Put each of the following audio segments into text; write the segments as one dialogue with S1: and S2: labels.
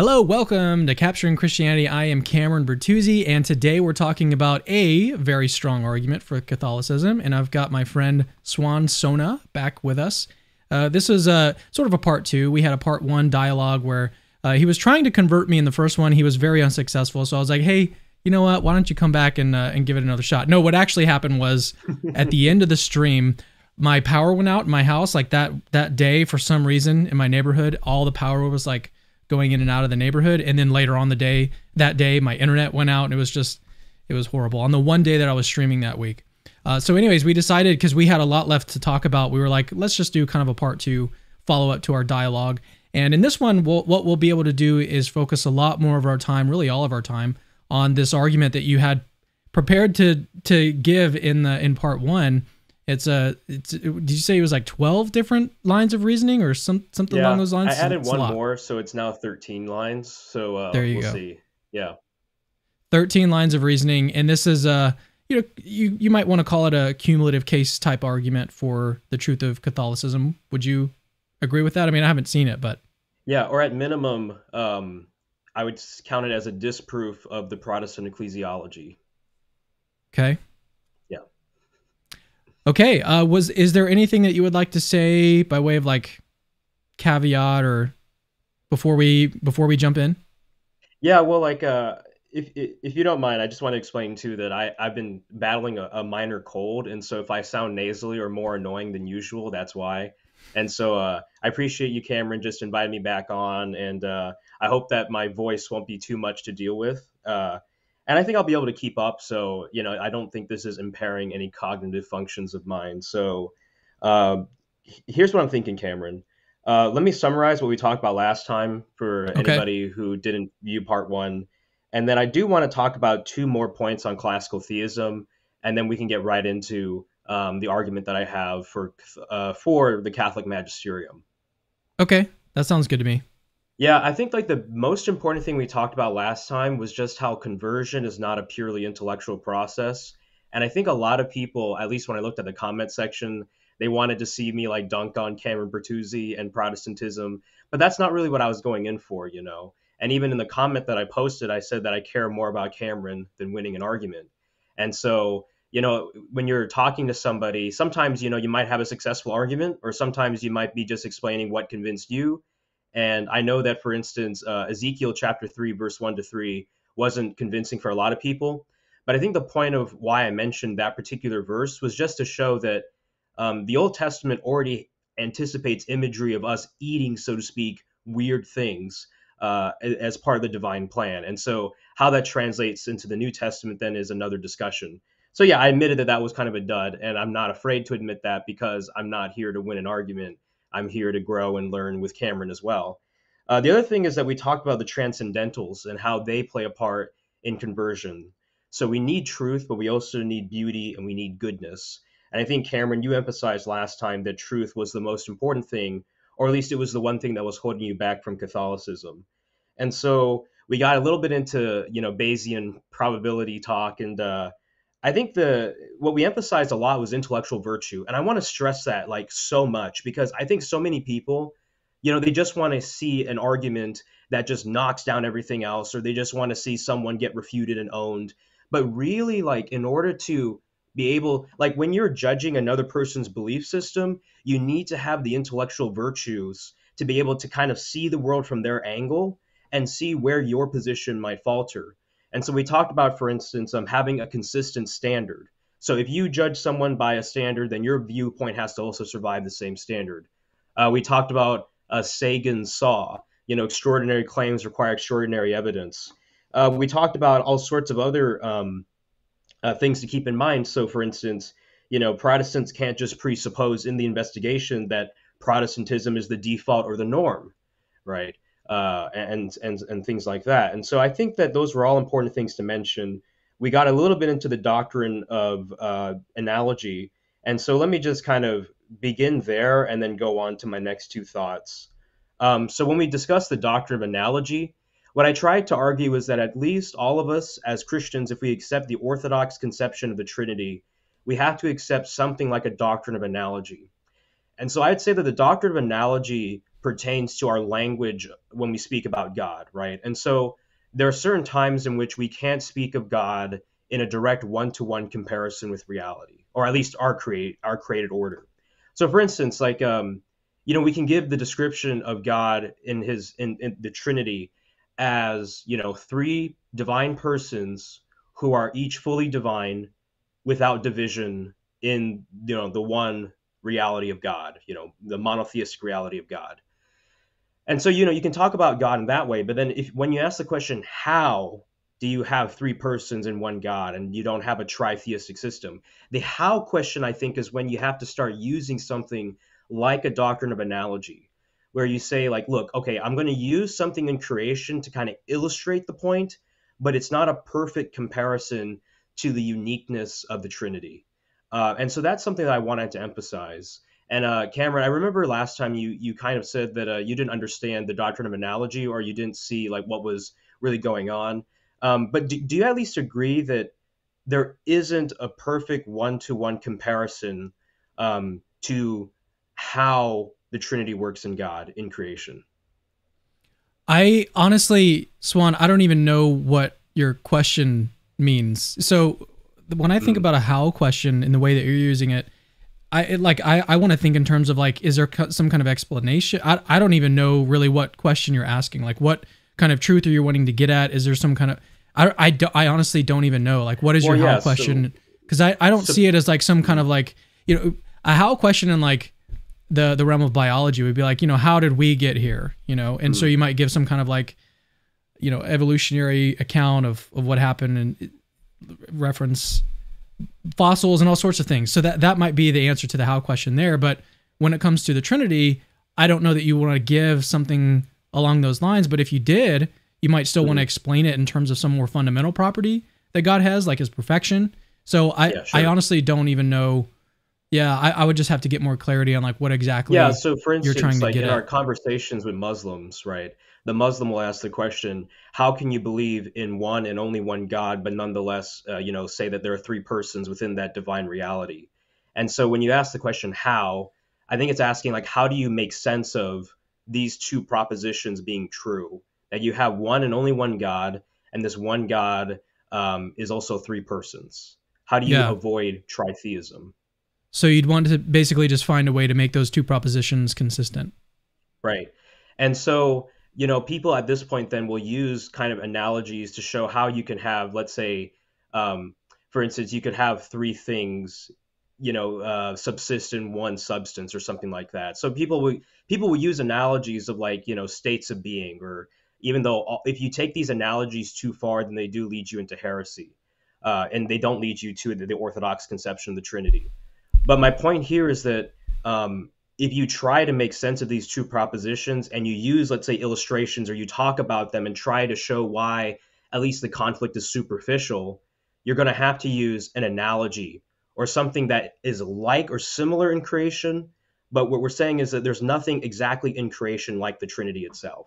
S1: Hello, welcome to Capturing Christianity. I am Cameron Bertuzzi, and today we're talking about a very strong argument for Catholicism. And I've got my friend Suan Sonna back with us. Uh, this is a sort of a part two. We had a part one dialogue where uh, he was trying to convert me in the first one. He was very unsuccessful. So I was like, hey, you know what? Why don't you come back and uh, and give it another shot? No, what actually happened was at the end of the stream, my power went out in my house. Like that that day, for some reason in my neighborhood, all the power was like going in and out of the neighborhood. And then later on the day, that day, my internet went out and it was just, it was horrible on the one day that I was streaming that week. Uh, so, anyways, we decided because we had a lot left to talk about, we were like, let's just do kind of a part two follow up to our dialogue. And in this one, we'll, what we'll be able to do is focus a lot more of our time, really all of our time, on this argument that you had prepared to to give in the in part one it's a. It's. Did you say it was like twelve different lines of reasoning or some something
S2: yeah,
S1: along those lines?
S2: I added it's one more, so it's now thirteen lines. So uh,
S1: there you
S2: we'll
S1: go.
S2: See. Yeah.
S1: Thirteen lines of reasoning, and this is a. You know, you you might want to call it a cumulative case type argument for the truth of Catholicism. Would you agree with that? I mean, I haven't seen it, but
S2: yeah, or at minimum, um, I would count it as a disproof of the Protestant ecclesiology.
S1: Okay. Okay. Uh, was is there anything that you would like to say by way of like caveat or before we before we jump in?
S2: Yeah. Well, like uh, if if you don't mind, I just want to explain too that I I've been battling a, a minor cold, and so if I sound nasally or more annoying than usual, that's why. And so uh, I appreciate you, Cameron, just inviting me back on, and uh, I hope that my voice won't be too much to deal with. Uh, and I think I'll be able to keep up. So you know, I don't think this is impairing any cognitive functions of mine. So uh, here's what I'm thinking, Cameron. Uh, let me summarize what we talked about last time for okay. anybody who didn't view part one, and then I do want to talk about two more points on classical theism, and then we can get right into um, the argument that I have for uh, for the Catholic magisterium.
S1: Okay, that sounds good to me.
S2: Yeah, I think like the most important thing we talked about last time was just how conversion is not a purely intellectual process. And I think a lot of people, at least when I looked at the comment section, they wanted to see me like dunk on Cameron Bertuzzi and Protestantism, but that's not really what I was going in for, you know. And even in the comment that I posted, I said that I care more about Cameron than winning an argument. And so, you know, when you're talking to somebody, sometimes, you know, you might have a successful argument, or sometimes you might be just explaining what convinced you and I know that, for instance, uh, Ezekiel chapter 3, verse 1 to 3 wasn't convincing for a lot of people. But I think the point of why I mentioned that particular verse was just to show that um, the Old Testament already anticipates imagery of us eating, so to speak, weird things uh, as part of the divine plan. And so, how that translates into the New Testament then is another discussion. So, yeah, I admitted that that was kind of a dud, and I'm not afraid to admit that because I'm not here to win an argument. I'm here to grow and learn with Cameron as well. Uh, the other thing is that we talked about the transcendentals and how they play a part in conversion. So we need truth, but we also need beauty and we need goodness. And I think, Cameron, you emphasized last time that truth was the most important thing, or at least it was the one thing that was holding you back from Catholicism. And so we got a little bit into, you know, Bayesian probability talk and uh, I think the what we emphasized a lot was intellectual virtue, and I want to stress that like so much because I think so many people, you know, they just want to see an argument that just knocks down everything else, or they just want to see someone get refuted and owned. But really, like in order to be able, like when you're judging another person's belief system, you need to have the intellectual virtues to be able to kind of see the world from their angle and see where your position might falter. And so we talked about, for instance, um, having a consistent standard. So if you judge someone by a standard, then your viewpoint has to also survive the same standard. Uh, we talked about uh, Sagan's saw. You know, extraordinary claims require extraordinary evidence. Uh, we talked about all sorts of other um, uh, things to keep in mind. So, for instance, you know, Protestants can't just presuppose in the investigation that Protestantism is the default or the norm, right? Uh, and and and things like that. And so I think that those were all important things to mention. We got a little bit into the doctrine of uh, analogy, and so let me just kind of begin there and then go on to my next two thoughts. Um, so when we discuss the doctrine of analogy, what I tried to argue was that at least all of us as Christians, if we accept the Orthodox conception of the Trinity, we have to accept something like a doctrine of analogy. And so I'd say that the doctrine of analogy pertains to our language when we speak about God, right? And so there are certain times in which we can't speak of God in a direct one-to-one comparison with reality, or at least our create our created order. So, for instance, like um, you know, we can give the description of God in His in, in the Trinity as you know three divine persons who are each fully divine without division in you know the one reality of God, you know, the monotheistic reality of God. And so, you know, you can talk about God in that way, but then if when you ask the question, how do you have three persons in one God and you don't have a tritheistic system? The how question, I think, is when you have to start using something like a doctrine of analogy, where you say, like, look, okay, I'm going to use something in creation to kind of illustrate the point, but it's not a perfect comparison to the uniqueness of the Trinity. Uh, and so that's something that I wanted to emphasize. And uh, Cameron, I remember last time you you kind of said that uh, you didn't understand the doctrine of analogy, or you didn't see like what was really going on. Um, but do, do you at least agree that there isn't a perfect one-to-one comparison um, to how the Trinity works in God in creation?
S1: I honestly, Suan, I don't even know what your question means. So when I think mm. about a how question in the way that you're using it, I it, like I, I want to think in terms of like is there some kind of explanation? I, I don't even know really what question you're asking. Like what kind of truth are you wanting to get at? Is there some kind of I I, do, I honestly don't even know. Like what is your well, how question? Because so, I I don't so, see it as like some kind of like you know a how question in like the the realm of biology would be like you know how did we get here you know and mm. so you might give some kind of like you know evolutionary account of of what happened and reference fossils and all sorts of things. So that that might be the answer to the how question there. But when it comes to the Trinity, I don't know that you want to give something along those lines. But if you did, you might still want to mm-hmm. explain it in terms of some more fundamental property that God has, like His perfection. So I yeah, sure. I honestly don't even know. Yeah, I, I, would just have to get more clarity on like what exactly.
S2: Yeah, so for instance, you're trying to like get in at. our conversations with Muslims, right? The Muslim will ask the question, how can you believe in one and only one God, but nonetheless, uh, you know, say that there are three persons within that divine reality? And so when you ask the question, how, I think it's asking, like, how do you make sense of these two propositions being true? That you have one and only one God, and this one God um, is also three persons. How do you yeah. avoid tritheism?
S1: So you'd want to basically just find a way to make those two propositions consistent.
S2: Right. And so you know, people at this point then will use kind of analogies to show how you can have, let's say, um, for instance, you could have three things, you know, uh, subsist in one substance or something like that. So people will people will use analogies of like you know states of being, or even though if you take these analogies too far, then they do lead you into heresy, uh, and they don't lead you to the, the, Orthodox conception of the Trinity. But my point here is that um, if you try to make sense of these two propositions and you use, let's say, illustrations or you talk about them and try to show why at least the conflict is superficial, you're going to have to use an analogy or something that is like or similar in creation. But what we're saying is that there's nothing exactly in creation like the Trinity itself.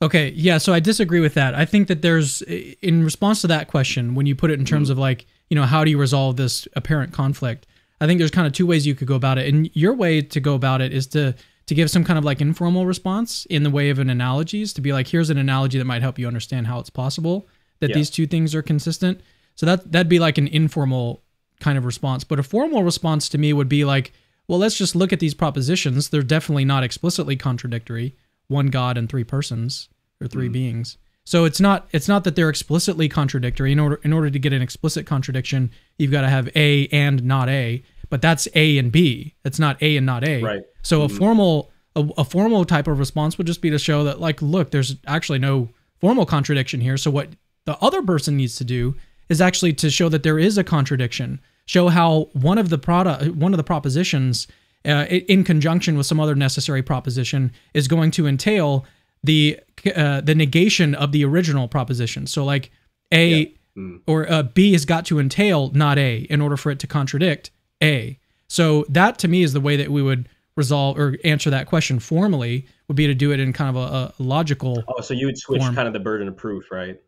S1: Okay, yeah, so I disagree with that. I think that there's, in response to that question, when you put it in terms mm-hmm. of like, you know, how do you resolve this apparent conflict? I think there's kind of two ways you could go about it. And your way to go about it is to to give some kind of like informal response in the way of an analogies to be like here's an analogy that might help you understand how it's possible that yeah. these two things are consistent. So that that'd be like an informal kind of response. But a formal response to me would be like, well, let's just look at these propositions. They're definitely not explicitly contradictory. One God and three persons or 3 mm. beings. So it's not it's not that they're explicitly contradictory. In order in order to get an explicit contradiction, you've got to have A and not A but that's A and B. It's not A and not A.
S2: Right.
S1: So mm-hmm. a formal a, a, formal type of response would just be to show that like look, there's actually no formal contradiction here. So what the other person needs to do is actually to show that there is a contradiction. Show how one of the product one of the propositions uh, in conjunction with some other necessary proposition is going to entail the uh, the negation of the original proposition. So like A yeah. mm. or uh, B has got to entail not A in order for it to contradict a. So that to me is the way that we would resolve or answer that question formally would be to do it in kind of a, a logical.
S2: Oh, so you would switch form. kind of the burden of proof, right?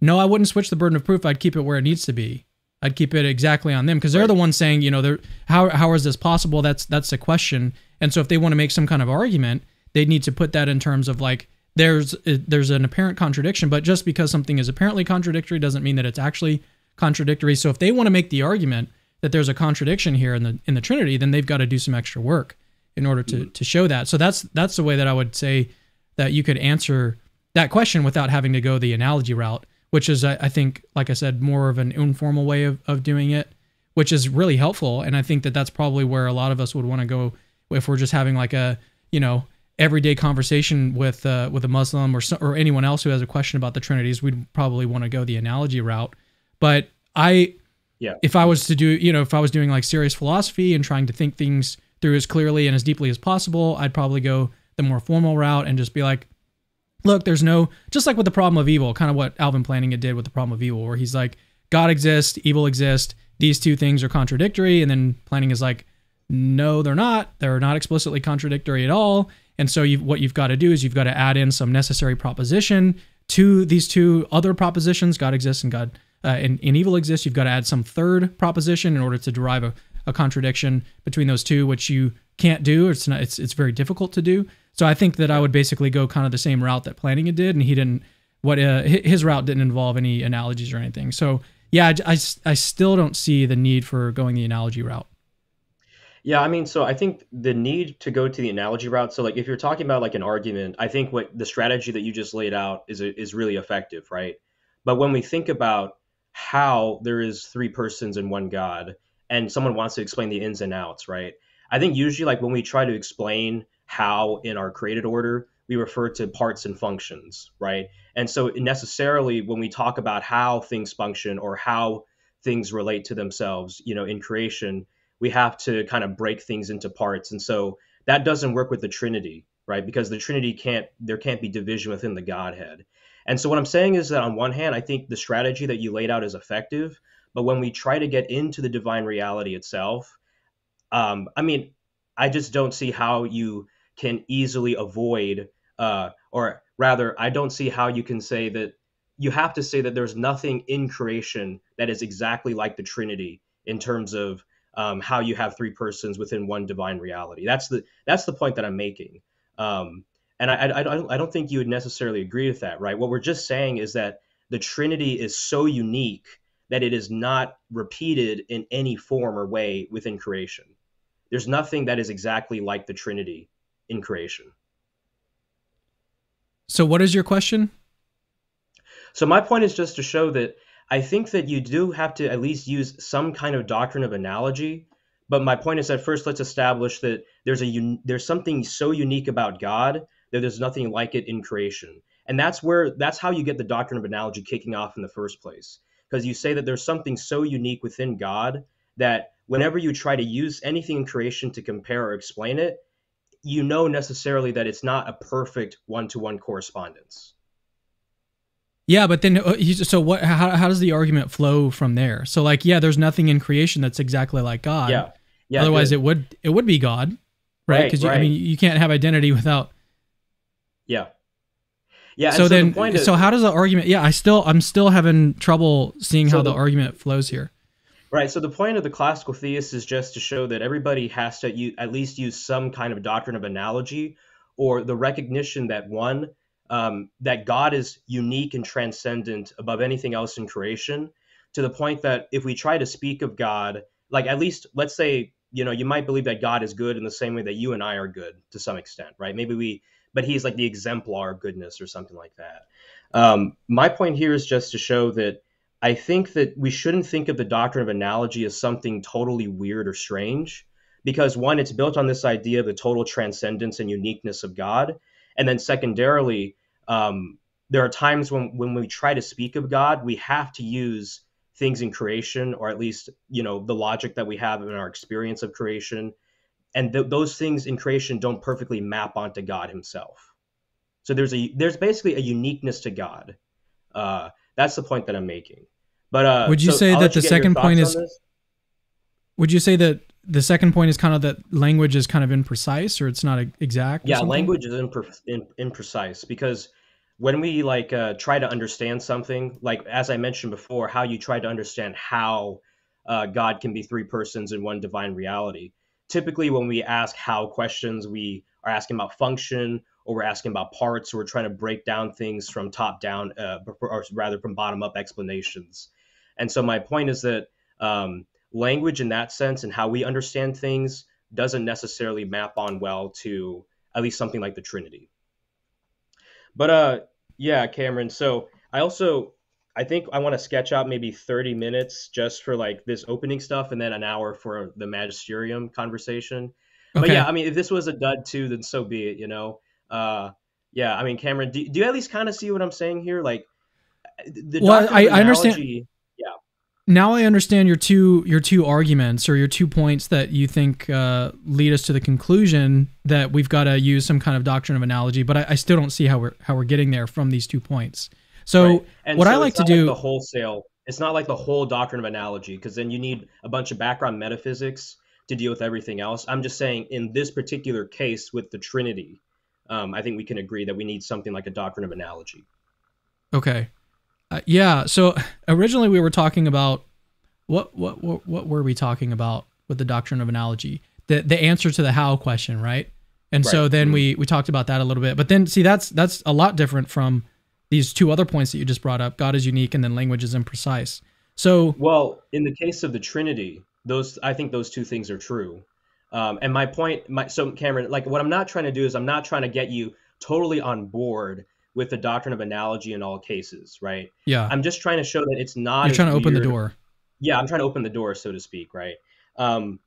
S1: No, I wouldn't switch the burden of proof. I'd keep it where it needs to be. I'd keep it exactly on them because they're right. the ones saying, you know, they're how how is this possible? That's that's the question. And so if they want to make some kind of argument, they need to put that in terms of like there's uh, there's an apparent contradiction, but just because something is apparently contradictory doesn't mean that it's actually contradictory. So if they want to make the argument that there's a contradiction here in the in the Trinity, then they've got to do some extra work in order to to show that. So that's that's the way that I would say that you could answer that question without having to go the analogy route, which is I, I think, like I said, more of an informal way of, of doing it, which is really helpful. And I think that that's probably where a lot of us would want to go if we're just having like a you know everyday conversation with uh, with a Muslim or or anyone else who has a question about the Trinities, we'd probably want to go the analogy route. But I,
S2: yeah,
S1: if I was to do, you know, if I was doing like serious philosophy and trying to think things through as clearly and as deeply as possible, I'd probably go the more formal route and just be like, look, there's no, just like with the problem of evil, kind of what Alvin Plantinga did with the problem of evil, where he's like, God exists, evil exists, these two things are contradictory, and then Plantinga is like, no, they're not. They're not explicitly contradictory at all. And so you've, what you've got to do is you've got to add in some necessary proposition to these two other propositions. God exists and God uh, and, and evil exists. You've got to add some third proposition in order to derive a, a contradiction between those two, which you can't do. It's not. It's it's very difficult to do. So I think that I would basically go kind of the same route that Plantinga did, and he didn't. What uh, his route didn't involve any analogies or anything. So yeah, I, I, I still don't see the need for going the analogy route.
S2: Yeah, I mean, so I think the need to go to the analogy route. So, like, if you're talking about like an argument, I think what the strategy that you just laid out is is really effective, right? But when we think about how there is three persons in one God, and someone wants to explain the ins and outs, right? I think usually, like when we try to explain how in our created order, we refer to parts and functions, right? And so necessarily, when we talk about how things function or how things relate to themselves, you know, in creation we have to kind of break things into parts. And so that doesn't work with the Trinity, right? Because the Trinity can't, there can't be division within the Godhead. And so what I'm saying is that on one hand, I think the strategy that you laid out is effective. But when we try to get into the divine reality itself, um, I mean, I just don't see how you can easily avoid, uh, or rather, I don't see how you can say that you have to say that there's nothing in creation that is exactly like the Trinity in terms of um, how you have three persons within one divine reality. That's the that's the point that I'm making. Um, and I, I, I, don't, I don't think you would necessarily agree with that, right? What we're just saying is that the Trinity is so unique that it is not repeated in any form or way within creation. There's nothing that is exactly like the Trinity in creation.
S1: So, what is your question?
S2: So, my point is just to show that I think that you do have to at least use some kind of doctrine of analogy. But my point is that first, let's establish that there's a there's something so unique about God that there's nothing like it in creation, and that's where that's how you get the doctrine of analogy kicking off in the first place. Because you say that there's something so unique within God that whenever you try to use anything in creation to compare or explain it, you know necessarily that it's not a perfect one-to-one correspondence.
S1: Yeah, but then uh, so what? How, how does the argument flow from there? So like, yeah, there's nothing in creation that's exactly like God.
S2: Yeah, yeah.
S1: Otherwise, good. it would it would be God, right? Because right, right. I mean, you can't have identity without.
S2: Yeah. Yeah.
S1: So, so then, the so how does the argument? Yeah, I still I'm still having trouble seeing so how the, the argument flows here.
S2: Right. So the point of the classical theist is just to show that everybody has to use, at least use some kind of doctrine of analogy, or the recognition that one um, that God is unique and transcendent above anything else in creation, to the point that if we try to speak of God, like at least let's say, you know, you might believe that God is good in the same way that you and I are good to some extent, right? Maybe we, but he's like the exemplar of goodness or something like that. Um, my point here is just to show that I think that we shouldn't think of the doctrine of analogy as something totally weird or strange, because one, it's built on this idea of the total transcendence and uniqueness of God. And then secondarily, um, there are times when when we try to speak of God, we have to use things in creation, or at least you know the logic that we have in our experience of creation, and th- those things in creation don't perfectly map onto God Himself. So there's a there's basically a uniqueness to God. Uh, that's the point that I'm making. But uh,
S1: would you
S2: so
S1: say I'll that the second point is? Would you say that the second point is kind of that language is kind of imprecise or it's not exact?
S2: Yeah, language is impre- in, imprecise because when we like uh, try to understand something, like as I mentioned before, how you try to understand how uh, God can be three persons in one divine reality. Typically, when we ask how questions, we are asking about function or we're asking about parts or we're trying to break down things from top down uh, or rather from bottom up explanations and so my point is that um, language in that sense and how we understand things doesn't necessarily map on well to at least something like the trinity. But uh yeah cameron so i also i think i want to sketch out maybe 30 minutes just for like this opening stuff and then an hour for the magisterium conversation. Okay. but yeah i mean if this was a dud too then so be it you know? Uh yeah i mean cameron do, do you at least kind of see what i'm saying here? Like
S1: the well I, I understand now I understand your two your two arguments or your two points that you think uh, lead us to the conclusion that we've got to use some kind of doctrine of analogy. But I, I, still don't see how we're how we're getting there from these two points. So right. what so I like to do
S2: like the wholesale. It's not like the whole doctrine of analogy because then you need a bunch of background metaphysics to deal with everything else. I'm just saying in this particular case with the Trinity, um, I think we can agree that we need something like a doctrine of analogy.
S1: Okay. Uh, yeah. So originally we were talking about what, what what what were we talking about with the doctrine of analogy? The the answer to the how question, right? And right. so then mm-hmm. we we talked about that a little bit. But then see that's that's a lot different from these two other points that you just brought up. God is unique and then language is imprecise. So
S2: well, in the case of the Trinity, those I think those two things are true. Um, and my point, my so Cameron, like what I'm not trying to do is I'm not trying to get you totally on board with the doctrine of analogy in all cases, right?
S1: Yeah.
S2: I'm just trying to show that it's not.
S1: You're trying to open the door.
S2: Yeah, I'm trying to open the door, so to speak, right? Um,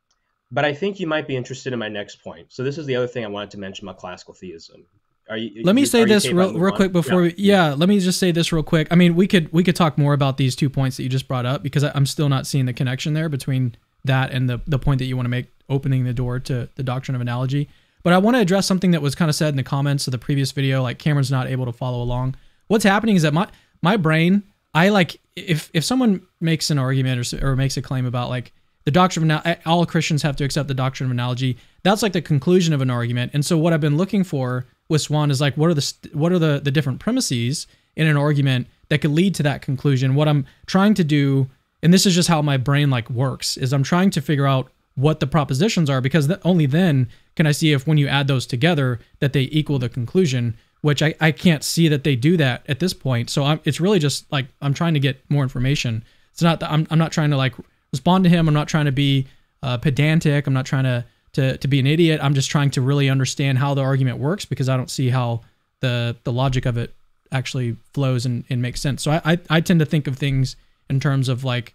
S2: but I think you might be interested in my next point. So this is the other thing I wanted to mention about classical theism.
S1: Are you, let me say this real, real quick before yeah. we yeah let me just say this real quick i mean we could we could talk more about these two points that you just brought up because I, i'm still not seeing the connection there between that and the the point that you want to make opening the door to the doctrine of analogy but I want to address something that was kind of said in the comments of the previous video. Like Cameron's not able to follow along. What's happening is that my my brain, I like if if someone makes an argument or, or makes a claim about like the doctrine of eh, all Christians have to accept the doctrine of analogy. That's like the conclusion of an argument. And so what I've been looking for with Suan is like what are the what are the the different premises in an argument that could lead to that conclusion. What I'm trying to do, and this is just how my brain like works, is I'm trying to figure out what the propositions are because only then can I see if when you add those together that they equal the conclusion, which I, I can't see that they do that at this point. So I'm, it's really just like I'm trying to get more information. It's not that I'm, I'm not trying to like respond to him. I'm not trying to be uh, pedantic. I'm not trying to, to, to be an idiot. I'm just trying to really understand how the argument works because I don't see how the, the logic of it actually flows and, and makes sense. So I, I, I tend to think of things in terms of like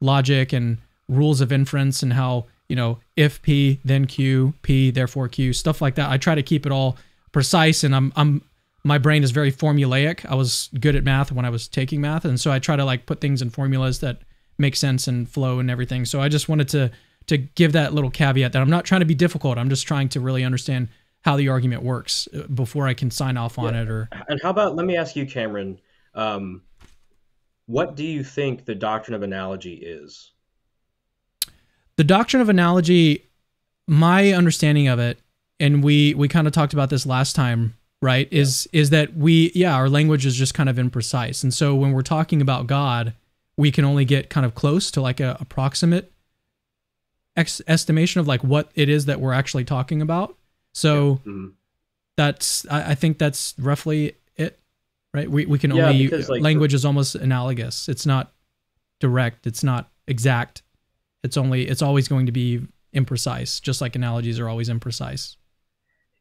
S1: logic and rules of inference and how you know if p then q p therefore q stuff like that. I try to keep it all precise and i'm i'm my brain is very formulaic. I was good at math when i was taking math. And so i try to like put things in formulas that make sense and flow and everything. So i just wanted to to give that little caveat that i'm not trying to be difficult. I'm just trying to really understand how the argument works uh, before i can sign off on yeah. it or
S2: and how about let me ask you cameron um, what do you think the doctrine of analogy is
S1: the doctrine of analogy, my understanding of it, and we we kind of talked about this last time, right? Yeah. Is is that we yeah our language is just kind of imprecise, and so when we're talking about God, we can only get kind of close to like a approximate ex- estimation of like what it is that we're actually talking about. So yeah. mm-hmm. that's I, I, think that's roughly it, right? We we can yeah, only because, like, language is almost analogous. It's not direct. It's not exact. It's only it's always going to be imprecise, just like analogies are always imprecise.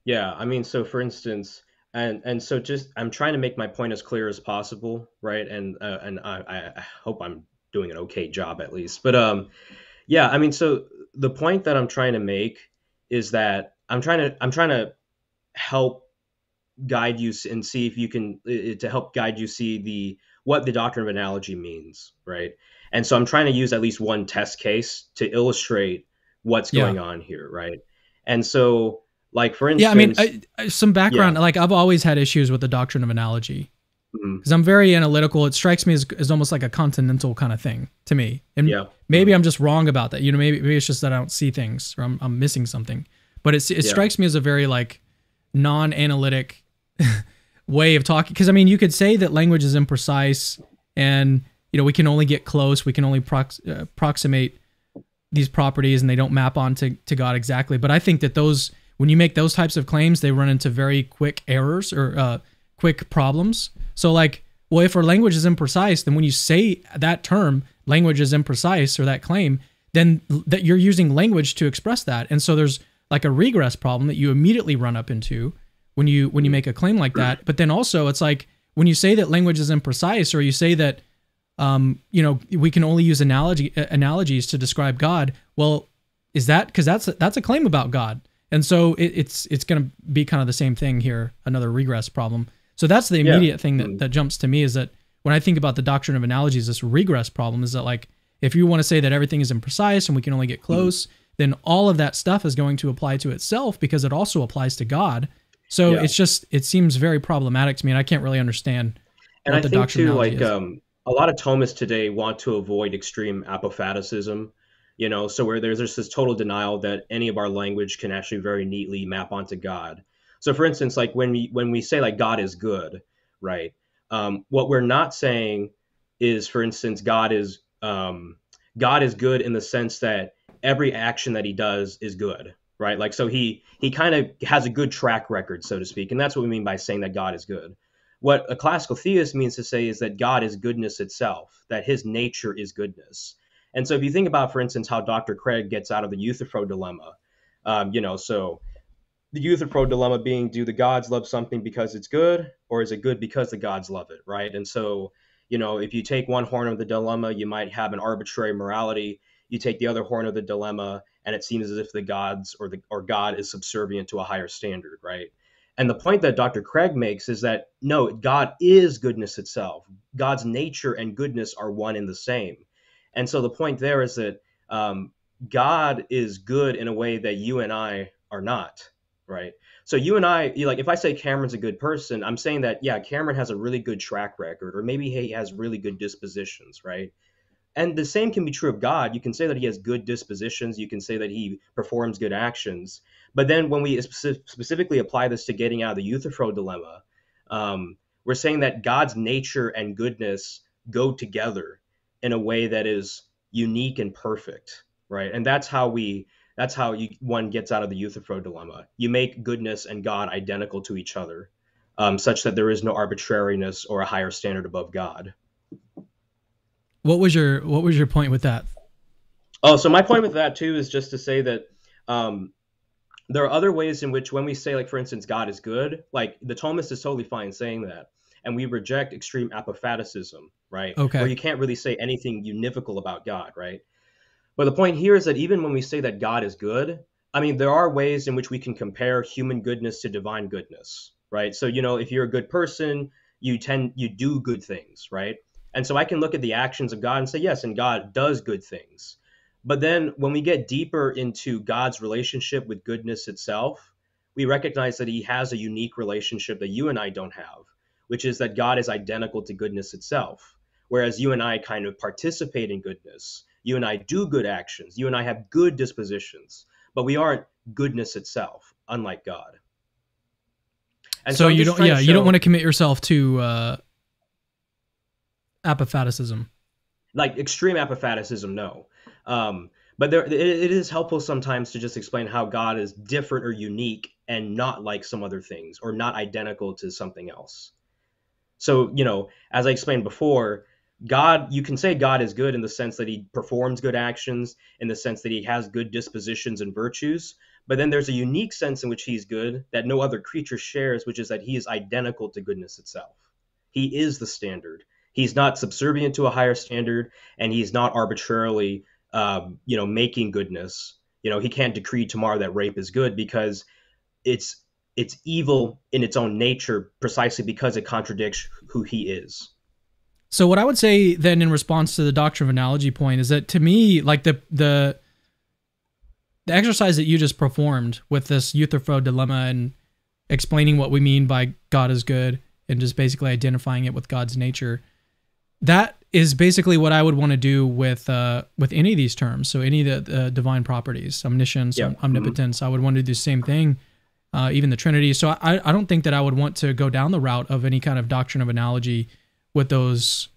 S2: Yeah, I mean, so for instance, and and so just I'm trying to make my point as clear as possible, right? And uh, and I, I hope I'm doing an okay job at least. But um, yeah, I mean, so the point that I'm trying to make is that I'm trying to I'm trying to help guide you and see if you can to help guide you see the what the doctrine of analogy means, right? And so I'm trying to use at least one test case to illustrate what's going yeah. on here, right? And so, like for instance,
S1: yeah, I mean, I, some background. Yeah. Like I've always had issues with the doctrine of analogy because mm-hmm. I'm very analytical. It strikes me as, as almost like a continental kind of thing to me, and yeah. maybe I'm just wrong about that. You know, maybe maybe it's just that I don't see things or I'm, I'm missing something. But it's, it strikes me as a very like non-analytic way of talking. Because I mean, you could say that language is imprecise and you know we can only get close we can only prox- uh, approximate these properties and they don't map onto to god exactly but i think that those when you make those types of claims, they run into very quick errors or uh, quick problems. So, like, well, if our language is imprecise, then when you say that term, language is imprecise or that claim, then that you're using language to express that. And so there's like a regress problem that you immediately run up into when you when you make a claim like that. But then also it's like when you say that language is imprecise or you say that um, you know we can only use analogy analogies to describe God. Well, is that because that's that's a claim about God, and so it, it's it's going to be kind of the same thing here, another regress problem. So that's the immediate yeah. thing that, mm. that jumps to me is that when I think about the doctrine of analogies, this regress problem is that like if you want to say that everything is imprecise and we can only get mm. close, mm. then all of that stuff is going to apply to itself because it also applies to God. So yeah. it's just it seems very problematic to me, and I can't really understand.
S2: And I think too, like um, a lot of Thomists today want to avoid extreme apophaticism. You know, so where there's this total denial that any of our language can actually very neatly map onto God. So, for instance, like when we when we say like God is good, right? Um, what we're not saying is, for instance, God is um, God is good in the sense that every action that He does is good, right? Like so he he kind of has a good track record, so to speak, and that's what we mean by saying that God is good. What a classical theist means to say is that God is goodness itself, that His nature is goodness. And so if you think about, for instance, how Dr. Craig gets out of the Euthyphro dilemma, um, you know, so the Euthyphro dilemma being do the gods love something because it's good or is it good because the gods love it, right? And so, you know, if you take one horn of the dilemma, you might have an arbitrary morality. You take the other horn of the dilemma, and it seems as if the gods or the or God is subservient to a higher standard, right? And the point that Dr. Craig makes is that no, God is goodness itself. God's nature and goodness are one and the same. And so the point there is that um, God is good in a way that you and I are not right? So you and I, you like, if I say Cameron's a good person, I'm saying that yeah, Cameron has a really good track record, or maybe he has really good dispositions, right? And the same can be true of God. You can say that he has good dispositions. You can say that he performs good actions. But then when we specifically apply this to getting out of the Euthyphro dilemma, um, we're saying that God's nature and goodness go together in a way that is unique and perfect, right? And that's how we that's how you, one gets out of the Euthyphro dilemma. You make goodness and God identical to each other, um, such that there is no arbitrariness or a higher standard above God.
S1: What was your What was your point with that?
S2: Oh, so my point with that too is just to say that um, there are other ways in which, when we say, like for instance, God is good, like the Thomist is totally fine saying that, and we reject extreme apophaticism, right?
S1: Okay.
S2: Where you can't really say anything univocal about God, right? But the point here is that even when we say that God is good, I mean, there are ways in which we can compare human goodness to divine goodness, right? So, you know, if you're a good person, you tend, you do good things, right? And so I can look at the actions of God and say, yes, and God does good things. But then when we get deeper into God's relationship with goodness itself, we recognize that he has a unique relationship that you and I don't have, which is that God is identical to goodness itself. Whereas you and I kind of participate in goodness you and I do good actions. You and I have good dispositions, but we aren't goodness itself, unlike God.
S1: And so, so you don't, yeah, show, you don't want to commit yourself to uh, apophaticism.
S2: Like extreme apophaticism, no. Um, but there, it, it is helpful sometimes to just explain how God is different or unique and not like some other things or not identical to something else. So, you know, as I explained before, God, you can say God is good in the sense that he performs good actions, in the sense that he has good dispositions and virtues. But then there's a unique sense in which he's good that no other creature shares, which is that he is identical to goodness itself. He is the standard. He's not subservient to a higher standard, and he's not arbitrarily, um, you know, making goodness. You know, he can't decree tomorrow that rape is good because it's it's evil in its own nature precisely because it contradicts who he is.
S1: So what I would say then in response to the doctrine of analogy point is that to me, like the the the exercise that you just performed with this Euthyphro dilemma and explaining what we mean by God is good and just basically identifying it with God's nature, that is basically what I would want to do with uh, with any of these terms. So any of the divine properties, omniscience, yeah. omnipotence, mm-hmm. I would want to do the same thing. Uh, even the Trinity. So I, I don't think that I would want to go down the route of any kind of doctrine of analogy with those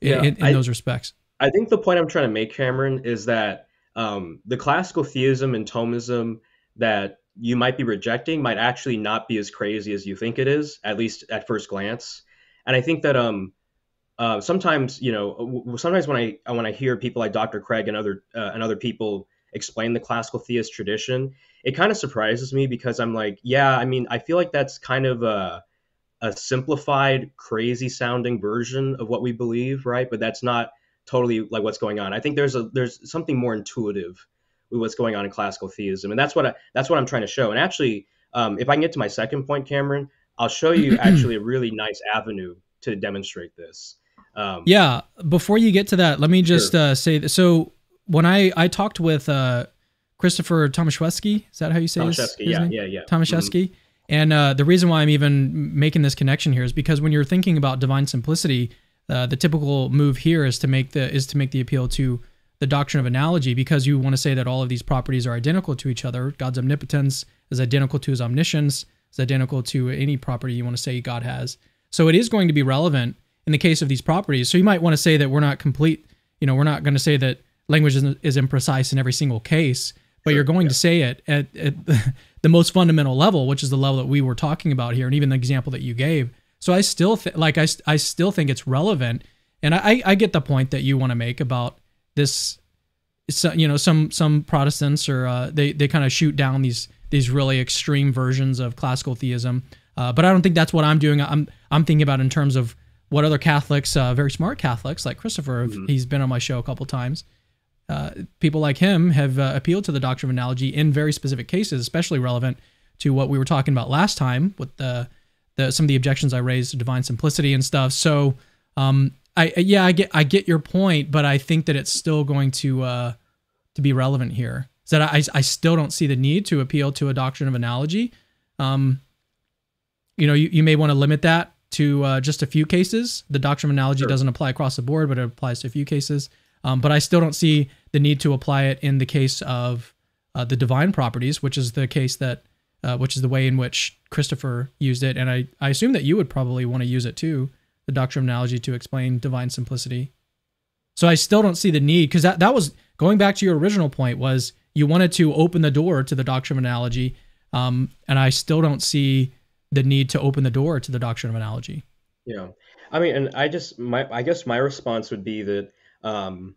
S1: yeah, in, in I, those respects.
S2: I think the point I'm trying to make, Cameron, is that um, the classical theism and Thomism that you might be rejecting might actually not be as crazy as you think it is, at least at first glance. And I think that um, uh, sometimes you know sometimes when I when I hear people like Dr. Craig and other uh, and other people explain the classical theist tradition, it kind of surprises me because I'm like, yeah, I mean, I feel like that's kind of a a simplified, crazy sounding version of what we believe, right? But that's not totally like what's going on. I think there's a there's something more intuitive with what's going on in classical theism, and that's what I, that's what I'm trying to show. And actually, um, if I can get to my second point, Cameron, I'll show you actually a really nice avenue to demonstrate this.
S1: Um, yeah. Before you get to that, let me just sure. uh, say that. So when I I talked with uh, Christopher Tomaszewski, is that how you say his, his
S2: yeah, name? Yeah, yeah,
S1: Tomaszewski. Mm-hmm. And uh, the reason why I'm even making this connection here is because when you're thinking about divine simplicity, uh, the typical move here is to make the is to make the appeal to the doctrine of analogy because you want to say that all of these properties are identical to each other. God's omnipotence is identical to his omniscience, is identical to any property you want to say God has. So it is going to be relevant in the case of these properties. So you might want to say that we're not complete, you know, we're not going to say that language is, is imprecise in every single case, but sure, you're going yeah. to say it at, at the most fundamental level, which is the level that we were talking about here, and even the example that you gave. So I still th- like I, I still think it's relevant, and I, I get the point that you want to make about this. So, you know, some some Protestants or uh, they they kind of shoot down these these really extreme versions of classical theism, uh, but I don't think that's what I'm doing. I'm I'm thinking about in terms of what other Catholics, uh, very smart Catholics like Christopher, mm-hmm. he's been on my show a couple times. Uh, people like him have uh, appealed to the doctrine of analogy in very specific cases, especially relevant to what we were talking about last time with the, the some of the objections I raised to divine simplicity and stuff. So, um, I yeah, I get I get your point, but I think that it's still going to uh, to be relevant here. Is that I I still don't see the need to appeal to a doctrine of analogy. Um, you know, you, you may want to limit that to uh, just a few cases. The doctrine of analogy sure. doesn't apply across the board, but it applies to a few cases. Um, but I still don't see the need to apply it in the case of uh, the divine properties, which is the case that, uh, which is the way in which Christopher used it, and I, I assume that you would probably want to use it too, the doctrine of analogy to explain divine simplicity. So I still don't see the need because that that was going back to your original point was you wanted to open the door to the doctrine of analogy, um, and I still don't see the need to open the door to the doctrine of analogy.
S2: Yeah, I mean, and I just my I guess my response would be that um,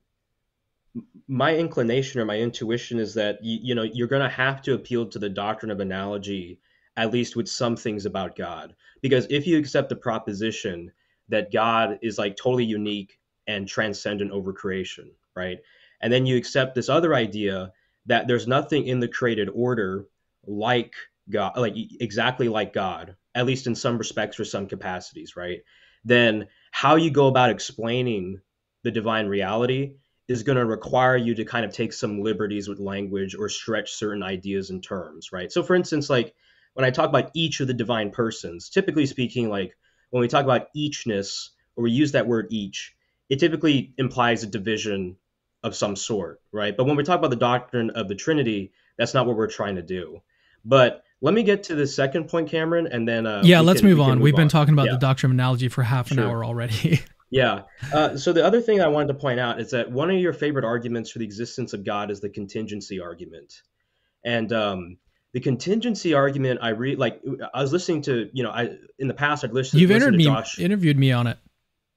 S2: my inclination or my intuition is that you, you know you're going to have to appeal to the doctrine of analogy at least with some things about God because if you accept the proposition that God is like totally unique and transcendent over creation, right? And then you accept this other idea that there's nothing in the created order like God, like exactly like God, at least in some respects or some capacities, right? Then how you go about explaining the divine reality is going to require you to kind of take some liberties with language or stretch certain ideas and terms, right? So, for instance, like when I talk about each of the divine persons, typically speaking, like when we talk about eachness or we use that word each, it typically implies a division of some sort, right? But when we talk about the doctrine of the Trinity, that's not what we're trying to do. But let me get to the second point, Cameron, and then uh,
S1: yeah, let's can, move we on. Move We've on. been talking about yeah. the doctrine of analogy for half an sure. hour already.
S2: yeah. Uh, so the other thing I wanted to point out is that one of your favorite arguments for the existence of God is the contingency argument, and um, the contingency argument I read like I was listening to you know I in the past I'd listened.
S1: To you've
S2: listened
S1: interviewed
S2: me Josh.
S1: interviewed me on it.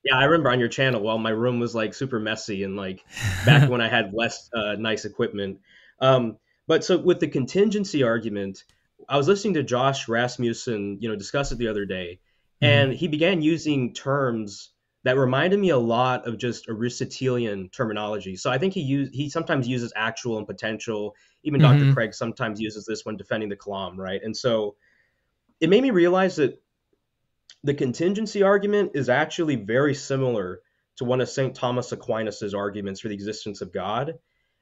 S2: Yeah, I remember on your channel. While my room was like super messy and like back when I had less uh, nice equipment. Um, but so with the contingency argument, I was listening to Josh Rasmussen, you know, discuss it the other day, mm-hmm. and he began using terms that reminded me a lot of just Aristotelian terminology. So I think he use he sometimes uses actual and potential. Even mm-hmm. Dr. Craig sometimes uses this when defending the Kalam, right? And so it made me realize that the contingency argument is actually very similar to one of St. Thomas Aquinas's arguments for the existence of God.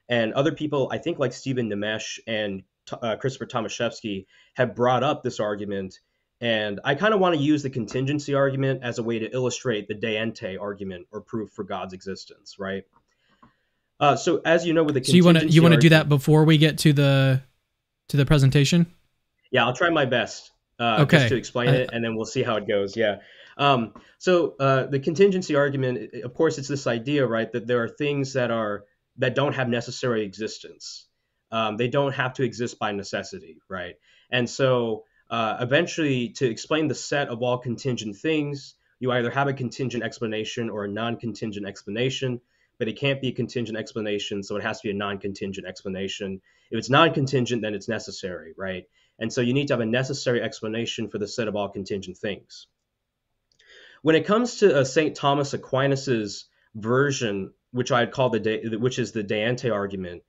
S2: And other people, I think like Stephen Nimesh and uh, Christopher Tomaszewski have brought up this argument. And I kind of want to use the contingency argument as a way to illustrate the de ente argument or proof for God's existence, right? Uh, so as you know, with the
S1: so you want to you want to do that before we get to the to the presentation?
S2: Yeah, I'll try my best. Uh, okay. Just to explain it, and then we'll see how it goes. Yeah. Um, so uh, the contingency argument, of course, it's this idea, right, that there are things that are that don't have necessary existence. Um, they don't have to exist by necessity, right? And so uh, eventually, to explain the set of all contingent things, you either have a contingent explanation or a non contingent explanation, but it can't be a contingent explanation, so it has to be a non contingent explanation. If it's non contingent, then it's necessary, right? And so you need to have a necessary explanation for the set of all contingent things. When it comes to uh, St. Thomas Aquinas's version, which I'd call the de, which is the De Ente argument,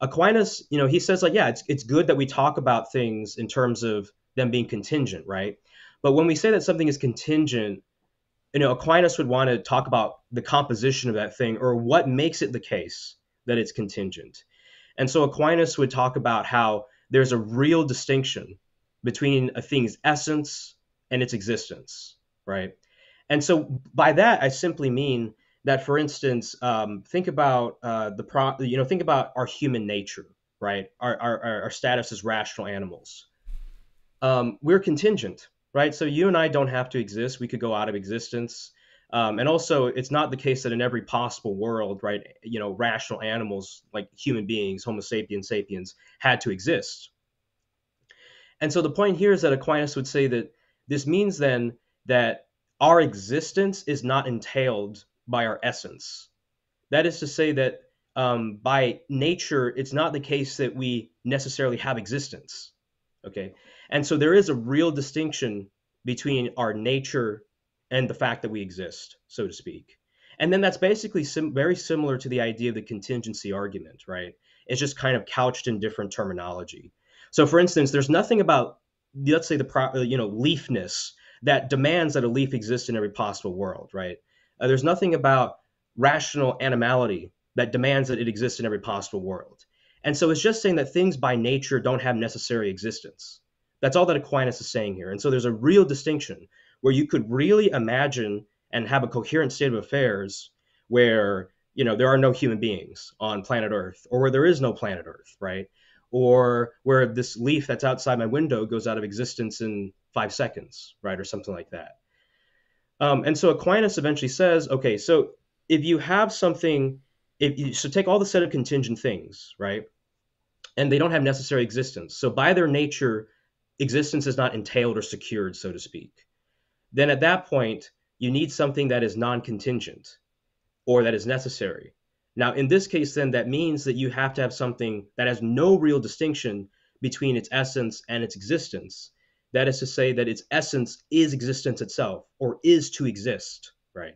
S2: Aquinas, you know, he says like, yeah, it's it's good that we talk about things in terms of them being contingent, right? But when we say that something is contingent, you know, Aquinas would want to talk about the composition of that thing or what makes it the case that it's contingent. And so Aquinas would talk about how there's a real distinction between a thing's essence and its existence, right? And so by that, I simply mean that, for instance, um, think about uh, the pro, you know, think about our human nature, right? Our, our, our status as rational animals. Um, we're contingent, right? So you and I don't have to exist. We could go out of existence. Um, and also, it's not the case that in every possible world, right, you know, rational animals like human beings, Homo sapiens sapiens, had to exist. And so the point here is that Aquinas would say that this means then that our existence is not entailed by our essence. That is to say that um, by nature, it's not the case that we necessarily have existence. Okay. And so there is a real distinction between our nature and the fact that we exist, so to speak. And then that's basically sim- very similar to the idea of the contingency argument, right? It's just kind of couched in different terminology. So, for instance, there's nothing about, let's say, the pro- you know leafness that demands that a leaf exists in every possible world, right? Uh, there's nothing about rational animality that demands that it exists in every possible world. And so it's just saying that things by nature don't have necessary existence. That's all that Aquinas is saying here. And so there's a real distinction where you could really imagine and have a coherent state of affairs where you know there are no human beings on planet Earth, or where there is no planet Earth, right? Or where this leaf that's outside my window goes out of existence in five seconds, right, or something like that. Um, and so Aquinas eventually says, okay, so if you have something, if you, so take all the set of contingent things, right, and they don't have necessary existence. So by their nature, existence is not entailed or secured, so to speak. Then at that point, you need something that is non contingent or that is necessary. Now, in this case, then that means that you have to have something that has no real distinction between its essence and its existence. That is to say, that its essence is existence itself or is to exist, right?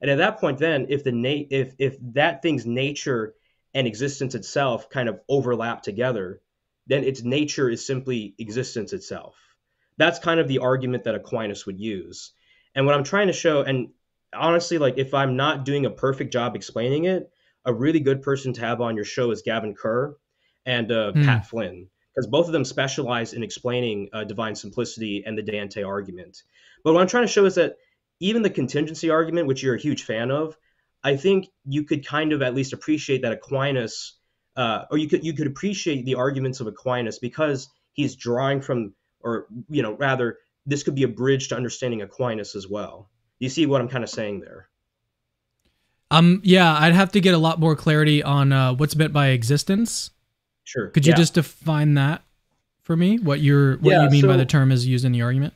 S2: And at that point, then, if the na- if if that thing's nature and existence itself kind of overlap together, then its nature is simply existence itself. That's kind of the argument that Aquinas would use. And what I'm trying to show, and honestly, like if I'm not doing a perfect job explaining it, a really good person to have on your show is Gaven Kerr and uh, mm. Pat Flynn, because both of them specialize in explaining uh, divine simplicity and the De Ente argument. But what I'm trying to show is that even the contingency argument, which you're a huge fan of, I think you could kind of at least appreciate that Aquinas uh, or you could you could appreciate the arguments of Aquinas because he's drawing from, or you know, rather, this could be a bridge to understanding Aquinas as well. You see what I'm kind of saying there?
S1: Um, yeah, I'd have to get a lot more clarity on uh, what's meant by existence.
S2: Sure.
S1: Could you yeah. just define that for me? What you're what yeah, you mean so, by the term is used in the argument?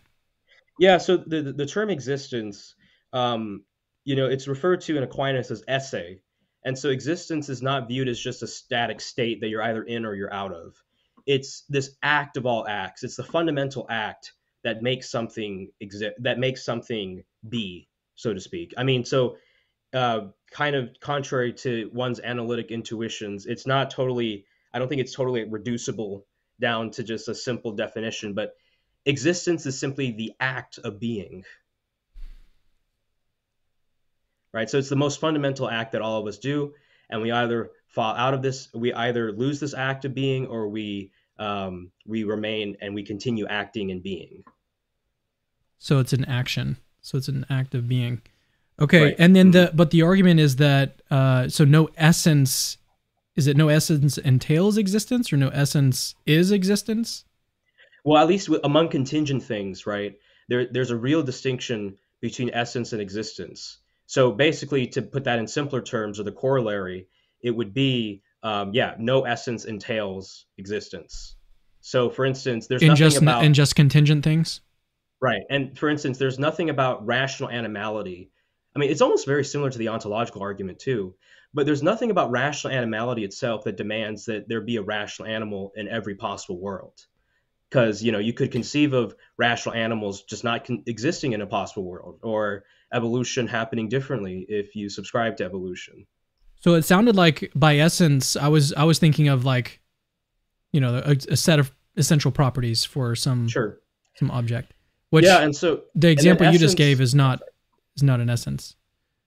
S2: Yeah. So the the, term existence, um, you know, it's referred to in Aquinas as esse, and so existence is not viewed as just a static state that you're either in or you're out of. It's this act of all acts. It's the fundamental act that makes something exist, that makes something be, so to speak. I mean, so uh, kind of contrary to one's analytic intuitions, it's not totally. I don't think it's totally reducible down to just a simple definition, but existence is simply the act of being right? So it's the most fundamental act that all of us do, and we either fall out of this, we either lose this act of being, or we um, we remain and we continue acting and being.
S1: So it's an action. So it's an act of being. Okay, right. and then the mm-hmm. but the argument is that uh, so no essence is it no essence entails existence or no essence is existence?
S2: Well, at least among contingent things, right? There, there's a real distinction between essence and existence. So basically, to put that in simpler terms, or the corollary, it would be, um, yeah, no essence entails existence. So, for instance, there's
S1: in
S2: nothing
S1: just
S2: about
S1: in just contingent things.
S2: right, and for instance, there's nothing about rational animality. I mean, it's almost very similar to the ontological argument too, but there's nothing about rational animality itself that demands that there be a rational animal in every possible world. Because you know, you could conceive of rational animals just not con- existing in a possible world, or evolution happening differently if you subscribe to evolution.
S1: So it sounded like by essence, I was I was thinking of like, you know, a, a set of essential properties for some
S2: Sure.
S1: some object. Which
S2: yeah, and so
S1: the example you just gave is not is not an essence.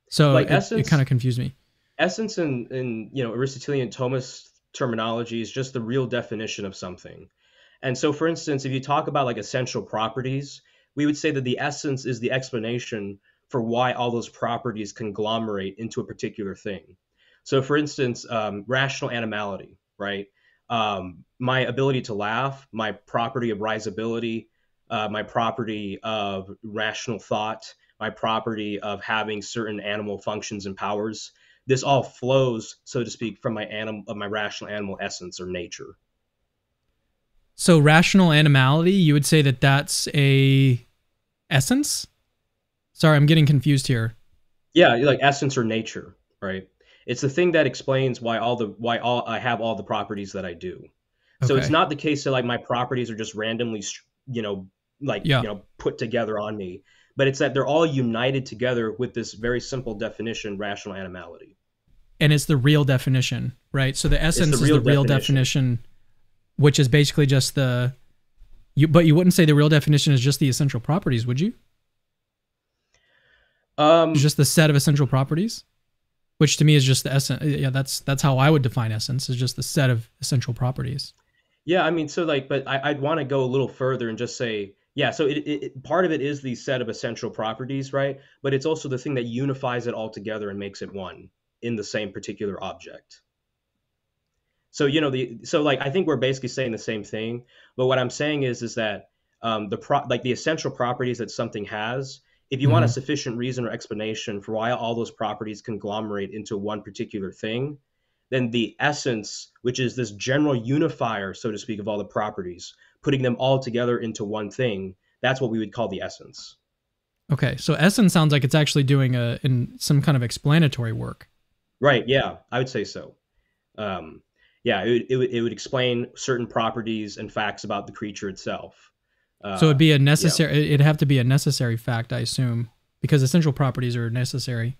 S1: So
S2: Like
S1: it,
S2: essence-
S1: it kind of confused me.
S2: Essence in, in you know Aristotelian Thomistic terminology is just the real definition of something. And so, for instance, if you talk about like essential properties, we would say that the essence is the explanation for why all those properties conglomerate into a particular thing. So, for instance, um, rational animality, right? Um, my ability to laugh, my property of risibility, uh, my property of rational thought, my property of having certain animal functions and powers this all flows, so to speak, from my animal, of my rational animal essence or nature.
S1: So rational animality, you would say that that's a essence? Sorry, I'm getting confused here.
S2: Yeah, like essence or nature, right? It's the thing that explains why all the why all I have all the properties that I do. So it's not the case that like my properties are just randomly, you know, like
S1: Yeah.
S2: you know, put together on me, but it's that they're all united together with this very simple definition, rational animality.
S1: and it's the real definition, right? So the essence is
S2: real
S1: the real
S2: definition.
S1: definition, which is basically just the you. But you wouldn't say the real definition is just the essential properties, would you?
S2: Um,
S1: It's just the set of essential properties, which to me is just the essence. Yeah, that's that's how I would define essence. Is just the set of essential properties.
S2: Yeah, I mean, so like, but I, I'd want to go a little further and just say, yeah, so it, it, part of it is the set of essential properties, right? But it's also the thing that unifies it all together and makes it one in the same particular object. So you know the so like I think we're basically saying the same thing, but what I'm saying is is that um, the pro like the essential properties that something has, if you want a sufficient reason or explanation for why all those properties conglomerate into one particular thing, then the essence, which is this general unifier, so to speak, of all the properties, putting them all together into one thing, that's what we would call the essence.
S1: Okay, so essence sounds like it's actually doing a in some kind of explanatory work.
S2: Right? Yeah, I would say so. Um, yeah, it, would- it, would, it would explain certain properties and facts about the creature itself. Uh,
S1: So it'd be a necessary. It'd have to be a necessary fact, I assume, because essential properties are necessary.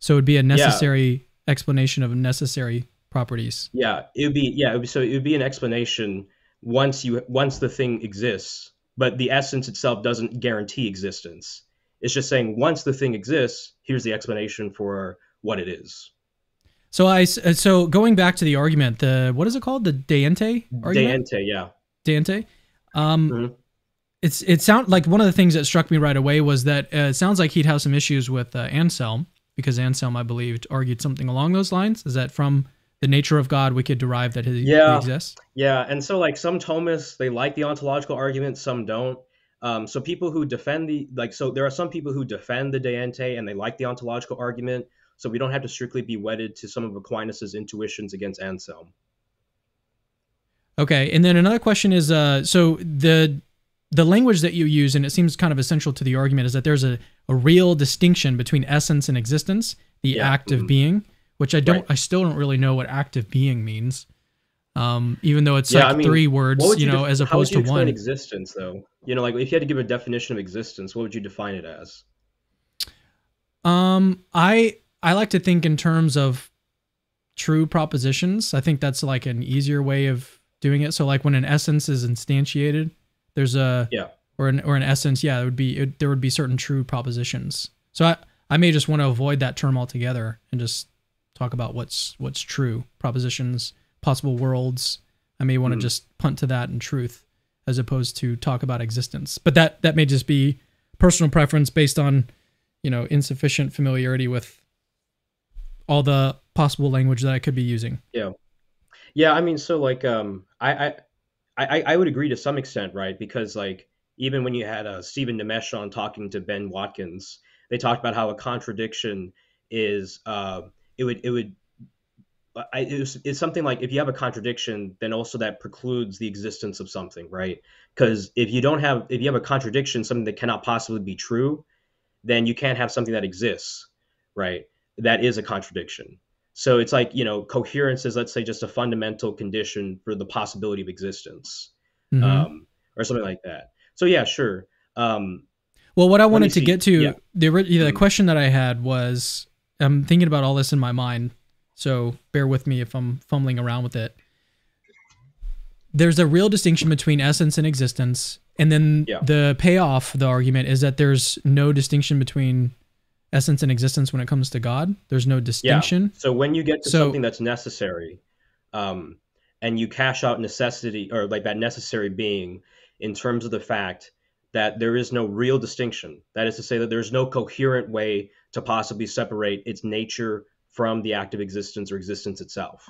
S1: So it'd be a necessary explanation of necessary properties.
S2: yeah, it would be yeah, it would be, so it would be an explanation once you once the thing exists, but the essence itself doesn't guarantee existence. It's just saying once the thing exists, here's the explanation for what it is.
S1: So I uh, so going back to the argument, the what is it called? The De Ente argument.
S2: De Ente, yeah.
S1: De Ente. Um,
S2: Mhm.
S1: it's it sound like one of the things that struck me right away was that uh, it sounds like he'd have some issues with uh, Anselm because Anselm, I believe, argued something along those lines. Is that from the nature of God we could derive that he,
S2: Yeah.
S1: exists?
S2: Yeah, and so like some Thomists, they like the ontological argument, some don't. Um, so people who defend the like, so there are some people who defend the De Ente and they like the ontological argument. So we don't have to strictly be wedded to some of Aquinas's intuitions against Anselm.
S1: Okay, and then another question is, uh, so the the language that you use, and it seems kind of essential to the argument, is that there's a, a real distinction between essence and existence, the
S2: Yeah,
S1: act of
S2: mhm.
S1: being, which I don't,
S2: Right.
S1: I still don't really know what act of being means, um, even though it's
S2: Yeah,
S1: like
S2: I mean,
S1: three words,
S2: would
S1: you know,
S2: def-
S1: as opposed
S2: you
S1: to one.
S2: existence, though? You know, like if you had to give a definition of existence, what would you define it as?
S1: Um, I I like to think in terms of true propositions. I think that's like an easier way of doing it. So like when an essence is instantiated, there's a
S2: Yeah.
S1: or an or an essence, yeah, it would be it, there would be certain true propositions. So I I may just want to avoid that term altogether and just talk about what's what's true propositions, possible worlds. I may want to
S2: Mhm.
S1: just punt to that in truth as opposed to talk about existence. But that that may just be personal preference based on you know insufficient familiarity with all the possible language that I could be using.
S2: Yeah, Yeah, I mean, so like, um, I, I, I, I would agree to some extent, right? Because like, even when you had uh, Stephen Demesh on talking to Ben Watkins, they talked about how a contradiction is, uh, it would, it would, I, it's, it's something like if you have a contradiction, then also that precludes the existence of something, right? Because if you don't have, if you have a contradiction, something that cannot possibly be true, then you can't have something that exists, right? That is a contradiction. So it's like, you know, coherence is, let's say, just a fundamental condition for the possibility of existence mm-hmm. um, or something like that. So, yeah, sure. Um,
S1: well, what I wanted to get to, yeah. the, the mm-hmm. question that I had was I'm thinking about all this in my mind. So bear with me if I'm fumbling around with it. There's a real distinction between essence and existence. And then yeah. the payoff, the argument is that there's no distinction between essence and existence when it comes to God. There's no distinction.
S2: Yeah. So when you get to so, something that's necessary, um, and you cash out necessity or like that necessary being in terms of the fact that there is no real distinction. That is to say that there's no coherent way to possibly separate its nature from the act of existence or existence itself.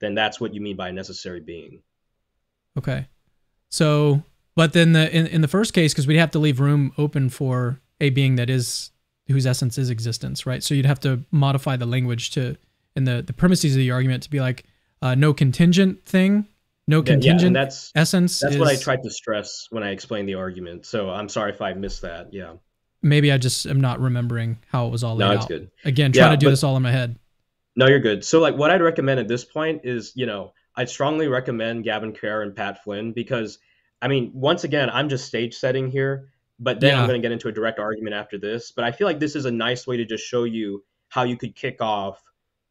S2: Then that's what you mean by a necessary being.
S1: Okay. So, but then the in, in the first case, because we'd have to leave room open for a being that is whose essence is existence, right? So you'd have to modify the language to in the the premises of the argument to be like uh, no contingent thing, no contingent yeah, that's, essence.
S2: That's is, what I tried to stress when I explained the argument. So I'm sorry if I missed that. Yeah.
S1: Maybe I just am not remembering how it was all laid no, it's out. good. Again, trying yeah, to do but, this all in my head.
S2: No, you're good. So like what I'd recommend at this point is, you know, I'd strongly recommend Gaven Kerr and Pat Flynn because I mean, once again, I'm just stage setting here but then yeah. I'm going to get into a direct argument after this. But I feel like this is a nice way to just show you how you could kick off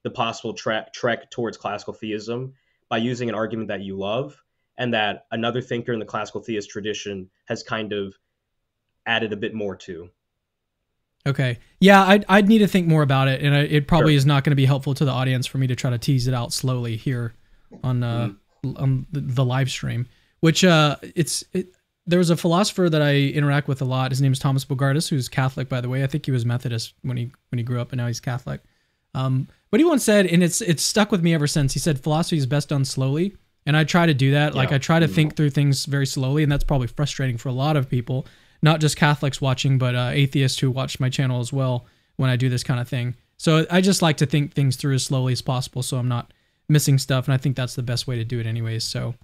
S2: the possible trek trek towards classical theism by using an argument that you love and that another thinker in the classical theist tradition has kind of added a bit more to.
S1: Okay. Yeah, I'd, I'd need to think more about it, and it probably sure. is not going to be helpful to the audience for me to try to tease it out slowly here on uh, mm. on the, the, live stream. Which uh, it's it, there was a philosopher that I interact with a lot. His name is Thomas Bogardus, who's Catholic, by the way. I think he was Methodist when he when he grew up, and now he's Catholic. Um, but he once said, and it's it's stuck with me ever since. He said philosophy is best done slowly, and I try to do that. Yeah. Like I try to think through things very slowly, and that's probably frustrating for a lot of people, not just Catholics watching, but uh, atheists who watch my channel as well when I do this kind of thing. So I just like to think things through as slowly as possible, so I'm not missing stuff, and I think that's the best way to do it, anyways. So.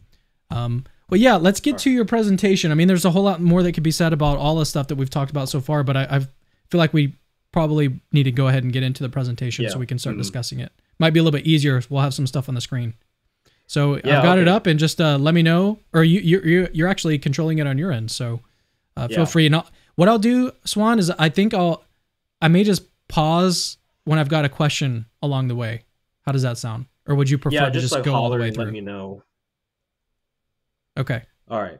S1: Um, but yeah, let's get to your presentation. I mean, there's a whole lot more that could be said about all the stuff that we've talked about so far, but I, I feel like we probably need to go ahead and get into the presentation yeah. so we can start mm-hmm. discussing it. Might be a little bit easier. We'll have some stuff on the screen. So yeah, I've got okay. it up, and just uh, let me know, or you you're you're actually controlling it on your end. So uh, feel yeah. free. And I'll, what I'll do, Suan, is I think I'll I may just pause when I've got a question along the way. How does that sound? Or would you prefer yeah, to just, just like go all the way through?
S2: Let me know.
S1: Okay.
S2: All right.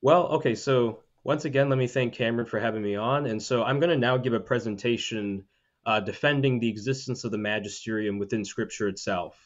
S2: Well, okay. So once again, let me thank Cameron for having me on. And so I'm going to now give a presentation uh, defending the existence of the magisterium within Scripture itself.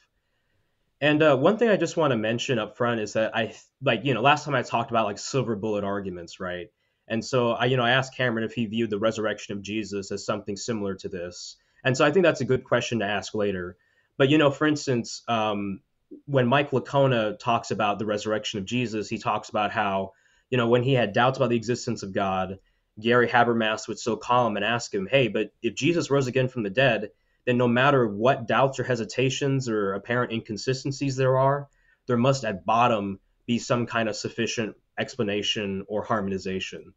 S2: And uh, one thing I just want to mention up front is that I like you know last time I talked about like silver bullet arguments, right? And so I you know I asked Cameron if he viewed the resurrection of Jesus as something similar to this. And so I think that's a good question to ask later. But you know, for instance, um, when Mike Licona talks about the resurrection of Jesus, he talks about how, you know, when he had doubts about the existence of God, Gary Habermas would so call him and ask him, hey, but if Jesus rose again from the dead, then no matter what doubts or hesitations or apparent inconsistencies there are, there must at bottom be some kind of sufficient explanation or harmonization.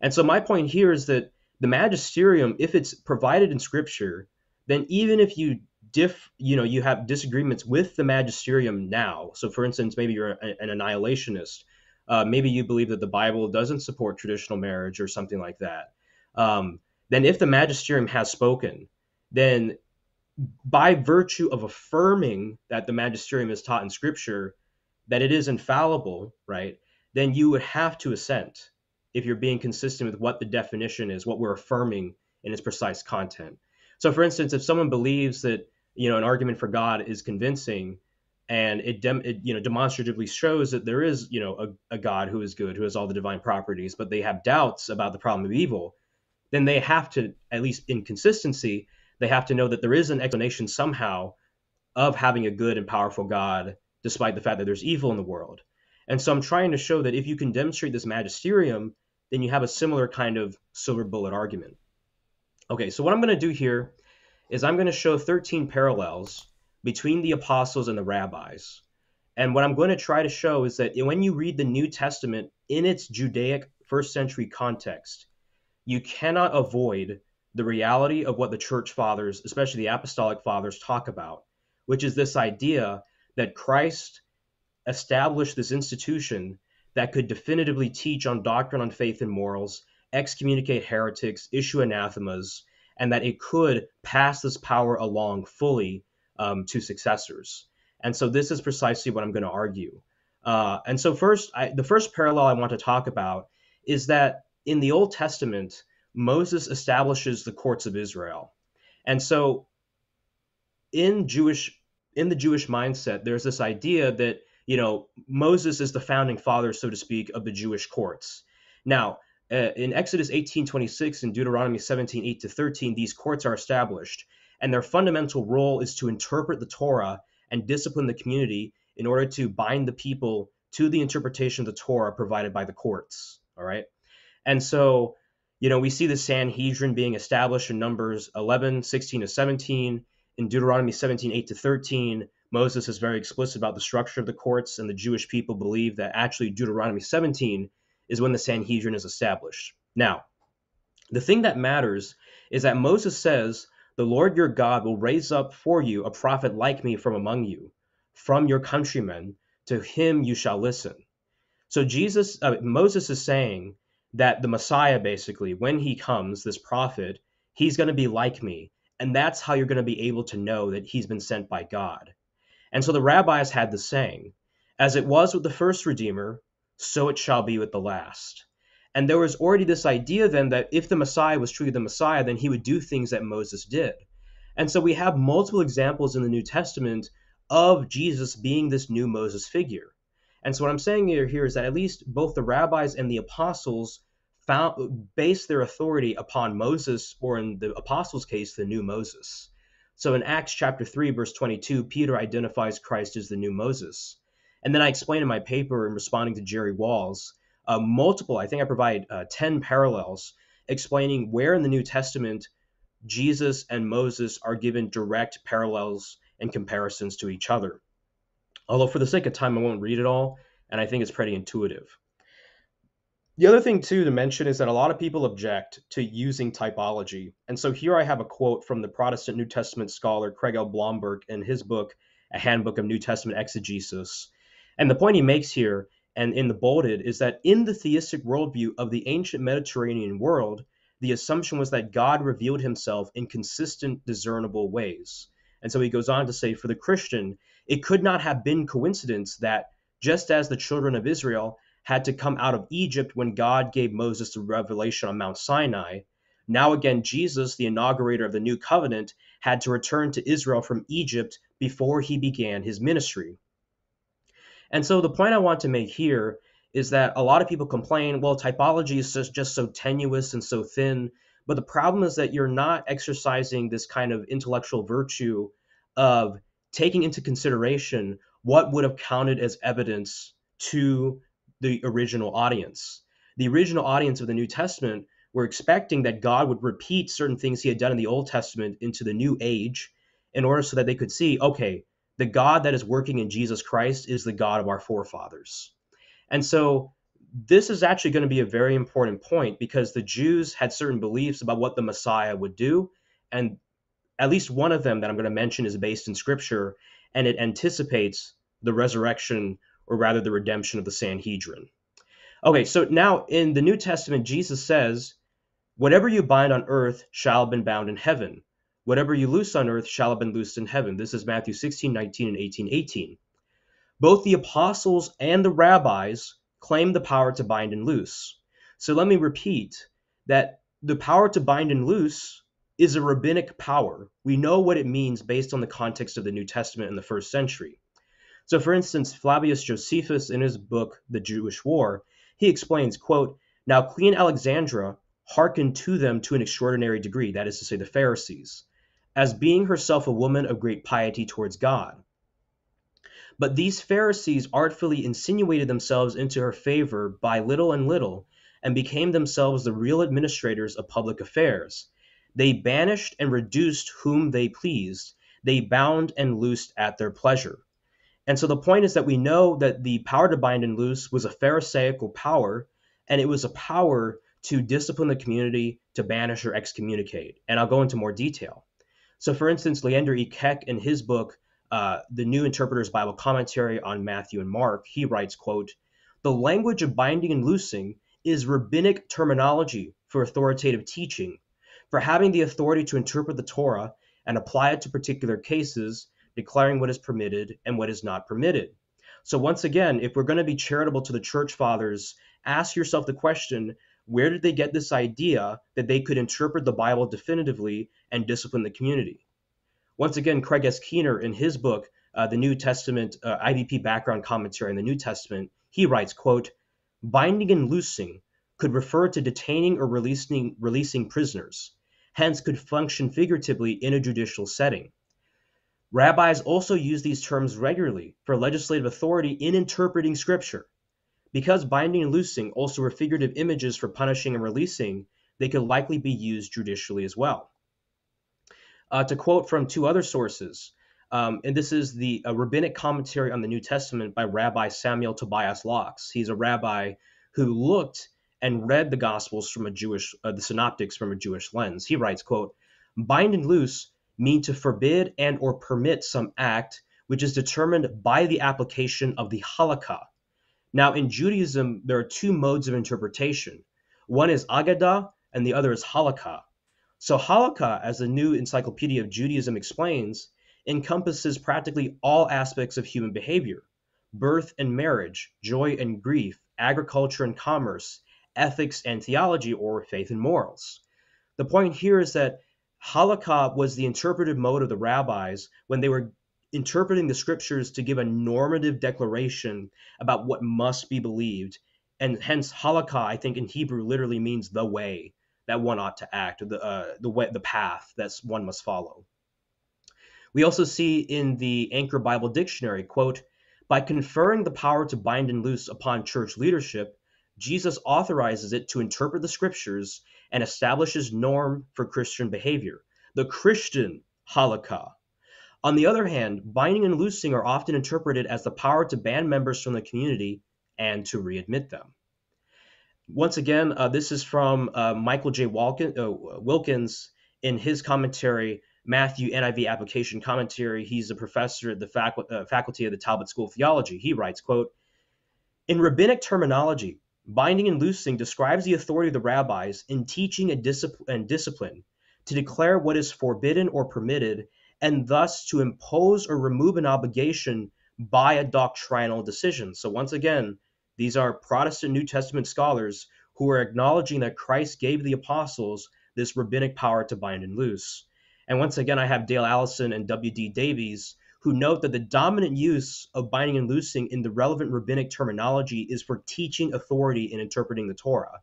S2: And so my point here is that the magisterium, if it's provided in scripture, then even if you diff you know you have disagreements with the magisterium now so for instance maybe you're a, an annihilationist uh, maybe you believe that the bible doesn't support traditional marriage or something like that um, then if the magisterium has spoken then by virtue of affirming that the magisterium is taught in scripture that it is infallible right then you would have to assent if you're being consistent with what the definition is what we're affirming in its precise content. So for instance if someone believes that you know an argument for God is convincing and it, dem- it, you know demonstratively shows that there is you know a, a, god who is good who has all the divine properties but they have doubts about the problem of evil then they have to at least in consistency they have to know that there is an explanation somehow of having a good and powerful god despite the fact that there's evil in the world and so i'm trying to show that if you can demonstrate this magisterium then you have a similar kind of silver bullet argument okay so what i'm going to do here is I'm going to show 13 parallels between the apostles and the rabbis. And what I'm going to try to show is that when you read the New Testament in its Judaic first century context, you cannot avoid the reality of what the church fathers, especially the apostolic fathers, talk about, which is this idea that Christ established this institution that could definitively teach on doctrine on faith and morals, excommunicate heretics, issue anathemas, and that it could pass this power along fully um, to successors. And so this is precisely what I'm going to argue. Uh, and so first, I, the first parallel I want to talk about is that in the Old Testament, Moses establishes the courts of Israel. And so in Jewish in the Jewish mindset, there's this idea that you know Moses is the founding father, so to speak, of the Jewish courts. Now, uh, in Exodus 18:26 and Deuteronomy 17:8 to 13, these courts are established, and their fundamental role is to interpret the Torah and discipline the community in order to bind the people to the interpretation of the Torah provided by the courts. All right, and so you know we see the Sanhedrin being established in Numbers 11, 16 to 17. In Deuteronomy 17, 8 to 13, Moses is very explicit about the structure of the courts, and the Jewish people believe that actually Deuteronomy 17 is when the Sanhedrin is established. Now, the thing that matters is that Moses says, The Lord your God will raise up for you a prophet like me from among you, from your countrymen. To him you shall listen. So Jesus, uh, Moses is saying that the Messiah, basically, when he comes, this prophet, he's going to be like me. And that's how you're going to be able to know that he's been sent by God. And so the rabbis had the saying, As it was with the first Redeemer, so it shall be with the last. And there was already this idea then that if the Messiah was truly the Messiah, then he would do things that Moses did. And so we have multiple examples in the New Testament of Jesus being this new Moses figure. And so what I'm saying here, here is that at least both the rabbis and the apostles found based their authority upon Moses, or in the apostles' case, the new Moses. So in Acts chapter 3, verse 22, Peter identifies Christ as the new Moses. And then I explain in my paper in responding to Jerry Walls uh, multiple, I think I provide uh, 10 parallels explaining where in the New Testament Jesus and Moses are given direct parallels and comparisons to each other. Although, for the sake of time, I won't read it all, and I think it's pretty intuitive. The other thing, too, to mention is that a lot of people object to using typology. And so here I have a quote from the Protestant New Testament scholar Craig L. Blomberg in his book, A Handbook of New Testament Exegesis. And the point he makes here, and in the bolded, is that in the theistic worldview of the ancient Mediterranean world, the assumption was that God revealed himself in consistent, discernible ways. And so he goes on to say, for the Christian, it could not have been coincidence that just as the children of Israel had to come out of Egypt when God gave Moses the revelation on Mount Sinai, now again Jesus, the inaugurator of the new covenant, had to return to Israel from Egypt before he began his ministry. And so the point I want to make here is that a lot of people complain, well, typology is just, just so tenuous and so thin. But the problem is that you're not exercising this kind of intellectual virtue of taking into consideration what would have counted as evidence to the original audience. The original audience of the New Testament were expecting that God would repeat certain things he had done in the Old Testament into the new age in order so that they could see, okay, the God that is working in Jesus Christ is the God of our forefathers. And so this is actually going to be a very important point because the Jews had certain beliefs about what the Messiah would do. And at least one of them that I'm going to mention is based in scripture and it anticipates the resurrection or rather the redemption of the Sanhedrin. Okay, so now in the New Testament, Jesus says, Whatever you bind on earth shall have been bound in heaven, Whatever you loose on earth shall have been loosed in heaven. This is Matthew 16, 19, and 18, 18. Both the apostles and the rabbis claim the power to bind and loose. So let me repeat that the power to bind and loose is a rabbinic power. We know what it means based on the context of the New Testament in the first century. So for instance, Flavius Josephus in his book The Jewish War, he explains, quote, "Now Queen Alexandra hearkened to them to an extraordinary degree, that is to say the Pharisees, as being herself a woman of great piety towards God. But these Pharisees artfully insinuated themselves into her favor by little and little, and became themselves the real administrators of public affairs. They banished and reduced whom they pleased. they bound and loosed at their pleasure. And so the point is that we know that the power to bind and loose was a Pharisaical power, and it was a power to discipline the community, to banish or excommunicate. And I'll go into more detail. So, for instance, Leander E. Keck, in his book, uh, The New Interpreter's Bible Commentary on Matthew and Mark, he writes, quote, The language of binding and loosing is rabbinic terminology for authoritative teaching, for having the authority to interpret the Torah and apply it to particular cases, declaring what is permitted and what is not permitted. So, once again, if we're going to be charitable to the church fathers, ask yourself the question where did they get this idea that they could interpret the Bible definitively and discipline the community? Once again, Craig S. Keener, in his book, uh, The New Testament, uh, Background Commentary on the New Testament, he writes, quote, Binding and loosing could refer to detaining or releasing, releasing prisoners, hence could function figuratively in a judicial setting. Rabbis also use these terms regularly for legislative authority in interpreting scripture. Because binding and loosing also were figurative images for punishing and releasing, they could likely be used judicially as well. Uh, to quote from two other sources, um, and this is the rabbinic commentary on the New Testament by Rabbi Samuel Tobias Lachs. He's a rabbi who looked and read the Gospels from a Jewish, uh, the Synoptics from a Jewish lens. He writes, "quote Bind and loose mean to forbid and or permit some act which is determined by the application of the halakha, now, in Judaism, there are two modes of interpretation. One is Agadah, and the other is Halakha. So, Halakha, as the new Encyclopedia of Judaism explains, encompasses practically all aspects of human behavior birth and marriage, joy and grief, agriculture and commerce, ethics and theology, or faith and morals. The point here is that Halakha was the interpretive mode of the rabbis when they were interpreting the scriptures to give a normative declaration about what must be believed. And hence, halakha, I think in Hebrew, literally means the way that one ought to act, or the, uh, the, way, the path that one must follow. We also see in the Anchor Bible Dictionary, quote, by conferring the power to bind and loose upon church leadership, Jesus authorizes it to interpret the scriptures and establishes norm for Christian behavior. The Christian halakha, on the other hand, binding and loosing are often interpreted as the power to ban members from the community and to readmit them. Once again, uh, this is from uh, Michael J. Walken, uh, Wilkins in his commentary, Matthew NIV Application Commentary. He's a professor at the facu- uh, faculty of the Talbot School of Theology. He writes, quote, In rabbinic terminology, binding and loosing describes the authority of the rabbis in teaching and, discipl- and discipline to declare what is forbidden or permitted and thus to impose or remove an obligation by a doctrinal decision. So, once again, these are Protestant New Testament scholars who are acknowledging that Christ gave the apostles this rabbinic power to bind and loose. And once again, I have Dale Allison and W.D. Davies who note that the dominant use of binding and loosing in the relevant rabbinic terminology is for teaching authority in interpreting the Torah.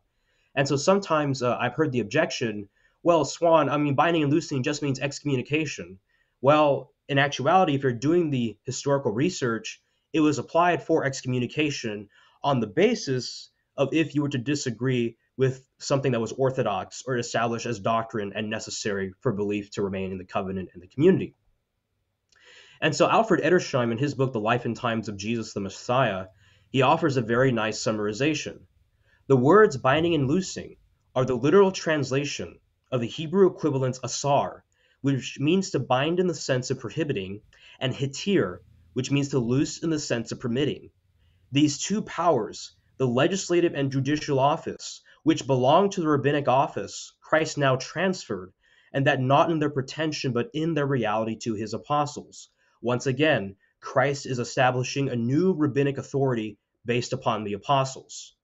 S2: And so sometimes uh, I've heard the objection well, Suan, I mean, binding and loosing just means excommunication. Well, in actuality, if you're doing the historical research, it was applied for excommunication on the basis of if you were to disagree with something that was orthodox or established as doctrine and necessary for belief to remain in the covenant and the community. And so Alfred Edersheim, in his book, The Life and Times of Jesus the Messiah, he offers a very nice summarization. The words binding and loosing are the literal translation of the Hebrew equivalents asar, which means to bind in the sense of prohibiting, and hetir, which means to loose in the sense of permitting. These two powers, the legislative and judicial office, which belong to the rabbinic office, Christ now transferred, and that not in their pretension but in their reality to his apostles. Once again, Christ is establishing a new rabbinic authority based upon the apostles.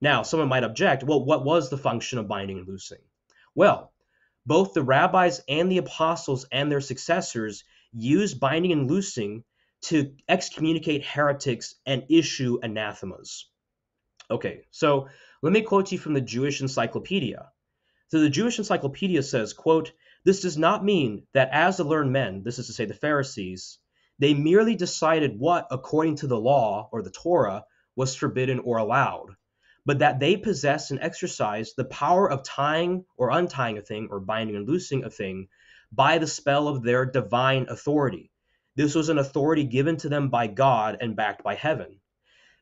S2: Now, someone might object, well, what was the function of binding and loosing? Well, both the rabbis and the apostles and their successors used binding and loosing to excommunicate heretics and issue anathemas. Okay, so let me quote you from the Jewish Encyclopedia. So the Jewish Encyclopedia says, quote, this does not mean that as the learned men, this is to say the Pharisees, they merely decided what, according to the law or the Torah, was forbidden or allowed, but that they possess and exercise the power of tying or untying a thing or binding and loosing a thing by the spell of their divine authority. This was an authority given to them by God and backed by heaven.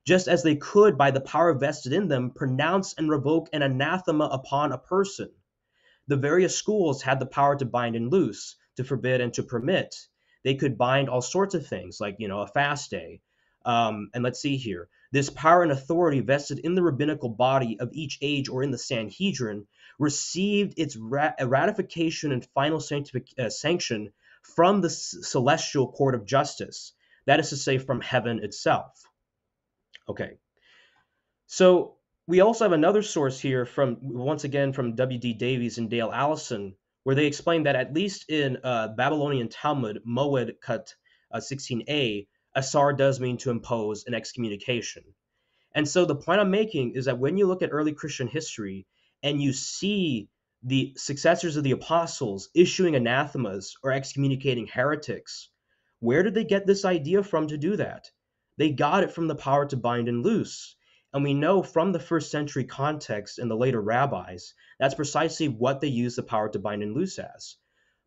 S2: Just as they could, by the power vested in them, pronounce and revoke an anathema upon a person. The various schools had the power to bind and loose, to forbid and to permit. They could bind all sorts of things, like, you know, a fast day. Um, and let's see here. This power and authority vested in the rabbinical body of each age or in the Sanhedrin received its ratification and final uh, sanction from the celestial court of justice. That is to say, from heaven itself. Okay. So we also have another source here from once again from W.D. Davies and Dale Allison, where they explain that at least in uh, Babylonian Talmud, Moed Katan uh, 16a, Asar does mean to impose an excommunication. And so the point I'm making is that when you look at early Christian history and you see the successors of the apostles issuing anathemas or excommunicating heretics, where did they get this idea from to do that? They got it from the power to bind and loose. And we know from the first century context and the later rabbis, that's precisely what they use the power to bind and loose as.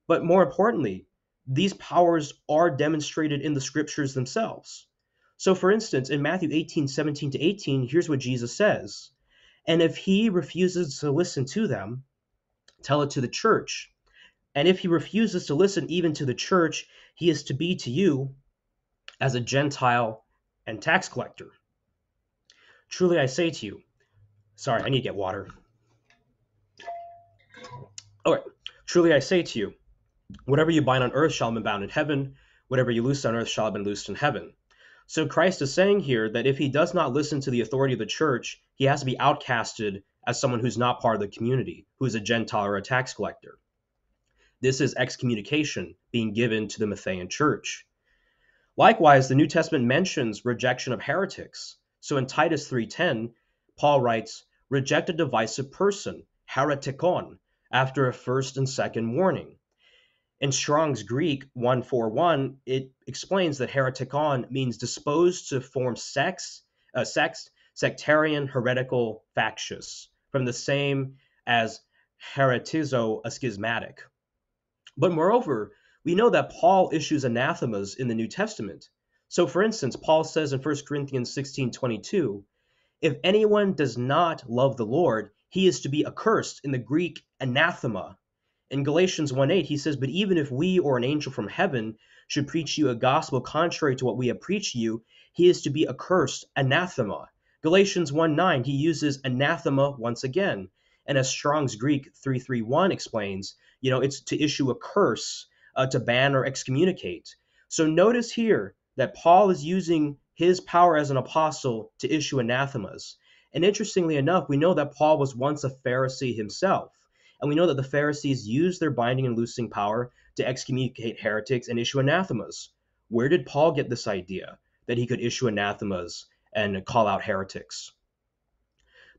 S2: But more importantly, these powers are demonstrated in the scriptures themselves. So, for instance, in Matthew 18 17 to 18, here's what Jesus says And if he refuses to listen to them, tell it to the church. And if he refuses to listen even to the church, he is to be to you as a Gentile and tax collector. Truly I say to you, sorry, I need to get water. All right, truly I say to you, whatever you bind on earth shall be bound in heaven, whatever you loose on earth shall be loosed in heaven. So Christ is saying here that if he does not listen to the authority of the church, he has to be outcasted as someone who's not part of the community, who is a Gentile or a tax collector. This is excommunication being given to the Matthean church. Likewise, the New Testament mentions rejection of heretics. So in Titus 3:10, Paul writes, "Reject a divisive person, heretikon, after a first and second warning." In Strong's Greek 141, it explains that heretikon means disposed to form sects, uh, sectarian, heretical, factious, from the same as heretizo, a schismatic. But moreover, we know that Paul issues anathemas in the New Testament. So, for instance, Paul says in 1 Corinthians 16 22, if anyone does not love the Lord, he is to be accursed in the Greek anathema. In Galatians 1 8, he says, But even if we or an angel from heaven should preach you a gospel contrary to what we have preached you, he is to be accursed, anathema. Galatians 1 9, he uses anathema once again. And as Strong's Greek 331 explains, you know, it's to issue a curse, uh, to ban or excommunicate. So notice here that Paul is using his power as an apostle to issue anathemas. And interestingly enough, we know that Paul was once a Pharisee himself. And we know that the Pharisees used their binding and loosing power to excommunicate heretics and issue anathemas. Where did Paul get this idea that he could issue anathemas and call out heretics?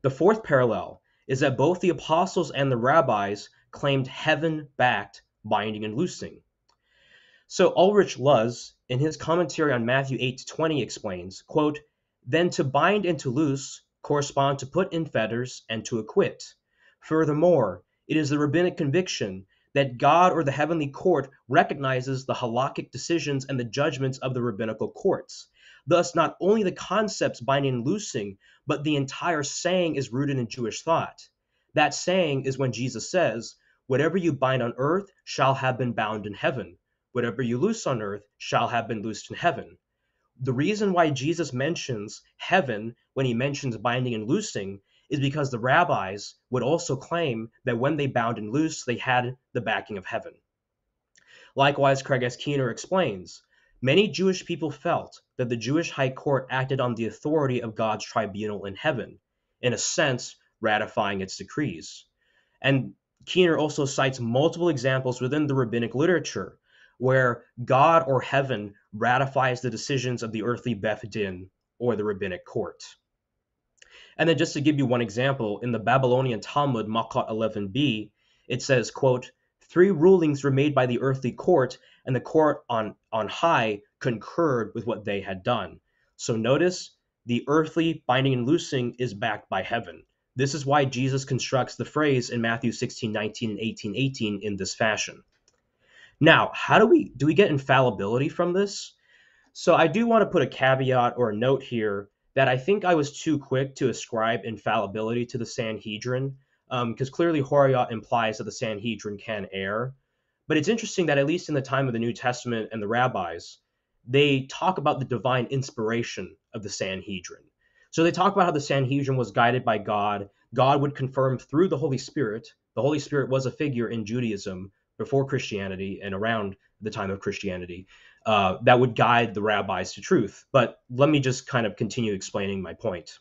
S2: The fourth parallel is that both the apostles and the rabbis claimed heaven backed binding and loosing. So Ulrich Luz, in his commentary on Matthew 8 20, explains, quote, Then to bind and to loose correspond to put in fetters and to acquit. Furthermore, it is the rabbinic conviction that God or the heavenly court recognizes the halakhic decisions and the judgments of the rabbinical courts. Thus, not only the concepts binding and loosing, but the entire saying is rooted in Jewish thought. That saying is when Jesus says, Whatever you bind on earth shall have been bound in heaven whatever you loose on earth shall have been loosed in heaven. The reason why Jesus mentions heaven when he mentions binding and loosing is because the rabbis would also claim that when they bound and loosed, they had the backing of heaven. Likewise, Craig S. Keener explains many Jewish people felt that the Jewish high court acted on the authority of God's tribunal in heaven, in a sense, ratifying its decrees. And Keener also cites multiple examples within the rabbinic literature where God or heaven ratifies the decisions of the earthly Beth Din or the rabbinic court. And then just to give you one example, in the Babylonian Talmud Makot 11b, it says, quote, three rulings were made by the earthly court, and the court on, on high concurred with what they had done. So notice the earthly binding and loosing is backed by heaven. This is why Jesus constructs the phrase in Matthew 16, 19, and 18, 18 in this fashion. Now, how do we do we get infallibility from this? So I do want to put a caveat or a note here that I think I was too quick to ascribe infallibility to the Sanhedrin, because um, clearly Horiot implies that the Sanhedrin can err. But it's interesting that at least in the time of the New Testament and the rabbis, they talk about the divine inspiration of the Sanhedrin. So they talk about how the Sanhedrin was guided by God. God would confirm through the Holy Spirit. The Holy Spirit was a figure in Judaism before Christianity and around the time of Christianity uh, that would guide the rabbis to truth. But let me just kind of continue explaining my point.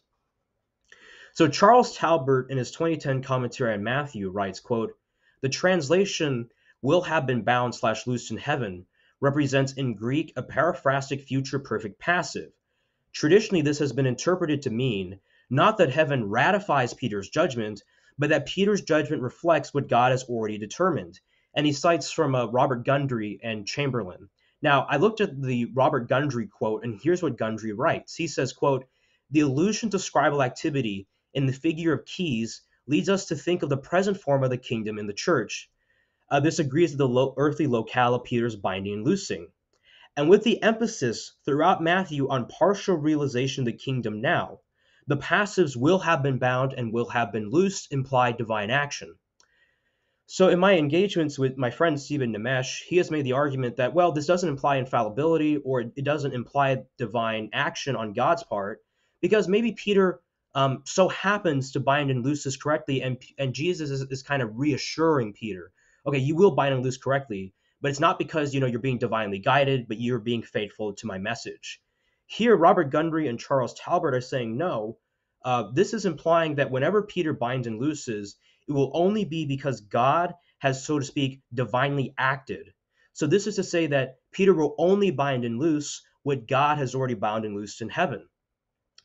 S2: So Charles Talbert, in his 2010 commentary on Matthew, writes, "quote The translation will have been bound slash loosed in heaven represents in Greek a periphrastic future perfect passive. Traditionally, this has been interpreted to mean not that heaven ratifies Peter's judgment, but that Peter's judgment reflects what God has already determined. And he cites from uh, Robert Gundry and Chamberlain. Now, I looked at the Robert Gundry quote, and here's what Gundry writes. He says, quote, the allusion to scribal activity in the figure of keys leads us to think of the present form of the kingdom in the church. Uh, this agrees with the lo- earthly locale of Peter's binding and loosing. And with the emphasis throughout Matthew on partial realization of the kingdom now, the passives will have been bound and will have been loosed imply divine action. So, in my engagements with my friend Steven Nemes, he has made the argument that, well, this doesn't imply infallibility or it doesn't imply divine action on God's part, because maybe Peter um, so happens to bind and loose this correctly, and, and Jesus is, is kind of reassuring Peter, okay, you will bind and loose correctly, but it's not because you know you're being divinely guided, but you're being faithful to my message. Here, Robert Gundry and Charles Talbert are saying no. Uh, this is implying that whenever Peter binds and looses, it will only be because God has, so to speak, divinely acted. So this is to say that Peter will only bind and loose what God has already bound and loosed in heaven.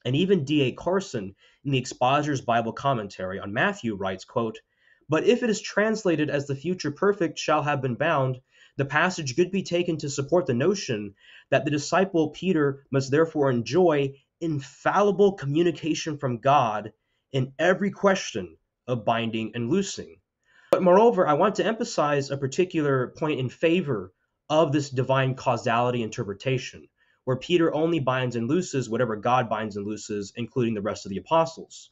S2: And even D.A. Carson in the Expositor's Bible Commentary on Matthew writes, quote, But if it is translated as the future perfect shall have been bound, the passage could be taken to support the notion that the disciple Peter must therefore enjoy infallible communication from God in every question of binding and loosing. But moreover, I want to emphasize a particular point in favor of this divine causality interpretation, where Peter only binds and looses whatever God binds and looses, including the rest of the apostles.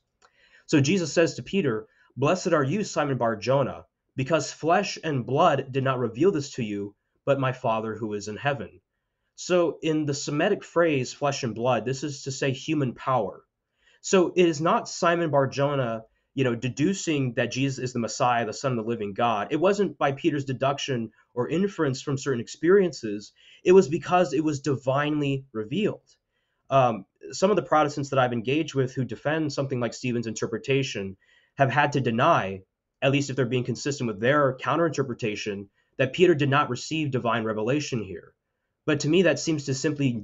S2: So Jesus says to Peter, Blessed are you, Simon Bar Jonah, because flesh and blood did not reveal this to you, but my Father who is in heaven. So, in the Semitic phrase flesh and blood, this is to say human power. So, it is not Simon Bar Jonah you know, deducing that Jesus is the Messiah, the Son of the living God. It wasn't by Peter's deduction or inference from certain experiences. It was because it was divinely revealed. Um, some of the Protestants that I've engaged with who defend something like Steven's interpretation have had to deny, at least if they're being consistent with their counterinterpretation, that Peter did not receive divine revelation here. But to me, that seems to simply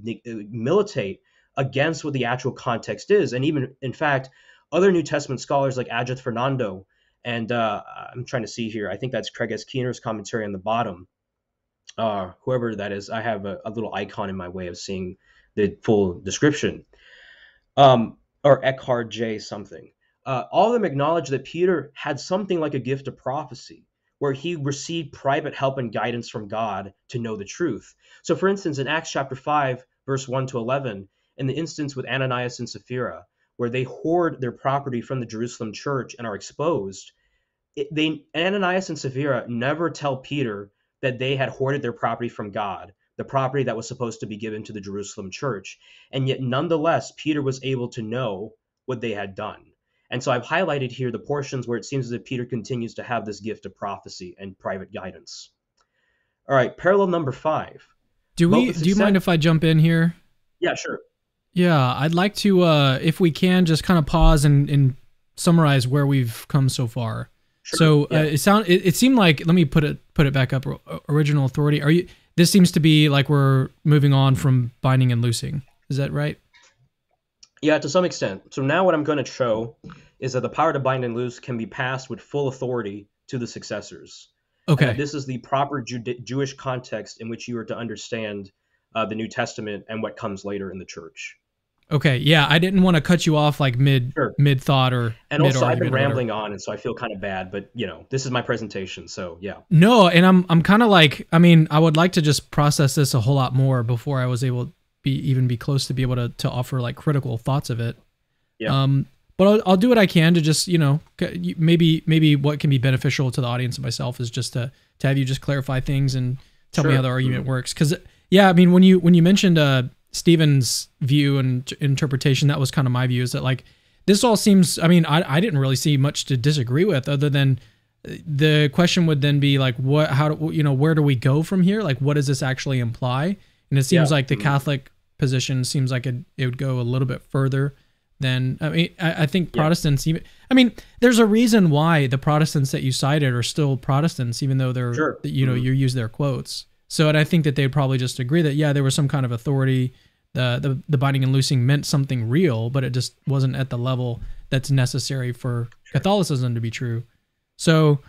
S2: militate against what the actual context is. And even, in fact, other New Testament scholars like Ajith Fernando, and uh, I'm trying to see here. I think that's Craig S. Keener's commentary on the bottom. Uh, whoever that is, I have a, a, little icon in my way of seeing the full description. Um, or Eckhart J. something. Uh, all of them acknowledge that Peter had something like a gift of prophecy, where he received private help and guidance from God to know the truth. So, for instance, in Acts chapter 5, verse 1 to 11, in the instance with Ananias and Sapphira, where they hoard their property from the Jerusalem church and are exposed, it, they Ananias and Sapphira never tell Peter that they had hoarded their property from God, the property that was supposed to be given to the Jerusalem church. And yet, nonetheless, Peter was able to know what they had done. And so I've highlighted here the portions where it seems as if Peter continues to have this gift of prophecy and private guidance. All right, parallel number five.
S1: Do we? Do you mind if I jump in here?
S2: Yeah, sure.
S1: Yeah, I'd like to, uh, if we can, just kind of pause and, and summarize where we've come so far. Sure. So uh, yeah. uh, it sound it, it, seemed like let me put it put it back up. Original authority. Are you? This seems to be like we're moving on from binding and loosing. Is that right?
S2: Yeah, to some extent. So now what I'm going to show is that the power to bind and loose can be passed with full authority to the successors.
S1: Okay.
S2: this is the proper Jew- Jewish context in which you are to understand uh, the New Testament and what comes later in the church.
S1: Okay, yeah, I didn't want to cut you off like mid
S2: Sure.
S1: mid thought or
S2: And
S1: mid
S2: also, I've been
S1: argument or whatever.
S2: rambling on, and so I feel kind of bad. But you know, this is my presentation, so yeah.
S1: No, and I'm I'm kind of like I mean I would like to just process this a whole lot more before I was able to be even be close to be able to to offer like critical thoughts of it.
S2: Yeah.
S1: Um, but I'll, I'll do what I can to just you know maybe maybe what can be beneficial to the audience and myself is just to to have you just clarify things and tell me how the argument
S2: Mhm.
S1: works because yeah I mean when you when you mentioned uh Steven's view and interpretation that was kind of my view is that like this all seems I mean I I didn't really see much to disagree with other than the question would then be like what how do you know where do we go from here like what does this actually imply and it seems
S2: Yeah.
S1: like the
S2: Mhm.
S1: catholic position seems like it, it would go a little bit further than i mean i, I think
S2: Yeah.
S1: protestants even i mean there's a reason why the protestants that you cited are still protestants even though they're
S2: Sure.
S1: you know
S2: Mhm.
S1: you use their quotes so and i think that they'd probably just agree that yeah there was some kind of authority. The, the the binding and loosing meant something real but it just wasn't at the level that's necessary for catholicism to be true. So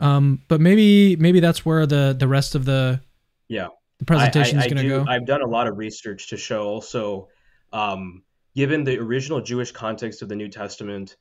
S1: um but maybe maybe that's where the the rest of the
S2: Yeah.
S1: the presentation is going to go.
S2: I've done a lot of research to show also, um, given the original Jewish context of the New Testament,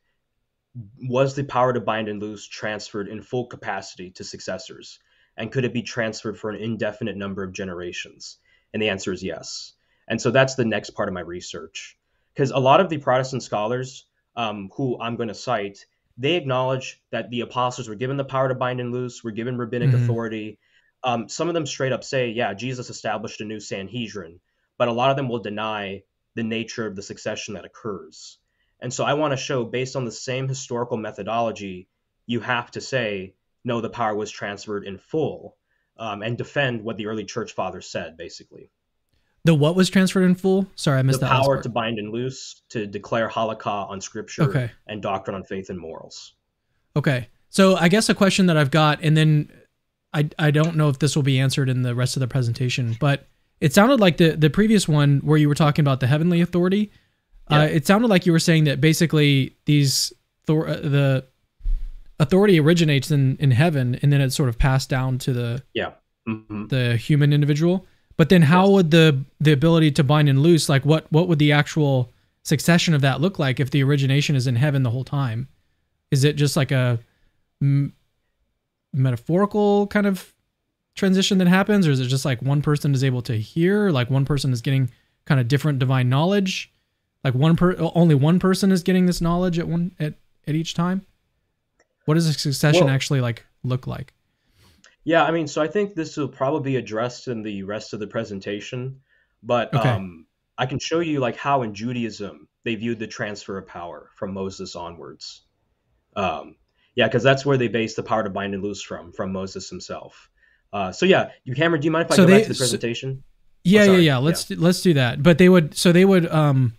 S2: was the power to bind and loose transferred in full capacity to successors? And could it be transferred for an indefinite number of generations? And the answer is yes. And so that's the next part of my research. Because a lot of the Protestant scholars um, who I'm going to cite, they acknowledge that the apostles were given the power to bind and loose, were given rabbinic
S1: Mhm.
S2: authority. Um, some of them straight up say, yeah, Jesus established a new Sanhedrin, but a lot of them will deny the nature of the succession that occurs. And so I want to show, based on the same historical methodology, you have to say, no, the power was transferred in full, um, and defend what the early church fathers said, basically.
S1: the what was transferred in full sorry i missed
S2: The power to bind and loose, to declare halakha on scripture
S1: Okay.
S2: and doctrine on faith and morals.
S1: Okay. So I guess a question that I've got, and then I I don't know if this will be answered in the rest of the presentation, but it sounded like the the previous one where you were talking about the heavenly authority. Uh, it sounded like you were saying that basically these thor- uh, the authority originates in in heaven, and then it's sort of passed down to the
S2: Yeah. hmm
S1: the human individual. But then how
S2: Yes.
S1: would the the ability to bind and loose like what what would the actual succession of that look like if the origination is in heaven the whole time? Is it just like a m- metaphorical kind of transition that happens or is it just like one person is able to hear like one person is getting kind of different divine knowledge like one per only one person is getting this knowledge at one at, at each time what does a succession
S2: Well-
S1: actually like look like
S2: Yeah, I mean, so I think this will probably be addressed in the rest of the presentation, but
S1: Okay.
S2: um, I can show you like how in Judaism they viewed the transfer of power from Moses onwards. Um, yeah, because that's where they base the power to bind and loose from, from Moses himself. Uh, so yeah, you Cameron, do you mind if I
S1: So
S2: go
S1: they-
S2: back to the presentation?
S1: Yeah, yeah,
S2: sorry.
S1: yeah. Let's let's do that. But they would so they would um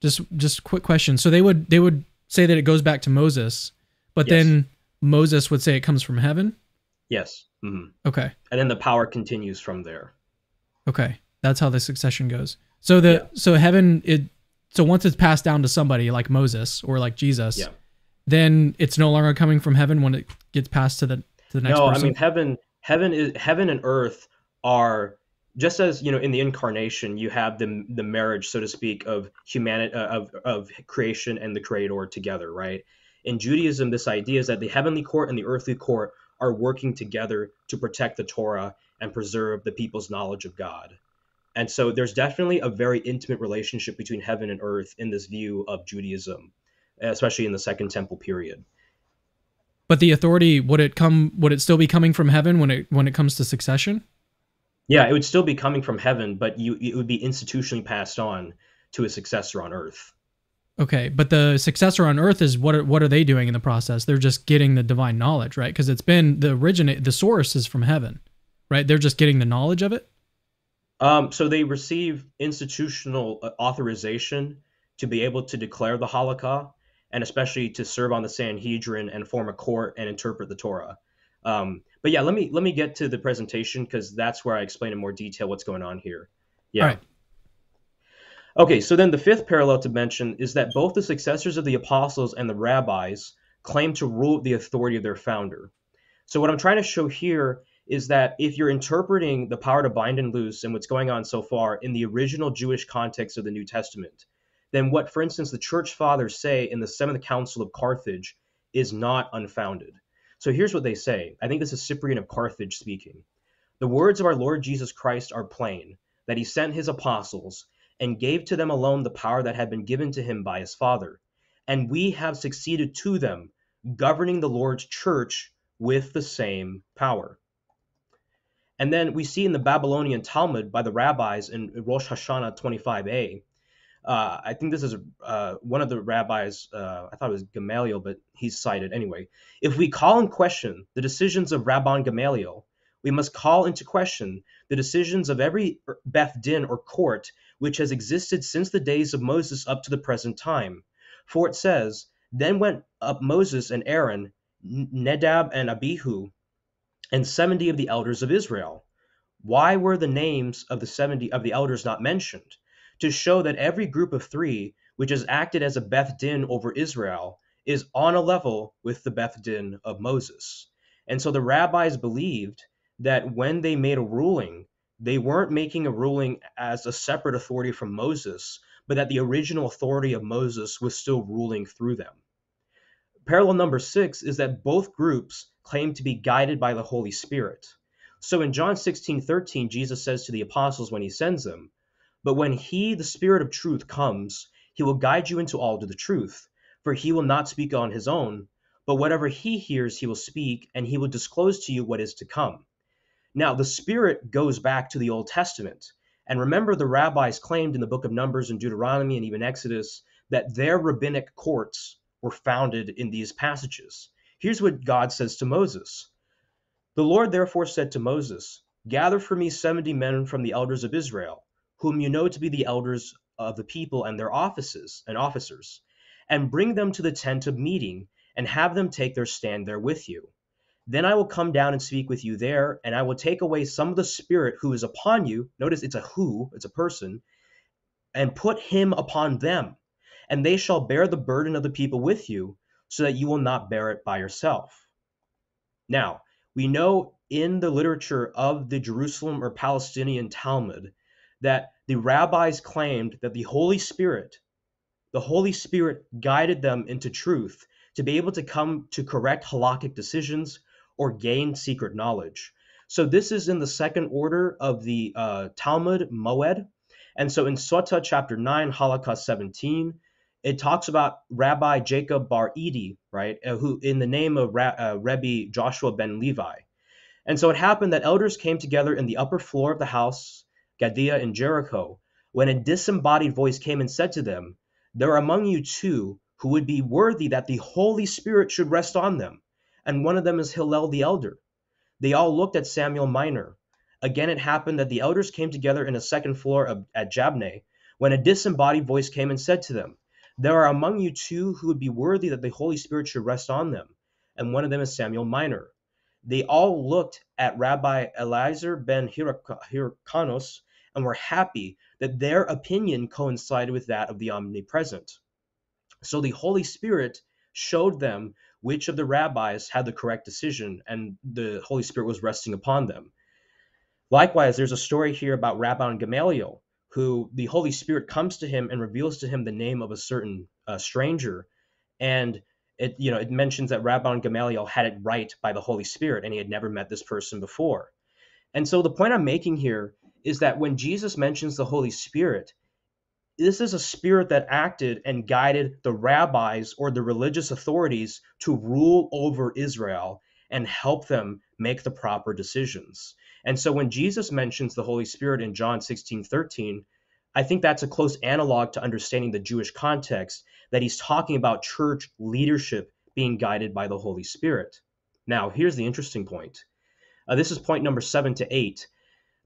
S1: just just quick question. So they would they would say that it goes back to Moses, but
S2: Yes.
S1: then Moses would say it comes from heaven.
S2: yes. hmm
S1: Okay.
S2: And then the power continues from there.
S1: Okay. That's how the succession goes. So the
S2: Yeah.
S1: so heaven it so once it's passed down to somebody like Moses or like Jesus,
S2: Yeah.
S1: then it's no longer coming from heaven when it gets passed to the to the next
S2: no,
S1: person.
S2: I mean heaven, heaven is heaven and earth are just as you know in the incarnation you have the the marriage, so to speak, of humanity uh, of of creation and the creator together, right? In Judaism, this idea is that the heavenly court and the earthly court are working together to protect the Torah and preserve the people's knowledge of God. And so there's definitely a very intimate relationship between heaven and earth in this view of Judaism, especially in the Second Temple period.
S1: but the authority would it come would it still be coming from heaven when it when it comes to succession?
S2: Yeah, it would still be coming from heaven, but you it would be institutionally passed on to a successor on earth.
S1: Okay, but the successor on Earth is what are, what are they doing in the process? They're just getting the divine knowledge, right? Because it's been the originate, the source is from heaven, right? They're just getting the knowledge of it.
S2: Um, so they receive institutional uh, authorization to be able to declare the halakha, and especially to serve on the Sanhedrin and form a court and interpret the Torah. Um, but yeah, let me let me get to the presentation because that's where I explain in more detail what's going on here. Yeah.
S1: All right.
S2: Okay, so then the fifth parallel to mention is that both the successors of the apostles and the rabbis claim to rule the authority of their founder. So what I'm trying to show here is that if you're interpreting the power to bind and loose and what's going on so far in the original Jewish context of the New Testament, then what, for instance, the church fathers say in the Seventh Council of Carthage is not unfounded. So here's what they say. I think this is Cyprian of Carthage speaking. The words of our Lord Jesus Christ are plain that he sent his apostles and gave to them alone the power that had been given to him by his Father. And we have succeeded to them, governing the Lord's church with the same power. And then we see in the Babylonian Talmud by the rabbis in Rosh Hashanah 25a, uh, I think this is uh, one of the rabbis, uh, I thought it was Gamaliel, but he's cited anyway. If we call in question the decisions of Rabban Gamaliel, we must call into question the decisions of every Beth Din or court which has existed since the days of Moses up to the present time. For it says, Then went up Moses and Aaron, Nadab and Abihu, and seventy of the elders of Israel. Why were the names of the seventy of the elders not mentioned? To show that every group of three, which has acted as a Beth Din over Israel, is on a level with the Beth Din of Moses. And so the rabbis believed that when they made a ruling, they weren't making a ruling as a separate authority from Moses, but that the original authority of Moses was still ruling through them. Parallel number six is that both groups claim to be guided by the Holy Spirit. So in John 16 13, Jesus says to the apostles when he sends them, But when he, the Spirit of truth, comes, he will guide you into all to the truth, for he will not speak on his own, but whatever he hears, he will speak, and he will disclose to you what is to come. Now, the Spirit goes back to the Old Testament. And remember, the rabbis claimed in the book of Numbers and Deuteronomy and even Exodus that their rabbinic courts were founded in these passages. Here's what God says to Moses The Lord therefore said to Moses, Gather for me seventy men from the elders of Israel, whom you know to be the elders of the people and their offices and officers, and bring them to the tent of meeting, and have them take their stand there with you. Then I will come down and speak with you there, and I will take away some of the spirit who is upon you. Notice it's a who, it's a person, and put him upon them. And they shall bear the burden of the people with you, so that you will not bear it by yourself. Now, we know in the literature of the Jerusalem or Palestinian Talmud that the rabbis claimed that the Holy Spirit, the Holy Spirit guided them into truth to be able to come to correct halakhic decisions or gain secret knowledge. So this is in the second order of the uh, Talmud Moed. And so in Sota chapter 9, Halakha 17, it talks about Rabbi Jacob Bar Edi, right, uh, who in the name of Ra- uh, Rebbe Joshua ben Levi. And so it happened that elders came together in the upper floor of the house, Gadea in Jericho, when a disembodied voice came and said to them, There are among you two who would be worthy that the Holy Spirit should rest on them and one of them is Hillel the elder. They all looked at Samuel Minor. Again, it happened that the elders came together in a second floor of, at Jabneh, when a disembodied voice came and said to them, There are among you two who would be worthy that the Holy Spirit should rest on them, and one of them is Samuel Minor. They all looked at Rabbi Eliezer ben Hyrcanus and were happy that their opinion coincided with that of the omnipresent. So the Holy Spirit showed them which of the rabbis had the correct decision, and the Holy Spirit was resting upon them. Likewise, there's a story here about Rabban Gamaliel, who the Holy Spirit comes to him and reveals to him the name of a certain uh, stranger, and it you know it mentions that Rabban Gamaliel had it right by the Holy Spirit, and he had never met this person before. And so the point I'm making here is that when Jesus mentions the Holy Spirit, this is a spirit that acted and guided the rabbis or the religious authorities to rule over Israel and help them make the proper decisions. And so when Jesus mentions the Holy Spirit in John 16 13, I think that's a close analog to understanding the Jewish context that he's talking about church leadership being guided by the Holy Spirit. Now, here's the interesting point. Uh, this is point number seven to eight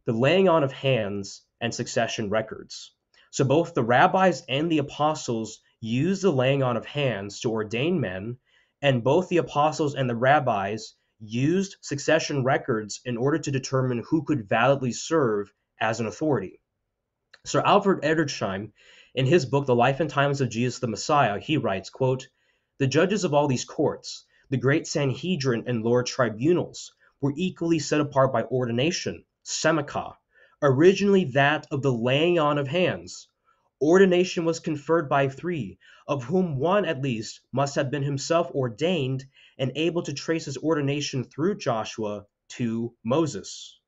S2: the laying on of hands and succession records. So both the rabbis and the apostles used the laying on of hands to ordain men, and both the apostles and the rabbis used succession records in order to determine who could validly serve as an authority. Sir Alfred Edersheim, in his book The Life and Times of Jesus the Messiah, he writes, quote, "The judges of all these courts, the great Sanhedrin and lower tribunals, were equally set apart by ordination, semika, originally that of the laying on of hands, ordination was conferred by three, of whom one at least must have been himself ordained and able to trace his ordination through Joshua to Moses.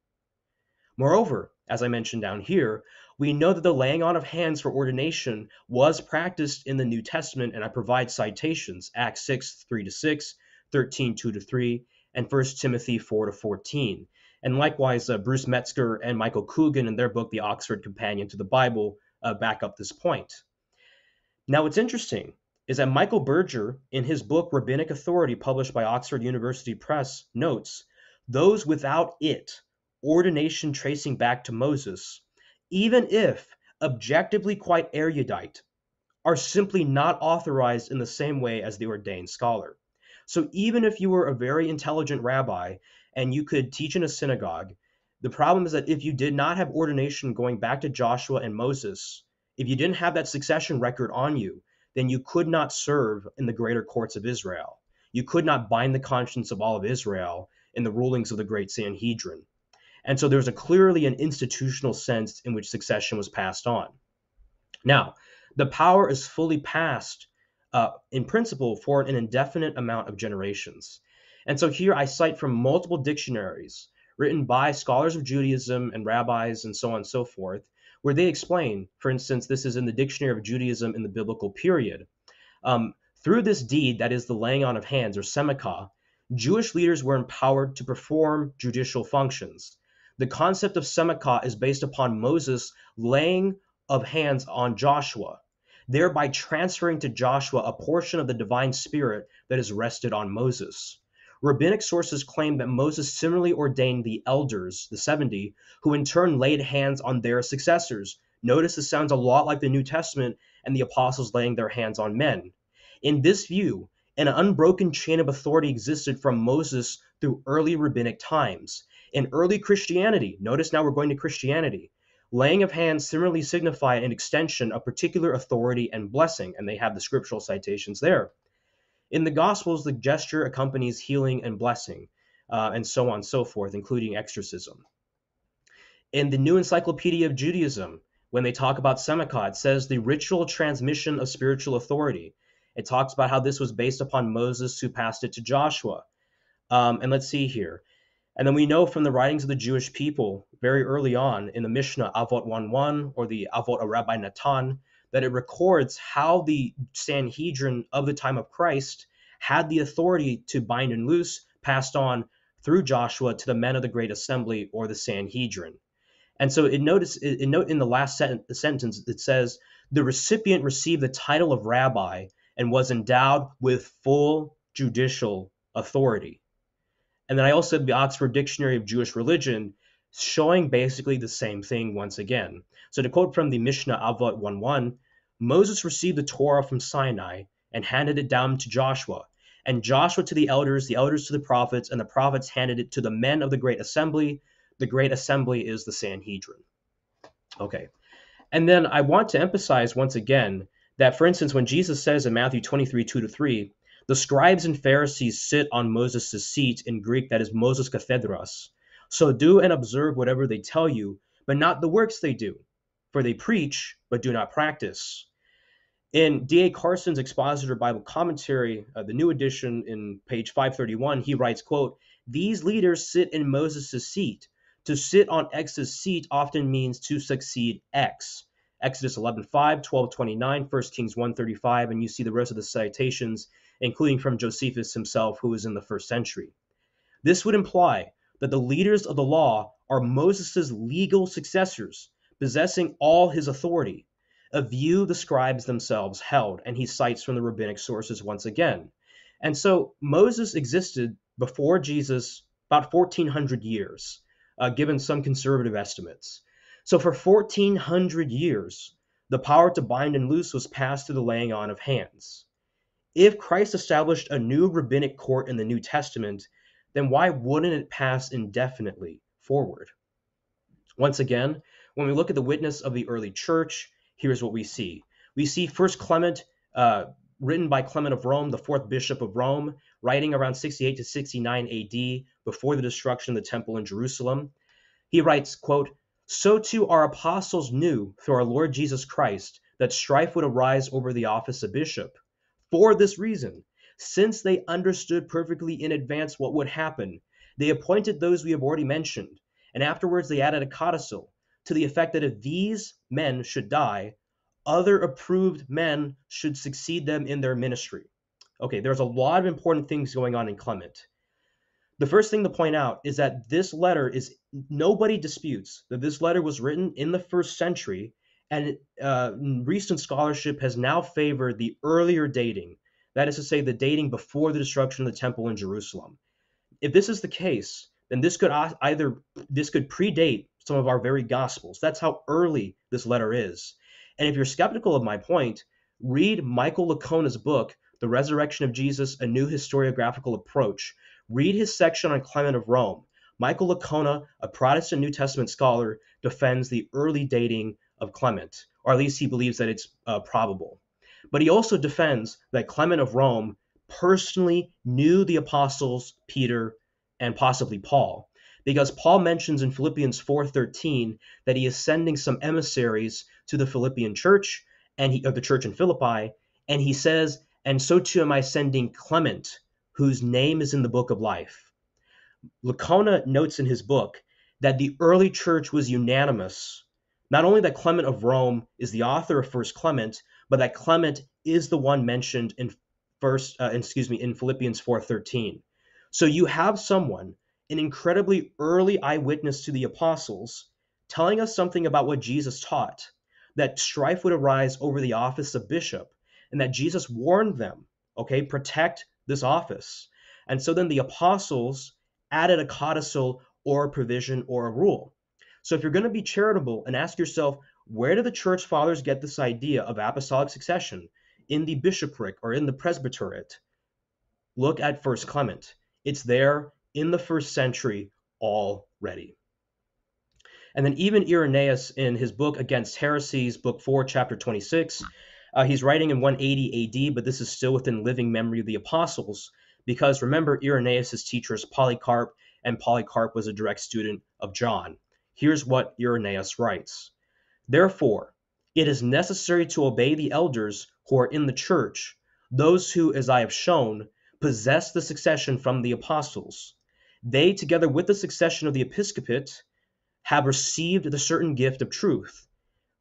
S2: Moreover, as I mentioned down here, we know that the laying on of hands for ordination was practiced in the New Testament, and I provide citations Acts 6 3 to 6, 13 2 to 3, and 1 Timothy 4 to 14. And likewise, uh, Bruce Metzger and Michael Coogan, in their book, The Oxford Companion to the Bible, uh, back up this point. Now, what's interesting is that Michael Berger, in his book Rabbinic Authority, published by Oxford University Press, notes those without it, ordination tracing back to Moses, even if objectively quite erudite, are simply not authorized in the same way as the ordained scholar. So even if you were a very intelligent rabbi and you could teach in a synagogue, the problem is that if you did not have ordination going back to Joshua and Moses, if you didn't have that succession record on you, then you could not serve in the greater courts of Israel. You could not bind the conscience of all of Israel in the rulings of the great Sanhedrin. And so there's a clearly an institutional sense in which succession was passed on. Now, the power is fully passed uh, in principle for an indefinite amount of generations. And so here I cite from multiple dictionaries written by scholars of Judaism and rabbis and so on and so forth, where they explain, for instance, this is in the Dictionary of Judaism in the Biblical Period. Um, through this deed, that is the laying on of hands or semikah, Jewish leaders were empowered to perform judicial functions. The concept of semikah is based upon Moses laying of hands on Joshua, thereby transferring to Joshua a portion of the divine spirit that is rested on Moses. Rabbinic sources claim that Moses similarly ordained the elders, the 70, who in turn laid hands on their successors. Notice this sounds a lot like the New Testament and the apostles laying their hands on men. In this view, an unbroken chain of authority existed from Moses through early rabbinic times. In early Christianity, notice now we're going to Christianity, laying of hands similarly signify an extension of particular authority and blessing, and they have the scriptural citations there. In the Gospels, the gesture accompanies healing and blessing, uh, and so on and so forth, including exorcism. In the New Encyclopedia of Judaism, when they talk about Semikah, it says the ritual transmission of spiritual authority. It talks about how this was based upon Moses who passed it to Joshua. Um, and let's see here. And then we know from the writings of the Jewish people very early on in the Mishnah Avot 1.1 or the Avot of Rabbi Natan that it records how the Sanhedrin of the time of Christ had the authority to bind and loose passed on through Joshua to the men of the great assembly or the Sanhedrin. And so it notice it, note in the last sentence it says the recipient received the title of rabbi and was endowed with full judicial authority. And then I also the Oxford Dictionary of Jewish Religion showing basically the same thing once again. So to quote from the Mishnah Avot 1.1, Moses received the Torah from Sinai and handed it down to Joshua, and Joshua to the elders, the elders to the prophets, and the prophets handed it to the men of the great assembly. The great assembly is the Sanhedrin. Okay. And then I want to emphasize once again that, for instance, when Jesus says in Matthew 23 2 to 3, the scribes and Pharisees sit on Moses' seat, in Greek, that is Moses Cathedros. So do and observe whatever they tell you, but not the works they do, for they preach, but do not practice. In D.A. Carson's Expositor Bible Commentary, uh, the new edition in page 531, he writes, quote, These leaders sit in Moses' seat. To sit on X's seat often means to succeed X. Exodus 11, 5, 12, 29, 1 Kings 135, and you see the rest of the citations including from Josephus himself, who was in the first century. This would imply that the leaders of the law are Moses' legal successors, possessing all his authority, a view the scribes themselves held, and he cites from the rabbinic sources once again. And so Moses existed before Jesus about 1400 years, uh, given some conservative estimates. So for 1400 years, the power to bind and loose was passed through the laying on of hands. If Christ established a new rabbinic court in the New Testament, then why wouldn't it pass indefinitely forward? Once again, when we look at the witness of the early church, here's what we see. We see First Clement, uh, written by Clement of Rome, the fourth bishop of Rome, writing around 68 to 69 AD, before the destruction of the temple in Jerusalem. He writes, quote, So too our apostles knew through our Lord Jesus Christ that strife would arise over the office of bishop. For this reason, since they understood perfectly in advance what would happen, they appointed those we have already mentioned, and afterwards they added a codicil to the effect that if these men should die, other approved men should succeed them in their ministry. Okay, there's a lot of important things going on in Clement. The first thing to point out is that this letter is nobody disputes that this letter was written in the first century, and uh, recent scholarship has now favored the earlier dating. That is to say, the dating before the destruction of the temple in Jerusalem. If this is the case, then this could either this could predate some of our very gospels. That's how early this letter is. And if you're skeptical of my point, read Michael Licona's book, The Resurrection of Jesus: A New Historiographical Approach, Read his section on Clement of Rome. Michael Licona, a Protestant New Testament scholar, defends the early dating of Clement, or at least he believes that it's uh, probable. But he also defends that Clement of Rome personally knew the apostles Peter and possibly Paul, because Paul mentions in Philippians 4:13 that he is sending some emissaries to the Philippian church and he, or the church in Philippi, and he says, "And so too am I sending Clement, whose name is in the book of life. Licona notes in his book that the early church was unanimous, not only that Clement of Rome is the author of First Clement, but that Clement is the one mentioned in first uh, excuse me in Philippians 4:13. So you have someone an incredibly early eyewitness to the apostles telling us something about what Jesus taught that strife would arise over the office of bishop and that Jesus warned them okay protect this office. And so then the apostles added a codicil or a provision or a rule. So if you're going to be charitable and ask yourself, where did the church fathers get this idea of apostolic succession in the bishopric or in the presbyterate? Look at First Clement. It's there in the first century already. And then even Irenaeus in his book Against Heresies, book 4, chapter 26, uh, he's writing in 180 AD, but this is still within living memory of the apostles, because remember, Irenaeus' teacher is Polycarp, and Polycarp was a direct student of John. Here's what Irenaeus writes Therefore, it is necessary to obey the elders who are in the church, those who, as I have shown, possess the succession from the apostles. They, together with the succession of the episcopate, have received the certain gift of truth.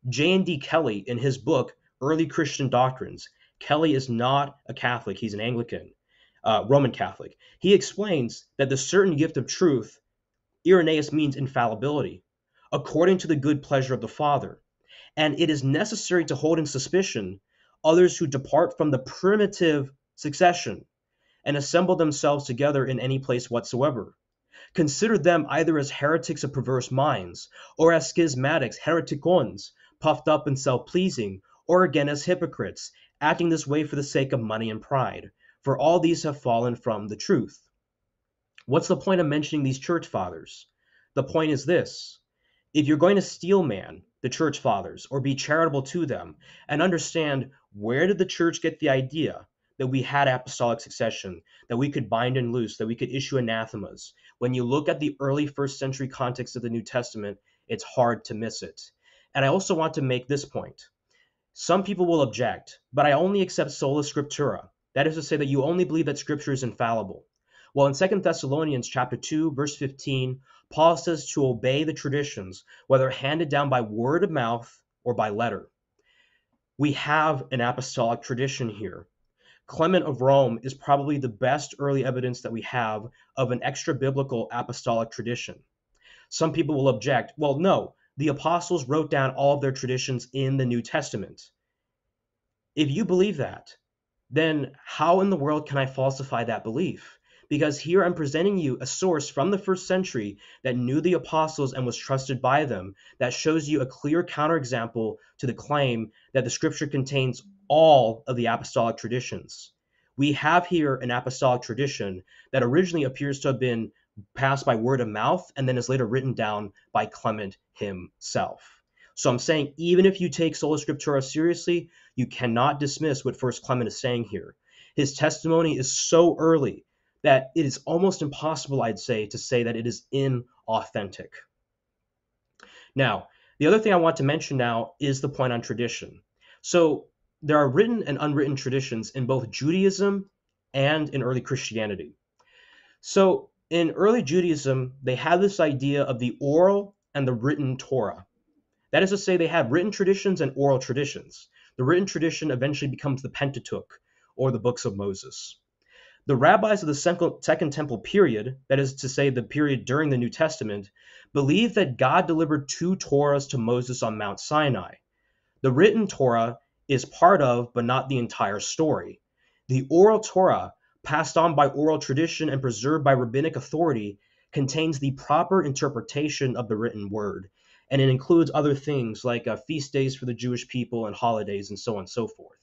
S2: J.N.D. Kelly, in his book early Christian doctrines. Kelly is not a Catholic, he's an Anglican, uh, Roman Catholic. He explains that the certain gift of truth, Irenaeus means infallibility, according to the good pleasure of the Father. And it is necessary to hold in suspicion others who depart from the primitive succession and assemble themselves together in any place whatsoever. Consider them either as heretics of perverse minds, or as schismatics, hereticons, puffed up and self pleasing, or again as hypocrites, acting this way for the sake of money and pride, for all these have fallen from the truth. What's the point of mentioning these church fathers? The point is this if you're going to steal man the church fathers or be charitable to them and understand where did the church get the idea that we had apostolic succession, that we could bind and loose, that we could issue anathemas. When you look at the early first century context of the New Testament, it's hard to miss it. And I also want to make this point. Some people will object, but I only accept sola scriptura. That is to say that you only believe that scripture is infallible. Well, in 2 Thessalonians chapter 2, verse 15, Paul says to obey the traditions, whether handed down by word of mouth or by letter. We have an apostolic tradition here. Clement of Rome is probably the best early evidence that we have of an extra biblical apostolic tradition. Some people will object, well, no, the apostles wrote down all of their traditions in the New Testament. If you believe that, then how in the world can I falsify that belief? Because here I'm presenting you a source from the first century that knew the apostles and was trusted by them, that shows you a clear counterexample to the claim that the scripture contains all of the apostolic traditions. We have here an apostolic tradition that originally appears to have been passed by word of mouth and then is later written down by Clement himself. So I'm saying even if you take sola scriptura seriously, you cannot dismiss what First Clement is saying here. His testimony is so early that it is almost impossible, I'd say, to say that it is inauthentic. Now, the other thing I want to mention now is the point on tradition. So there are written and unwritten traditions in both Judaism and in early Christianity. So in early Judaism, they had this idea of the oral and the written Torah. That is to say, they had written traditions and oral traditions. The written tradition eventually becomes the Pentateuch, or the books of Moses. The rabbis of the Second Temple period, that is to say, the period during the New Testament, believed that God delivered two Torahs to Moses on Mount Sinai. The written Torah is part of, but not the entire story. The oral Torah, passed on by oral tradition and preserved by rabbinic authority, contains the proper interpretation of the written word, and it includes other things like uh, feast days for the Jewish people and holidays and so on and so forth.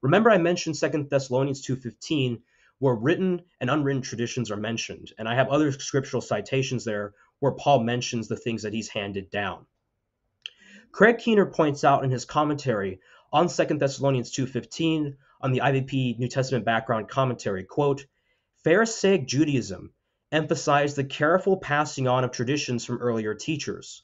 S2: Remember I mentioned 2 Thessalonians 2:15 where written and unwritten traditions are mentioned. And I have other scriptural citations there where Paul mentions the things that he's handed down. Craig Keener points out in his commentary on 2 Thessalonians 2:15 on the IVP New Testament background commentary, quote, Pharisaic Judaism emphasized the careful passing on of traditions from earlier teachers.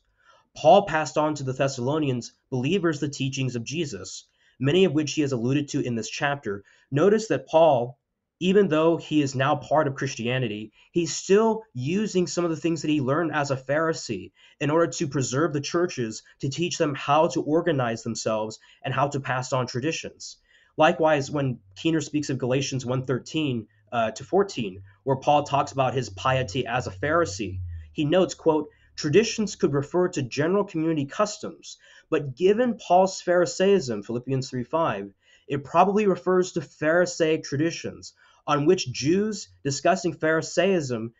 S2: Paul passed on to the Thessalonians believers the teachings of Jesus, many of which he has alluded to in this chapter. Notice that Paul even though he is now part of Christianity, he's still using some of the things that he learned as a Pharisee in order to preserve the churches, to teach them how to organize themselves and how to pass on traditions. Likewise, when Keener speaks of Galatians 1:13 uh, to 14, where Paul talks about his piety as a Pharisee, he notes, quote, traditions could refer to general community customs, but given Paul's Pharisaism, Philippians three 3:5, it probably refers to Pharisaic traditions on which Jews discussing Pharisaism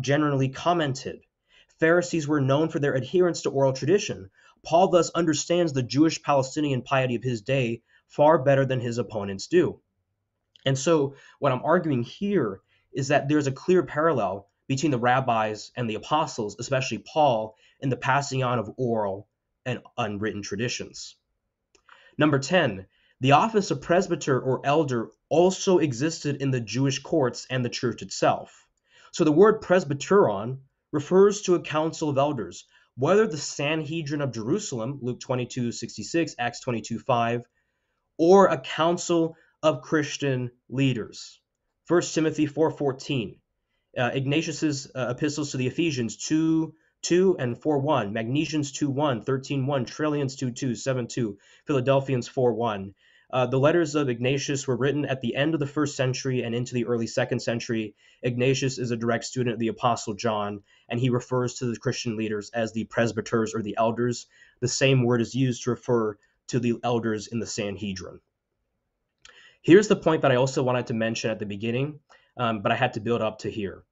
S2: generally commented. Pharisees were known for their adherence to oral tradition. Paul thus understands the Jewish Palestinian piety of his day far better than his opponents do. And so, what I'm arguing here is that there's a clear parallel between the rabbis and the apostles, especially Paul, in the passing on of oral and unwritten traditions. Number 10, the office of presbyter or elder also existed in the Jewish courts and the church itself. So the word presbyteron refers to a council of elders, whether the Sanhedrin of Jerusalem, Luke 22 66, Acts 22 5, or a council of Christian leaders. 1 Timothy 4:14, uh, Ignatius's uh, epistles to the Ephesians 2 2 and 4 1, Magnesians 2 1, 13 1, Trallians 2 2, 7 2, Philadelphians 4 1. Uh, the letters of Ignatius were written at the end of the first century and into the early second century. Ignatius is a direct student of the Apostle John, and he refers to the Christian leaders as the presbyters or the elders. The same word is used to refer to the elders in the Sanhedrin. Here's the point that I also wanted to mention at the beginning, um, but I had to build up to here.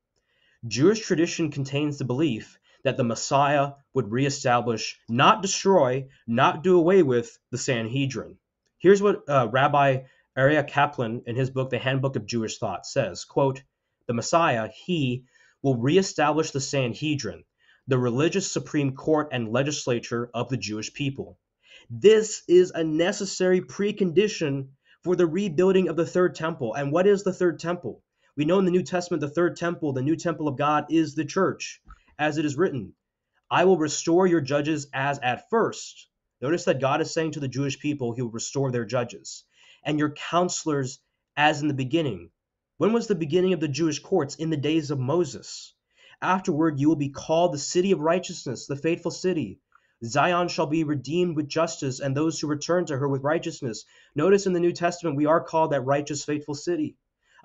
S2: Jewish tradition contains the belief that the Messiah would reestablish, not destroy, not do away with the Sanhedrin. Here's what uh, Rabbi Aryeh Kaplan in his book, The Handbook of Jewish Thought, says, quote, The Messiah, he, will reestablish the Sanhedrin, the religious supreme court and legislature of the Jewish people. This is a necessary precondition for the rebuilding of the third temple. And what is the third temple? We know in the New Testament, the third temple, the new temple of God, is the church, as it is written, I will restore your judges as at first, Notice that God is saying to the Jewish people, He will restore their judges and your counselors as in the beginning. When was the beginning of the Jewish courts? In the days of Moses. Afterward, you will be called the city of righteousness, the faithful city. Zion shall be redeemed with justice, and those who return to her with righteousness. Notice in the New Testament, we are called that righteous, faithful city.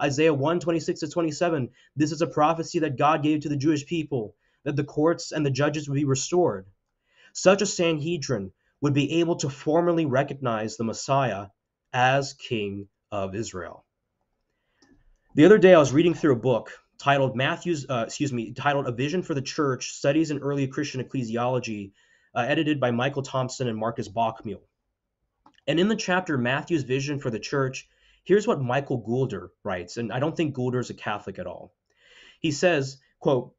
S2: Isaiah 1 26 to 27. This is a prophecy that God gave to the Jewish people, that the courts and the judges would be restored. Such a Sanhedrin would be able to formally recognize the Messiah as King of Israel. The other day, I was reading through a book titled Matthew's, uh, excuse me, titled A Vision for the Church: Studies in Early Christian Ecclesiology, uh, edited by Michael Thompson and Markus Bockmuehl. And in the chapter Matthew's Vision for the Church, here's what Michael Goulder writes, and I don't think Goulder is a Catholic at all. He says, quote,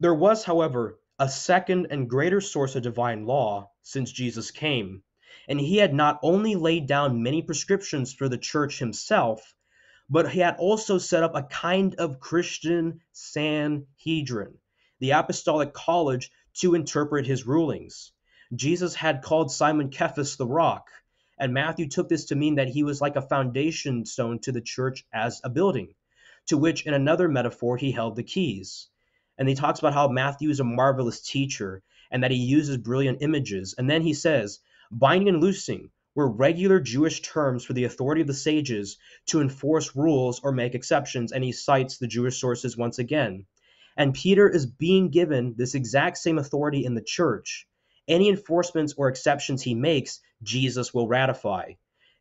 S2: There was, however, a second and greater source of divine law since Jesus came. And he had not only laid down many prescriptions for the church himself, but he had also set up a kind of Christian Sanhedrin, the apostolic college, to interpret his rulings. Jesus had called Simon Cephas the rock, And Matthew took this to mean that he was like a foundation stone to the church as a building, to which, in another metaphor, he held the keys. And he talks about how Matthew is a marvelous teacher and that he uses brilliant images. And then he says, binding and loosing were regular Jewish terms for the authority of the sages to enforce rules or make exceptions. And he cites the Jewish sources once again. And Peter is being given this exact same authority in the church. Any enforcements or exceptions he makes, Jesus will ratify.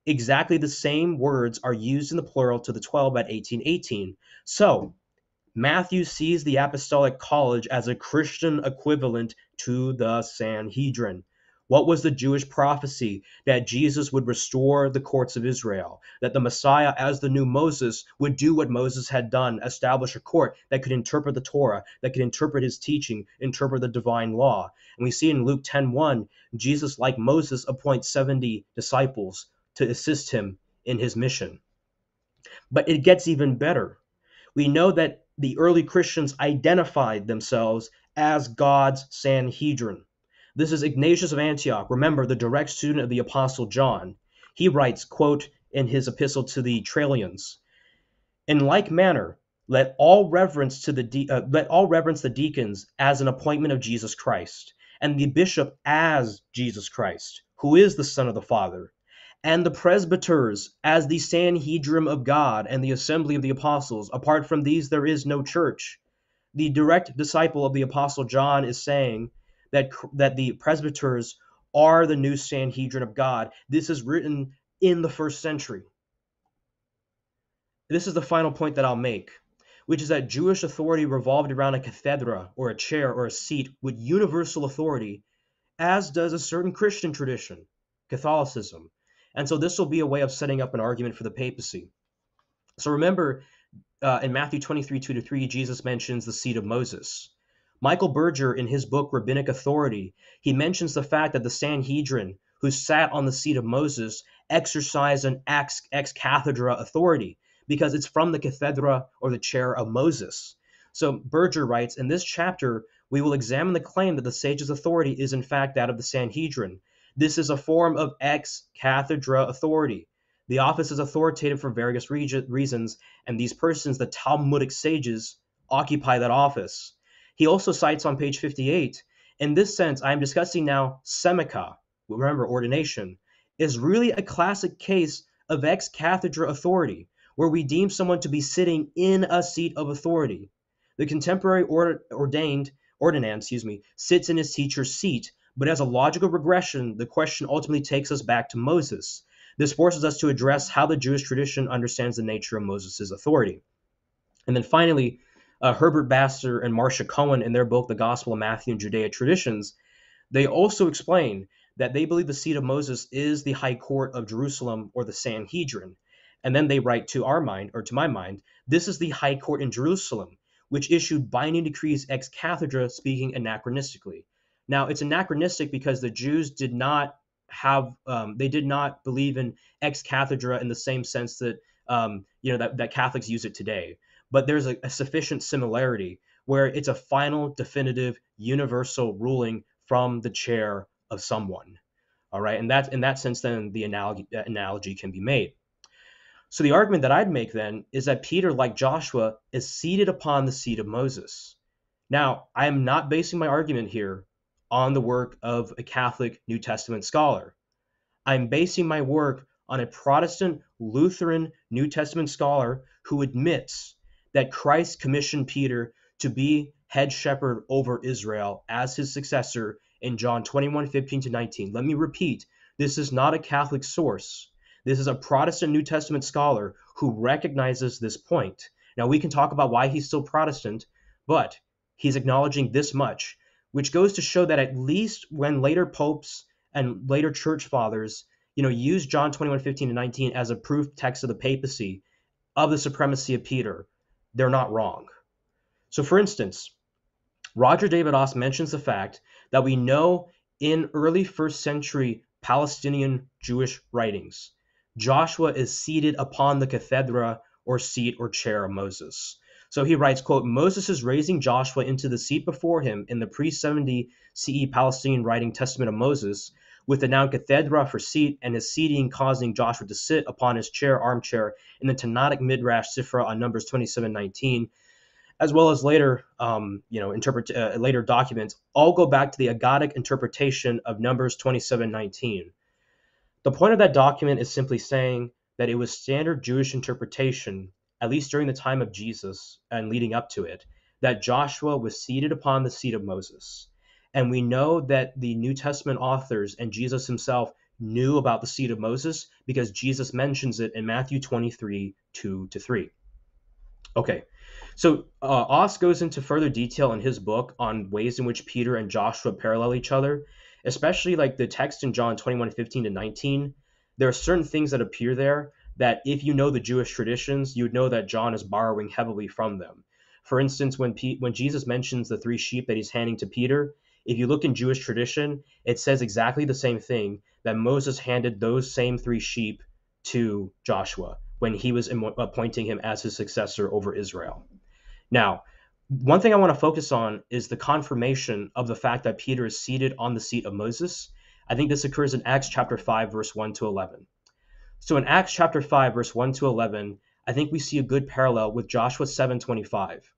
S2: Exactly the same words are used in the plural to the 12 at 1818. So, Matthew sees the Apostolic College as a Christian equivalent to the Sanhedrin. What was the Jewish prophecy? That Jesus would restore the courts of Israel, that the Messiah, as the new Moses, would do what Moses had done, establish a court that could interpret the Torah, that could interpret his teaching, interpret the divine law. And we see in Luke 10:1, Jesus, like Moses, appoints 70 disciples to assist him in his mission. But it gets even better. We know that the early Christians identified themselves as God's Sanhedrin. This is Ignatius of Antioch, remember the direct student of the apostle John. He writes, quote, in his epistle to the Trallians, "In like manner, let all reverence to the de- uh, let all reverence the deacons as an appointment of Jesus Christ, and the bishop as Jesus Christ, who is the Son of the Father, and the presbyters as the Sanhedrim of God and the assembly of the apostles. Apart from these, there is no church. The direct disciple of the apostle John is saying that, that the presbyters are the new Sanhedrin of God. This is written in the first century. This is the final point that I'll make, which is that Jewish authority revolved around a cathedra or a chair or a seat with universal authority, as does a certain Christian tradition, Catholicism. And so this will be a way of setting up an argument for the papacy. So remember, uh, in Matthew 23, 2 to 3, Jesus mentions the seat of Moses. Michael Berger, in his book Rabbinic Authority, he mentions the fact that the Sanhedrin, who sat on the seat of Moses, exercised an ex, ex cathedra authority because it's from the cathedra or the chair of Moses. So Berger writes, in this chapter, we will examine the claim that the sage's authority is in fact that of the Sanhedrin, this is a form of ex cathedra authority. The office is authoritative for various reasons, and these persons, the Talmudic sages, occupy that office. He also cites on page 58 in this sense, I am discussing now semicha, remember ordination, is really a classic case of ex cathedra authority, where we deem someone to be sitting in a seat of authority. The contemporary or, ordained ordinand, excuse me, sits in his teacher's seat, but as a logical regression, the question ultimately takes us back to Moses. This forces us to address how the Jewish tradition understands the nature of Moses' authority. And then finally, uh, Herbert Basser and Marsha Cohen, in their book, The Gospel of Matthew and Judaic Traditions, they also explain that they believe the seat of Moses is the high court of Jerusalem or the Sanhedrin. And then they write to our mind, or to my mind, this is the high court in Jerusalem, which issued binding decrees ex cathedra, speaking anachronistically. Now, it's anachronistic because the Jews did not have, um, they did not believe in ex cathedra in the same sense that, um, you know, that, that Catholics use it today. But there's a, a sufficient similarity where it's a final, definitive, universal ruling from the chair of someone. All right, and that in that sense, then the analogy analogy can be made. So the argument that I'd make then is that Peter, like Joshua, is seated upon the seat of Moses. Now, I am not basing my argument here on the work of a Catholic New Testament scholar. I'm basing my work on a Protestant Lutheran New Testament scholar who admits that Christ commissioned Peter to be head shepherd over Israel as his successor in John 21 15 to 19. Let me repeat this is not a Catholic source. This is a Protestant New Testament scholar who recognizes this point. Now, we can talk about why he's still Protestant, but he's acknowledging this much which goes to show that at least when later popes and later church fathers, you know, use John 21, 15 and 19 as a proof text of the papacy of the supremacy of Peter, they're not wrong. So for instance, Roger David Aus mentions the fact that we know in early first century Palestinian Jewish writings, Joshua is seated upon the cathedra or seat or chair of Moses. So he writes, quote, Moses is raising Joshua into the seat before him in the pre-70 CE Palestinian writing Testament of Moses, with the noun cathedra for seat, and his seating causing Joshua to sit upon his chair, armchair, in the Tannaitic Midrash Sifra on Numbers 27:19, as well as later, um, you know, interpret uh, later documents, all go back to the Aggadic interpretation of Numbers 27:19. The point of that document is simply saying that it was standard Jewish interpretation, at least during the time of Jesus and leading up to it, that Joshua was seated upon the seat of Moses. And we know that the New Testament authors and Jesus himself knew about the seat of Moses because Jesus mentions it in Matthew 23 2 to 3. Okay, so uh, Aus goes into further detail in his book on ways in which Peter and Joshua parallel each other, especially like the text in John 21 15 to 19. There are certain things that appear there that if you know the Jewish traditions, you would know that John is borrowing heavily from them. For instance, when when Jesus mentions the three sheep that he's handing to Peter, if you look in Jewish tradition, it says exactly the same thing that Moses handed those same three sheep to Joshua when he was appointing him as his successor over Israel. Now, one thing I want to focus on is the confirmation of the fact that Peter is seated on the seat of Moses. I think this occurs in Acts chapter 5 verse 1 to 11. So in Acts chapter 5 verse 1 to 11, I think we see a good parallel with Joshua 7:25.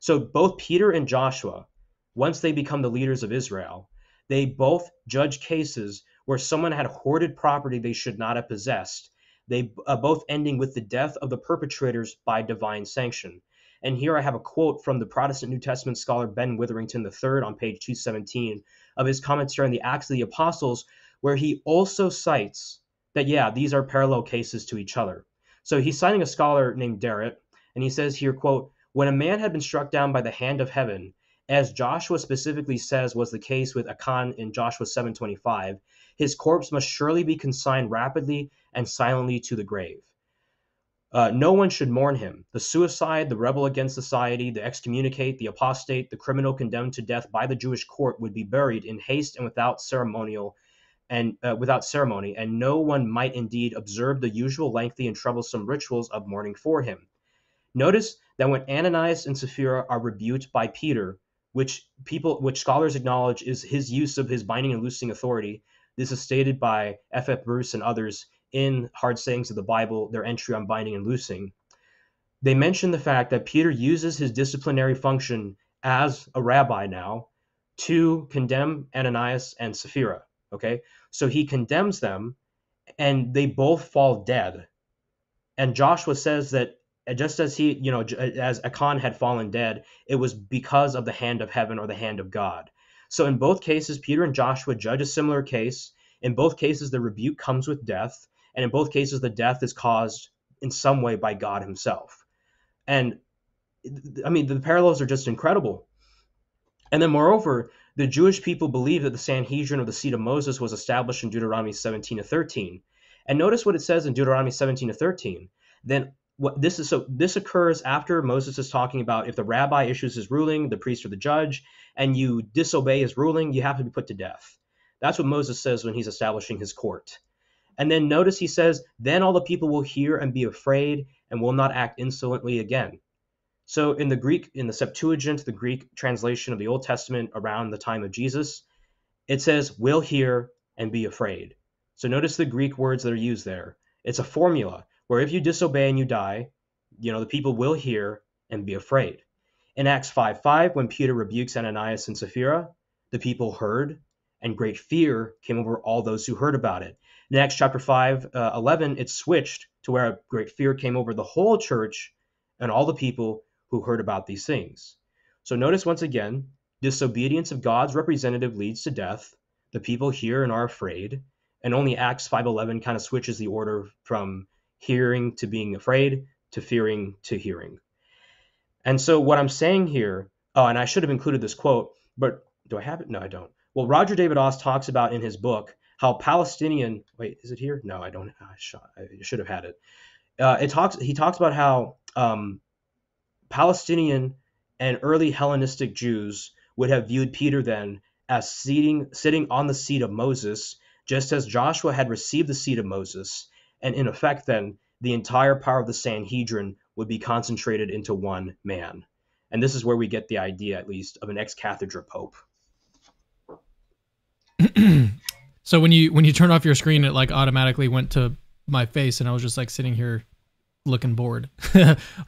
S2: So both Peter and Joshua, once they become the leaders of Israel, they both judge cases where someone had hoarded property they should not have possessed. They uh, both ending with the death of the perpetrators by divine sanction. And here I have a quote from the Protestant New Testament scholar Ben Witherington III on page 217 of his commentary on the Acts of the Apostles, where he also cites that, yeah, these are parallel cases to each other. So he's citing a scholar named Derrett, and he says here, quote, when a man had been struck down by the hand of heaven, as Joshua specifically says was the case with Achan in Joshua 7:25, his corpse must surely be consigned rapidly and silently to the grave. Uh, no one should mourn him. The suicide, the rebel against society, the excommunicate, the apostate, the criminal condemned to death by the Jewish court would be buried in haste and without ceremonial and uh, without ceremony, and no one might indeed observe the usual lengthy and troublesome rituals of mourning for him. Notice that when Ananias and Sapphira are rebuked by Peter, which people which scholars acknowledge is his use of his binding and loosing authority, this is stated by F. F. Bruce and others in Hard Sayings of the Bible, their entry on binding and loosing. They mention the fact that Peter uses his disciplinary function as a rabbi now to condemn Ananias and Sapphira. Okay, so he condemns them, and they both fall dead. And Joshua says that uh, just as he, you know, uh, as Achan had fallen dead, it was because of the hand of heaven or the hand of God. So in both cases, Peter and Joshua judge a similar case. In both cases, the rebuke comes with death, and in both cases, the death is caused in some way by God Himself. And I mean, the parallels are just incredible. And then, moreover, the Jewish people believe that the Sanhedrin of the seat of Moses was established in Deuteronomy 17 to 13. And notice what it says in Deuteronomy 17 to 13. Then what this is so this occurs after Moses is talking about if the rabbi issues his ruling, the priest or the judge, and you disobey his ruling, you have to be put to death. That's what Moses says when he's establishing his court. And then notice he says, Then all the people will hear and be afraid and will not act insolently again. So in the Greek, in the Septuagint, the Greek translation of the Old Testament around the time of Jesus, it says, will hear and be afraid. So notice the Greek words that are used there. It's a formula where if you disobey and you die, you know, the people will hear and be afraid. In Acts 5 5, when Peter rebukes Ananias and Sapphira, the people heard, and great fear came over all those who heard about it. In Acts chapter 5 uh, 11, it switched to where a great fear came over the whole church and all the people who heard about these things. So notice once again, disobedience of God's representative leads to death. The people hear and are afraid, and only Acts 5:11 kind of switches the order from hearing to being afraid to fearing to hearing. And so what I'm saying here, oh, and I should have included this quote, but do I have it? No, I don't. Well, Roger David Aus talks about in his book how Palestinian. Wait, is it here? No, I don't. I should have had it. Uh, it talks. He talks about how um, Palestinian and early Hellenistic Jews would have viewed Peter then as seating, sitting on the seat of Moses, just as Joshua had received the seat of Moses. And in effect, then, the entire power of the Sanhedrin would be concentrated into one man. And this is where we get the idea, at least, of an ex cathedra pope.
S1: So when you when you turned off your screen, it like automatically went to my face, and I was just like sitting here looking bored.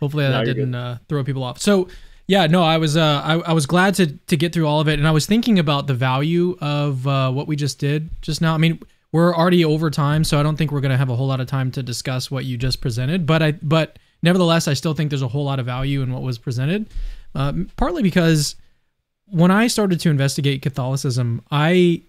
S1: Hopefully that didn't uh, throw people off. So yeah, no, I was uh, I, I was glad to to get through all of it, and I was thinking about the value of uh, what we just did just now. I mean, we're already over time, so I don't think we're gonna have a whole lot of time to discuss what you just presented. But I but nevertheless, I still think there's a whole lot of value in what was presented, uh, partly because when I started to investigate Catholicism, I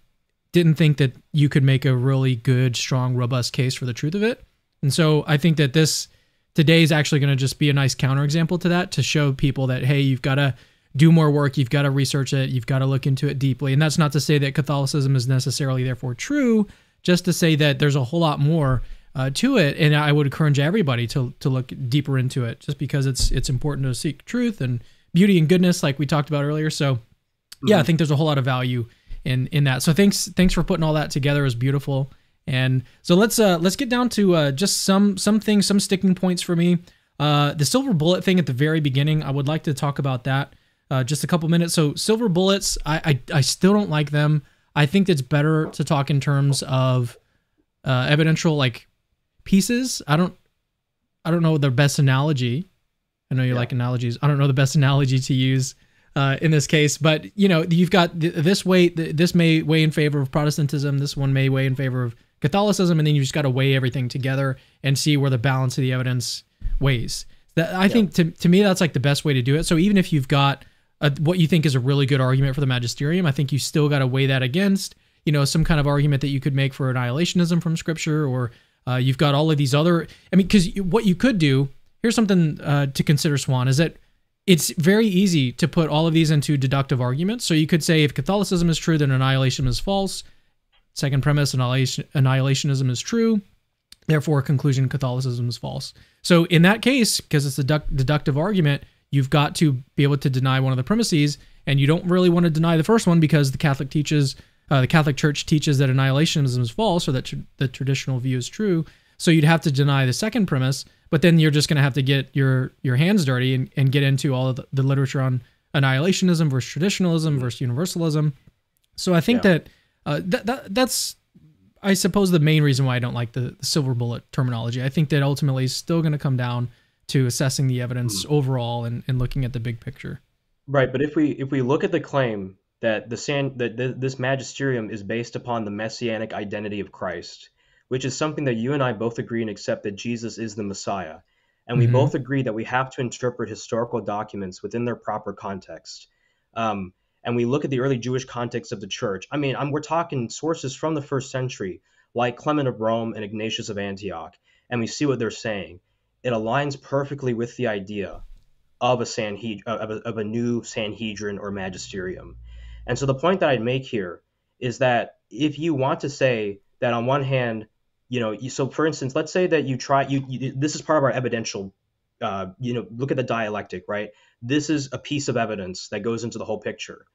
S1: didn't think that you could make a really good, strong, robust case for the truth of it. And so I think that this today is actually going to just be a nice counterexample to that to show people that, hey, you've got to do more work, you've got to research it, you've got to look into it deeply. And that's not to say that Catholicism is necessarily therefore true, just to say that there's a whole lot more uh, to it. And I would encourage everybody to, to look deeper into it just because it's it's important to seek truth and beauty and goodness, like we talked about earlier. So yeah, I mm-hmm. think there's a whole lot of value in in that. So thanks thanks for putting all that together. It was beautiful. And so let's uh let's get down to uh, just some some things, some sticking points for me. Uh, the silver bullet thing at the very beginning, I would like to talk about that uh, just a couple minutes. So silver bullets, I, I I still don't like them. I think it's better to talk in terms of uh, evidential like pieces. I don't I don't know the best analogy. I know you yeah. like analogies. I don't know the best analogy to use uh, in this case. But you know, you've got this way. This may weigh in favor of Protestantism. This one may weigh in favor of Catholicism, and then you just got to weigh everything together and see where the balance of the evidence weighs. That I yeah. think to to me that's like the best way to do it. So even if you've got a, what you think is a really good argument for the magisterium, I think you still got to weigh that against you know some kind of argument that you could make for annihilationism from Scripture, or uh, you've got all of these other. I mean, because what you could do here's something uh, to consider, Suan, is that it's very easy to put all of these into deductive arguments. So you could say if Catholicism is true, then annihilation is false. Second premise, annihilationism is true. Therefore, conclusion, Catholicism is false. So in that case, because it's a deductive argument, you've got to be able to deny one of the premises, and you don't really want to deny the first one because the Catholic teaches, uh, the Catholic Church teaches that annihilationism is false, or that tr- the traditional view is true. So you'd have to deny the second premise, but then you're just going to have to get your your hands dirty and, and get into all of the, the literature on annihilationism versus traditionalism versus universalism. So I think yeah. that, uh, that, that that's I suppose the main reason why I don't like the, the silver bullet terminology. I think that ultimately is still going to come down to assessing the evidence mm. overall and, and looking at the big picture.
S2: Right, but if we if we look at the claim that the san that this magisterium is based upon the messianic identity of Christ, which is something that you and I both agree and accept that Jesus is the Messiah. And we mm-hmm. both agree that we have to interpret historical documents within their proper context. Um, and we look at the early Jewish context of the church. I mean, I'm, we're talking sources from the first century, like Clement of Rome and Ignatius of Antioch, and we see what they're saying. It aligns perfectly with the idea of a, Sanhed- of a, of a new Sanhedrin or magisterium. And so the point that I'd make here is that if you want to say that on one hand, you know so for instance let's say that you try you, you this is part of our evidential uh, you know look at the dialectic right this is a piece of evidence that goes into the whole picture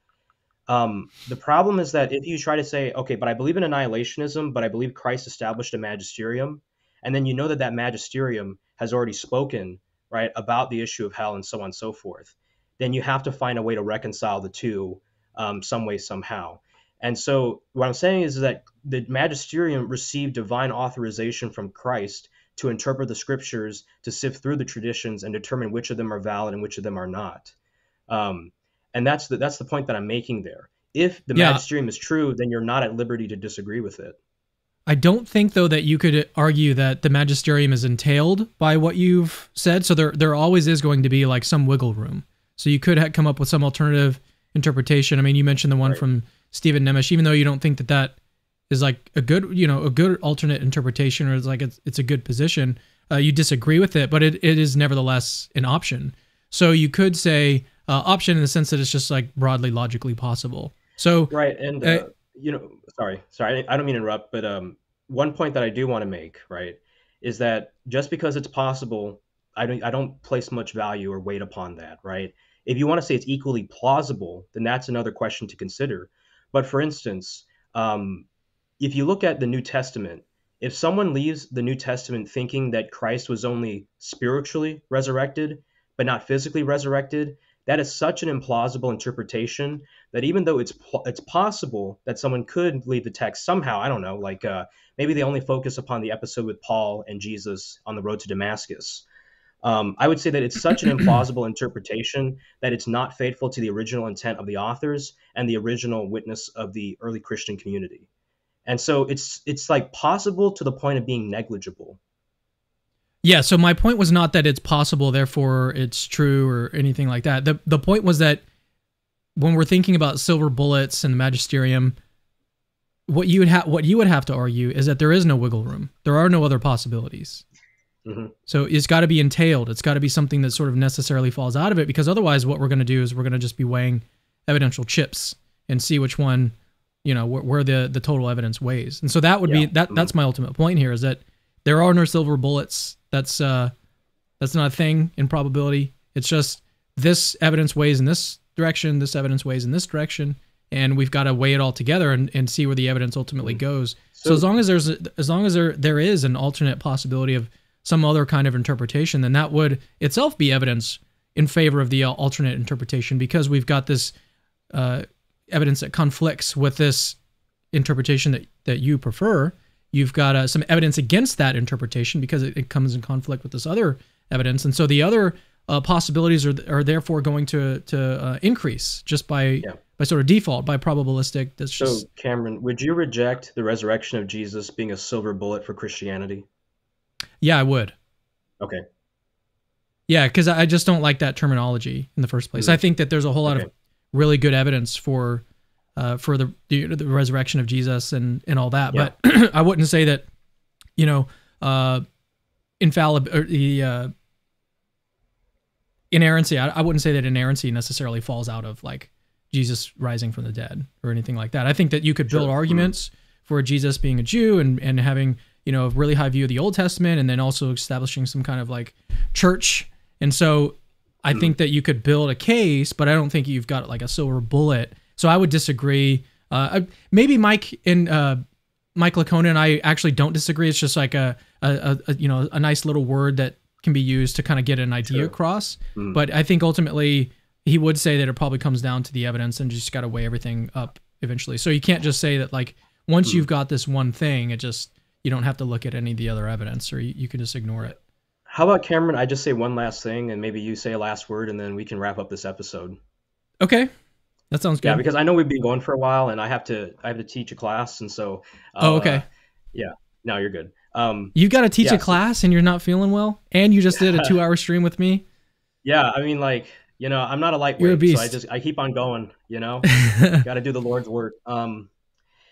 S2: um, the problem is that if you try to say okay but i believe in annihilationism but i believe christ established a magisterium and then you know that that magisterium has already spoken right about the issue of hell and so on and so forth then you have to find a way to reconcile the two um, some way somehow and so what I'm saying is that the magisterium received divine authorization from Christ to interpret the scriptures, to sift through the traditions and determine which of them are valid and which of them are not. Um, and that's the, that's the point that I'm making there. If the yeah. magisterium is true, then you're not at liberty to disagree with it.
S1: I don't think though that you could argue that the magisterium is entailed by what you've said. So there there always is going to be like some wiggle room. So you could come up with some alternative interpretation. I mean, you mentioned the one right. from Steven Nemes, even though you don't think that that is like a good, you know, a good alternate interpretation or it's like it's, it's a good position, uh, you disagree with it, but it, it is nevertheless an option. So you could say uh, option in the sense that it's just like broadly logically possible. So
S2: right, and uh, uh you know, sorry, sorry, I don't mean to interrupt, but um, one point that I do want to make, right, is that just because it's possible, I don't, I don't place much value or weight upon that, right? If you want to say it's equally plausible, then that's another question to consider. But for instance, um, if you look at the New Testament, if someone leaves the New Testament thinking that Christ was only spiritually resurrected, but not physically resurrected, that is such an implausible interpretation that even though it's it's possible that someone could leave the text somehow, I don't know, like uh, maybe they only focus upon the episode with Paul and Jesus on the road to Damascus. Um, I would say that it's such an implausible interpretation that it's not faithful to the original intent of the authors and the original witness of the early Christian community. And so it's it's like possible to the point of being negligible.
S1: Yeah, so my point was not that it's possible, therefore it's true or anything like that. The the point was that when we're thinking about silver bullets and the magisterium, what you would have what you would have to argue is that there is no wiggle room. There are no other possibilities. Mm-hmm. So it's got to be entailed. It's got to be something that sort of necessarily falls out of it because otherwise, what we're going to do is we're going to just be weighing evidential chips and see which one, you know, where, where the the total evidence weighs. And so that would yeah. be that. That's my ultimate point here is that there are no silver bullets. That's uh, that's not a thing in probability. It's just this evidence weighs in this direction, this evidence weighs in this direction, and we've got to weigh it all together and, and see where the evidence ultimately mm-hmm. goes. So, so as long as there's a, as long as there there is an alternate possibility of some other kind of interpretation, then that would itself be evidence in favor of the alternate interpretation because we've got this uh, evidence that conflicts with this interpretation that, that you prefer. You've got uh, some evidence against that interpretation because it, it, comes in conflict with this other evidence. And so the other uh, possibilities are, are therefore going to, to uh, increase just by, yeah. by sort of default, by probabilistic.
S2: That's so, just... Cameron, would you reject the resurrection of Jesus being a silver bullet for Christianity?
S1: Yeah, I would.
S2: Okay.
S1: Yeah, because I just don't like that terminology in the first place. Mm-hmm. I think that there's a whole lot okay. of really good evidence for uh, for the, the, the resurrection of Jesus and and all that. Yeah. But I wouldn't say that you know uh, infallibility the uh, inerrancy. I, I wouldn't say that inerrancy necessarily falls out of like Jesus rising from the dead or anything like that. I think that you could build sure. arguments mm-hmm. for Jesus being a Jew and and having you know, a really high view of the Old Testament and then also establishing some kind of like church. And so I think that you could build a case, but I don't think you've got like a silver bullet. So I would disagree. Uh, maybe Mike and uh, Mike Licona and I actually don't disagree. It's just like a, a, a, you know a nice little word that can be used to kind of get an idea sure. across. Mm. But I think ultimately he would say that it probably comes down to the evidence and just got to weigh everything up eventually. So you can't just say that like once mm. you've got this one thing, it just you don't have to look at any of the other evidence or you, you can just ignore it.
S2: How about Cameron? I just say one last thing and maybe you say a last word and then we can wrap up this episode.
S1: Okay. That sounds good.
S2: Yeah, because I know we've been going for a while and I have to I have to teach a class and so
S1: Oh, okay. Uh,
S2: yeah. No, you're good. Um
S1: You've got to teach yeah, a class so, and you're not feeling well and you just did a 2-hour stream with me?
S2: Yeah, I mean like, you know, I'm not a lightweight, you're a beast. so I just I keep on going, you know. got to do the Lord's work. Um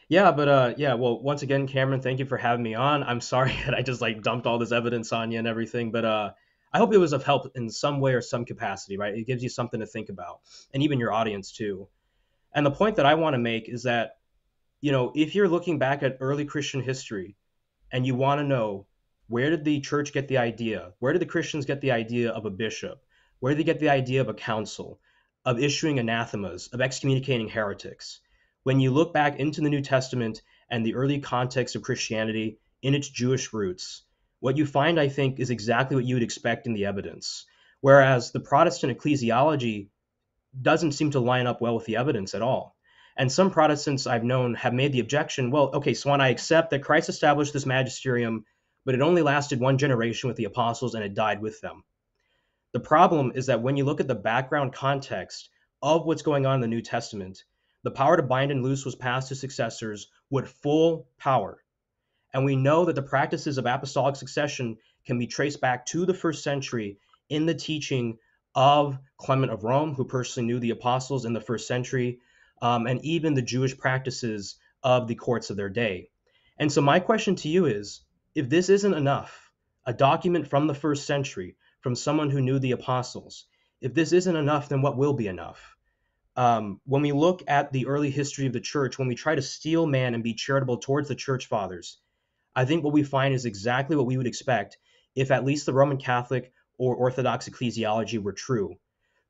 S2: yeah, but uh, yeah. Well, once again, Cameron, thank you for having me on. I'm sorry that I just like dumped all this evidence on you and everything, but uh, I hope it was of help in some way or some capacity. Right? It gives you something to think about, and even your audience too. And the point that I want to make is that, you know, if you're looking back at early Christian history, and you want to know where did the church get the idea? Where did the Christians get the idea of a bishop? Where did they get the idea of a council? Of issuing anathemas, of excommunicating heretics? when you look back into the New Testament and the early context of Christianity in its Jewish roots, what you find, I think, is exactly what you would expect in the evidence. Whereas the Protestant ecclesiology doesn't seem to line up well with the evidence at all. And some Protestants I've known have made the objection well, okay, Suan, I accept that Christ established this magisterium, but it only lasted one generation with the apostles and it died with them. The problem is that when you look at the background context of what's going on in the New Testament, the power to bind and loose was passed to successors with full power. And we know that the practices of apostolic succession can be traced back to the first century in the teaching of Clement of Rome, who personally knew the apostles in the first century, um, and even the Jewish practices of the courts of their day. And so, my question to you is if this isn't enough, a document from the first century, from someone who knew the apostles, if this isn't enough, then what will be enough? um, when we look at the early history of the church, when we try to steal man and be charitable towards the church fathers, I think what we find is exactly what we would expect if at least the Roman Catholic or Orthodox ecclesiology were true.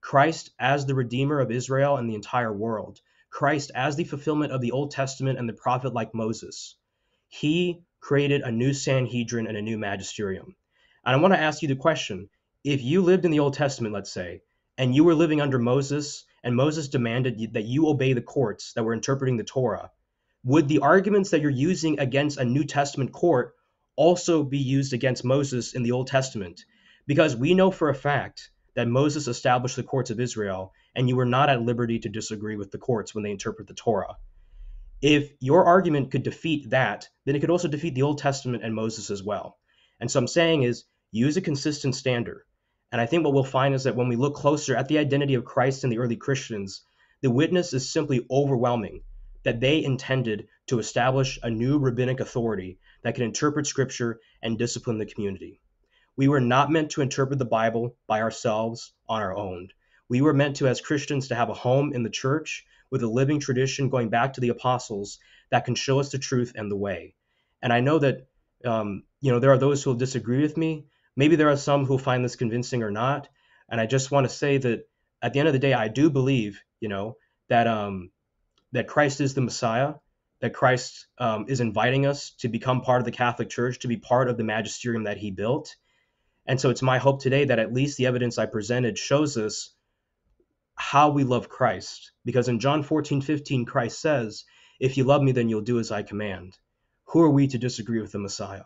S2: Christ as the Redeemer of Israel and the entire world, Christ as the fulfillment of the Old Testament and the prophet like Moses. He created a new Sanhedrin and a new magisterium. And I want to ask you the question if you lived in the Old Testament, let's say, and you were living under Moses, and Moses demanded that you obey the courts that were interpreting the Torah, would the arguments that you're using against a New Testament court also be used against Moses in the Old Testament? Because we know for a fact that Moses established the courts of Israel, and you were not at liberty to disagree with the courts when they interpret the Torah. If your argument could defeat that, then it could also defeat the Old Testament and Moses as well. And so I'm saying is use a consistent standard. And I think what we'll find is that when we look closer at the identity of Christ and the early Christians, the witness is simply overwhelming that they intended to establish a new rabbinic authority that can interpret scripture and discipline the community. We were not meant to interpret the Bible by ourselves on our own. We were meant to, as Christians, to have a home in the church with a living tradition going back to the apostles that can show us the truth and the way. And I know that um, you know there are those who will disagree with me, Maybe there are some who find this convincing or not. And I just want to say that at the end of the day, I do believe, you know, that um, that Christ is the Messiah, that Christ um, is inviting us to become part of the Catholic Church, to be part of the magisterium that He built. And so it's my hope today that at least the evidence I presented shows us how we love Christ. Because in John 14, 15, Christ says, If you love me, then you'll do as I command. Who are we to disagree with the Messiah?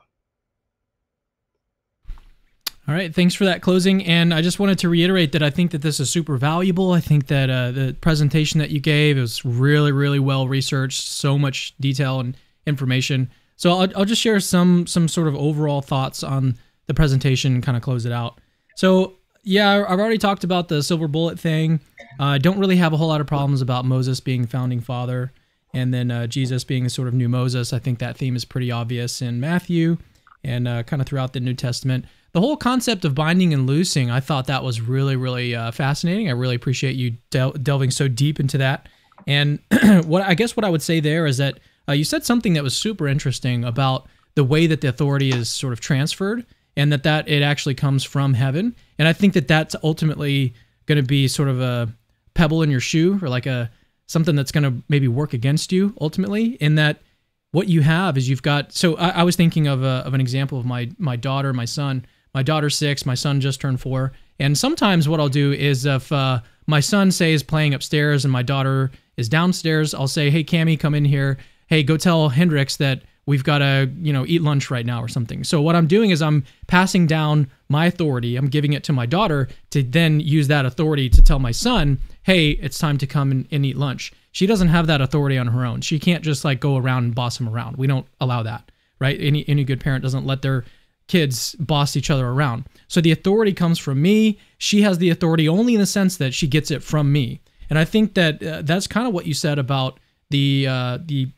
S1: All right, thanks for that closing. And I just wanted to reiterate that I think that this is super valuable. I think that uh, the presentation that you gave was really, really well researched, so much detail and information. So I'll, I'll just share some some sort of overall thoughts on the presentation and kind of close it out. So yeah, I've already talked about the silver bullet thing. I uh, don't really have a whole lot of problems about Moses being founding father and then uh, Jesus being a sort of new Moses. I think that theme is pretty obvious in Matthew and uh, kind of throughout the New Testament the whole concept of binding and loosing, I thought that was really, really uh, fascinating. I really appreciate you del- delving so deep into that. And what I guess what I would say there is that uh, you said something that was super interesting about the way that the authority is sort of transferred, and that that it actually comes from heaven. And I think that that's ultimately going to be sort of a pebble in your shoe, or like a something that's going to maybe work against you ultimately. In that what you have is you've got. So I, I was thinking of a, of an example of my my daughter, my son my daughter's six. My son just turned four. And sometimes what I'll do is if uh, my son say is playing upstairs and my daughter is downstairs, I'll say, "Hey, Cammy, come in here. Hey, go tell Hendrix that we've got to, you know, eat lunch right now or something." So what I'm doing is I'm passing down my authority. I'm giving it to my daughter to then use that authority to tell my son, "Hey, it's time to come and, and eat lunch." She doesn't have that authority on her own. She can't just like go around and boss him around. We don't allow that, right? Any any good parent doesn't let their kids boss each other around. So the authority comes from me. She has the authority only in the sense that she gets it from me. And I think that uh, that's kind of what you said about the uh, the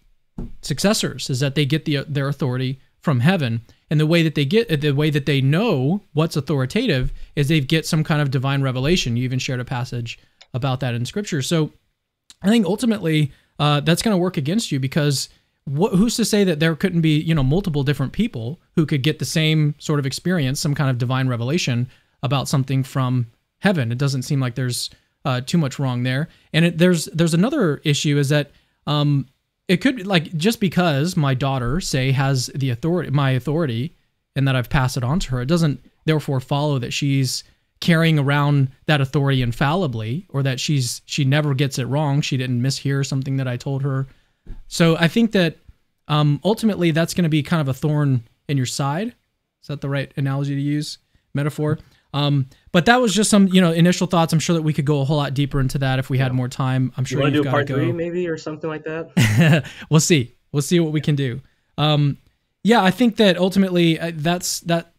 S1: successors is that they get the their authority from heaven, and the way that they get the way that they know what's authoritative is they get some kind of divine revelation. You even shared a passage about that in scripture. So I think ultimately uh, that's going to work against you because who's to say that there couldn't be you know multiple different people who could get the same sort of experience some kind of divine revelation about something from heaven? It doesn't seem like there's uh, too much wrong there. And it, there's there's another issue is that um, it could like just because my daughter say has the authority my authority and that i've passed it on to her it doesn't therefore follow that she's carrying around that authority infallibly or that she's she never gets it wrong. She didn't mishear something that i told her so I think that um, ultimately that's going to be kind of a thorn in your side. Is that the right analogy to use? Metaphor. Um, but that was just some, you know, initial thoughts. I'm sure that we could go a whole lot deeper into that if we had more time. I'm sure
S2: you want
S1: to
S2: do part
S1: go.
S2: three, maybe, or something like that.
S1: we'll see. We'll see what we can do. Um, yeah, I think that ultimately uh, that's that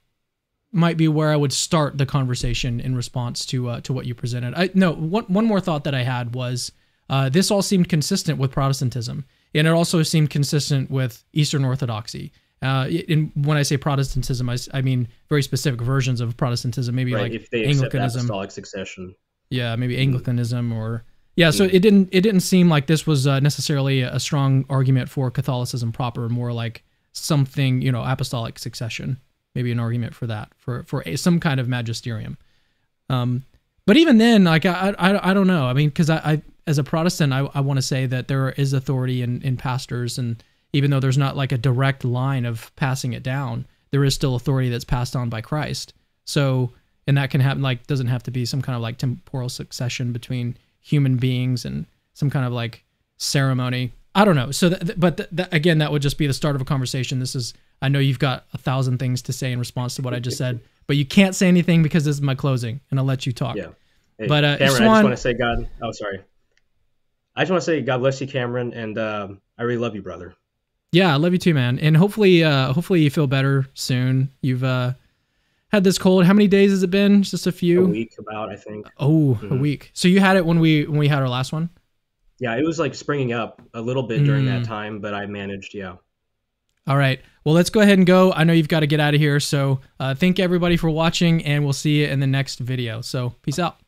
S1: might be where I would start the conversation in response to uh, to what you presented. I no one one more thought that I had was uh, this all seemed consistent with Protestantism and it also seemed consistent with Eastern Orthodoxy. Uh, in, when I say Protestantism, I, I, mean very specific versions of Protestantism, maybe
S2: right,
S1: like
S2: if they
S1: Anglicanism,
S2: apostolic succession.
S1: Yeah, maybe Anglicanism or yeah. So it didn't it didn't seem like this was uh, necessarily a strong argument for Catholicism proper, more like something you know apostolic succession, maybe an argument for that for for a, some kind of magisterium. Um, but even then, like I I, I don't know. I mean, because I, I as a Protestant, I, I want to say that there is authority in, in pastors, and even though there's not like a direct line of passing it down, there is still authority that's passed on by Christ. So and that can happen like doesn't have to be some kind of like temporal succession between human beings and some kind of like ceremony. I don't know. So, th- but th- th- again, that would just be the start of a conversation. This is, I know you've got a thousand things to say in response to what I just said, but you can't say anything because this is my closing, and I'll let you talk.
S2: Yeah. Hey,
S1: But, uh,
S2: Cameron, I just want to say God. Oh, sorry. I just want to say God bless you, Cameron, and um, I really love you, brother.
S1: Yeah, I love you too, man. And hopefully, uh, hopefully you feel better soon. You've uh, had this cold. How many days has it been? Just a few.
S2: A week about, I think.
S1: Oh, a
S2: Mhm.
S1: week. So you had it when we when we had our last one.
S2: Yeah, it was like springing up a little bit during
S1: Mm.
S2: that time, but I managed. Yeah.
S1: All right. Well, let's go ahead and go. I know you've got to get out of here. So uh, thank everybody for watching, and we'll see you in the next video. So peace out.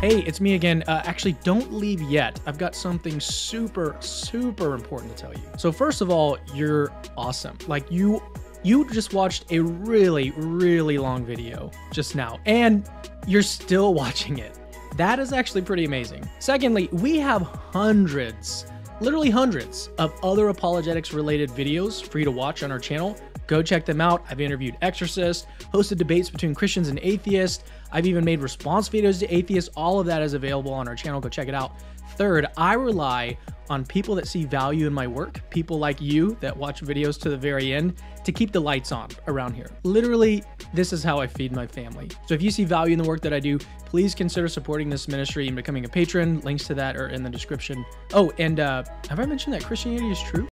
S1: Hey, it's me again. Uh, actually, don't leave yet. I've got something super, super important to tell you. So first of all, you're awesome. Like you, you just watched a really, really long video just now, and you're still watching it. That is actually pretty amazing. Secondly, we have hundreds, literally hundreds of other apologetics related videos for you to watch on our channel. Go check them out. I've interviewed exorcists, hosted debates between Christians and atheists. I've even made response videos to atheists. All of that is available on our channel. Go check it out. Third, I rely on people that see value in my work, people like you that watch videos to the very end, to keep the lights on around here. Literally, this is how I feed my family. So if you see value in the work that I do, please consider supporting this ministry and becoming a patron. Links to that are in the description. Oh, and uh, have I mentioned that Christianity is true?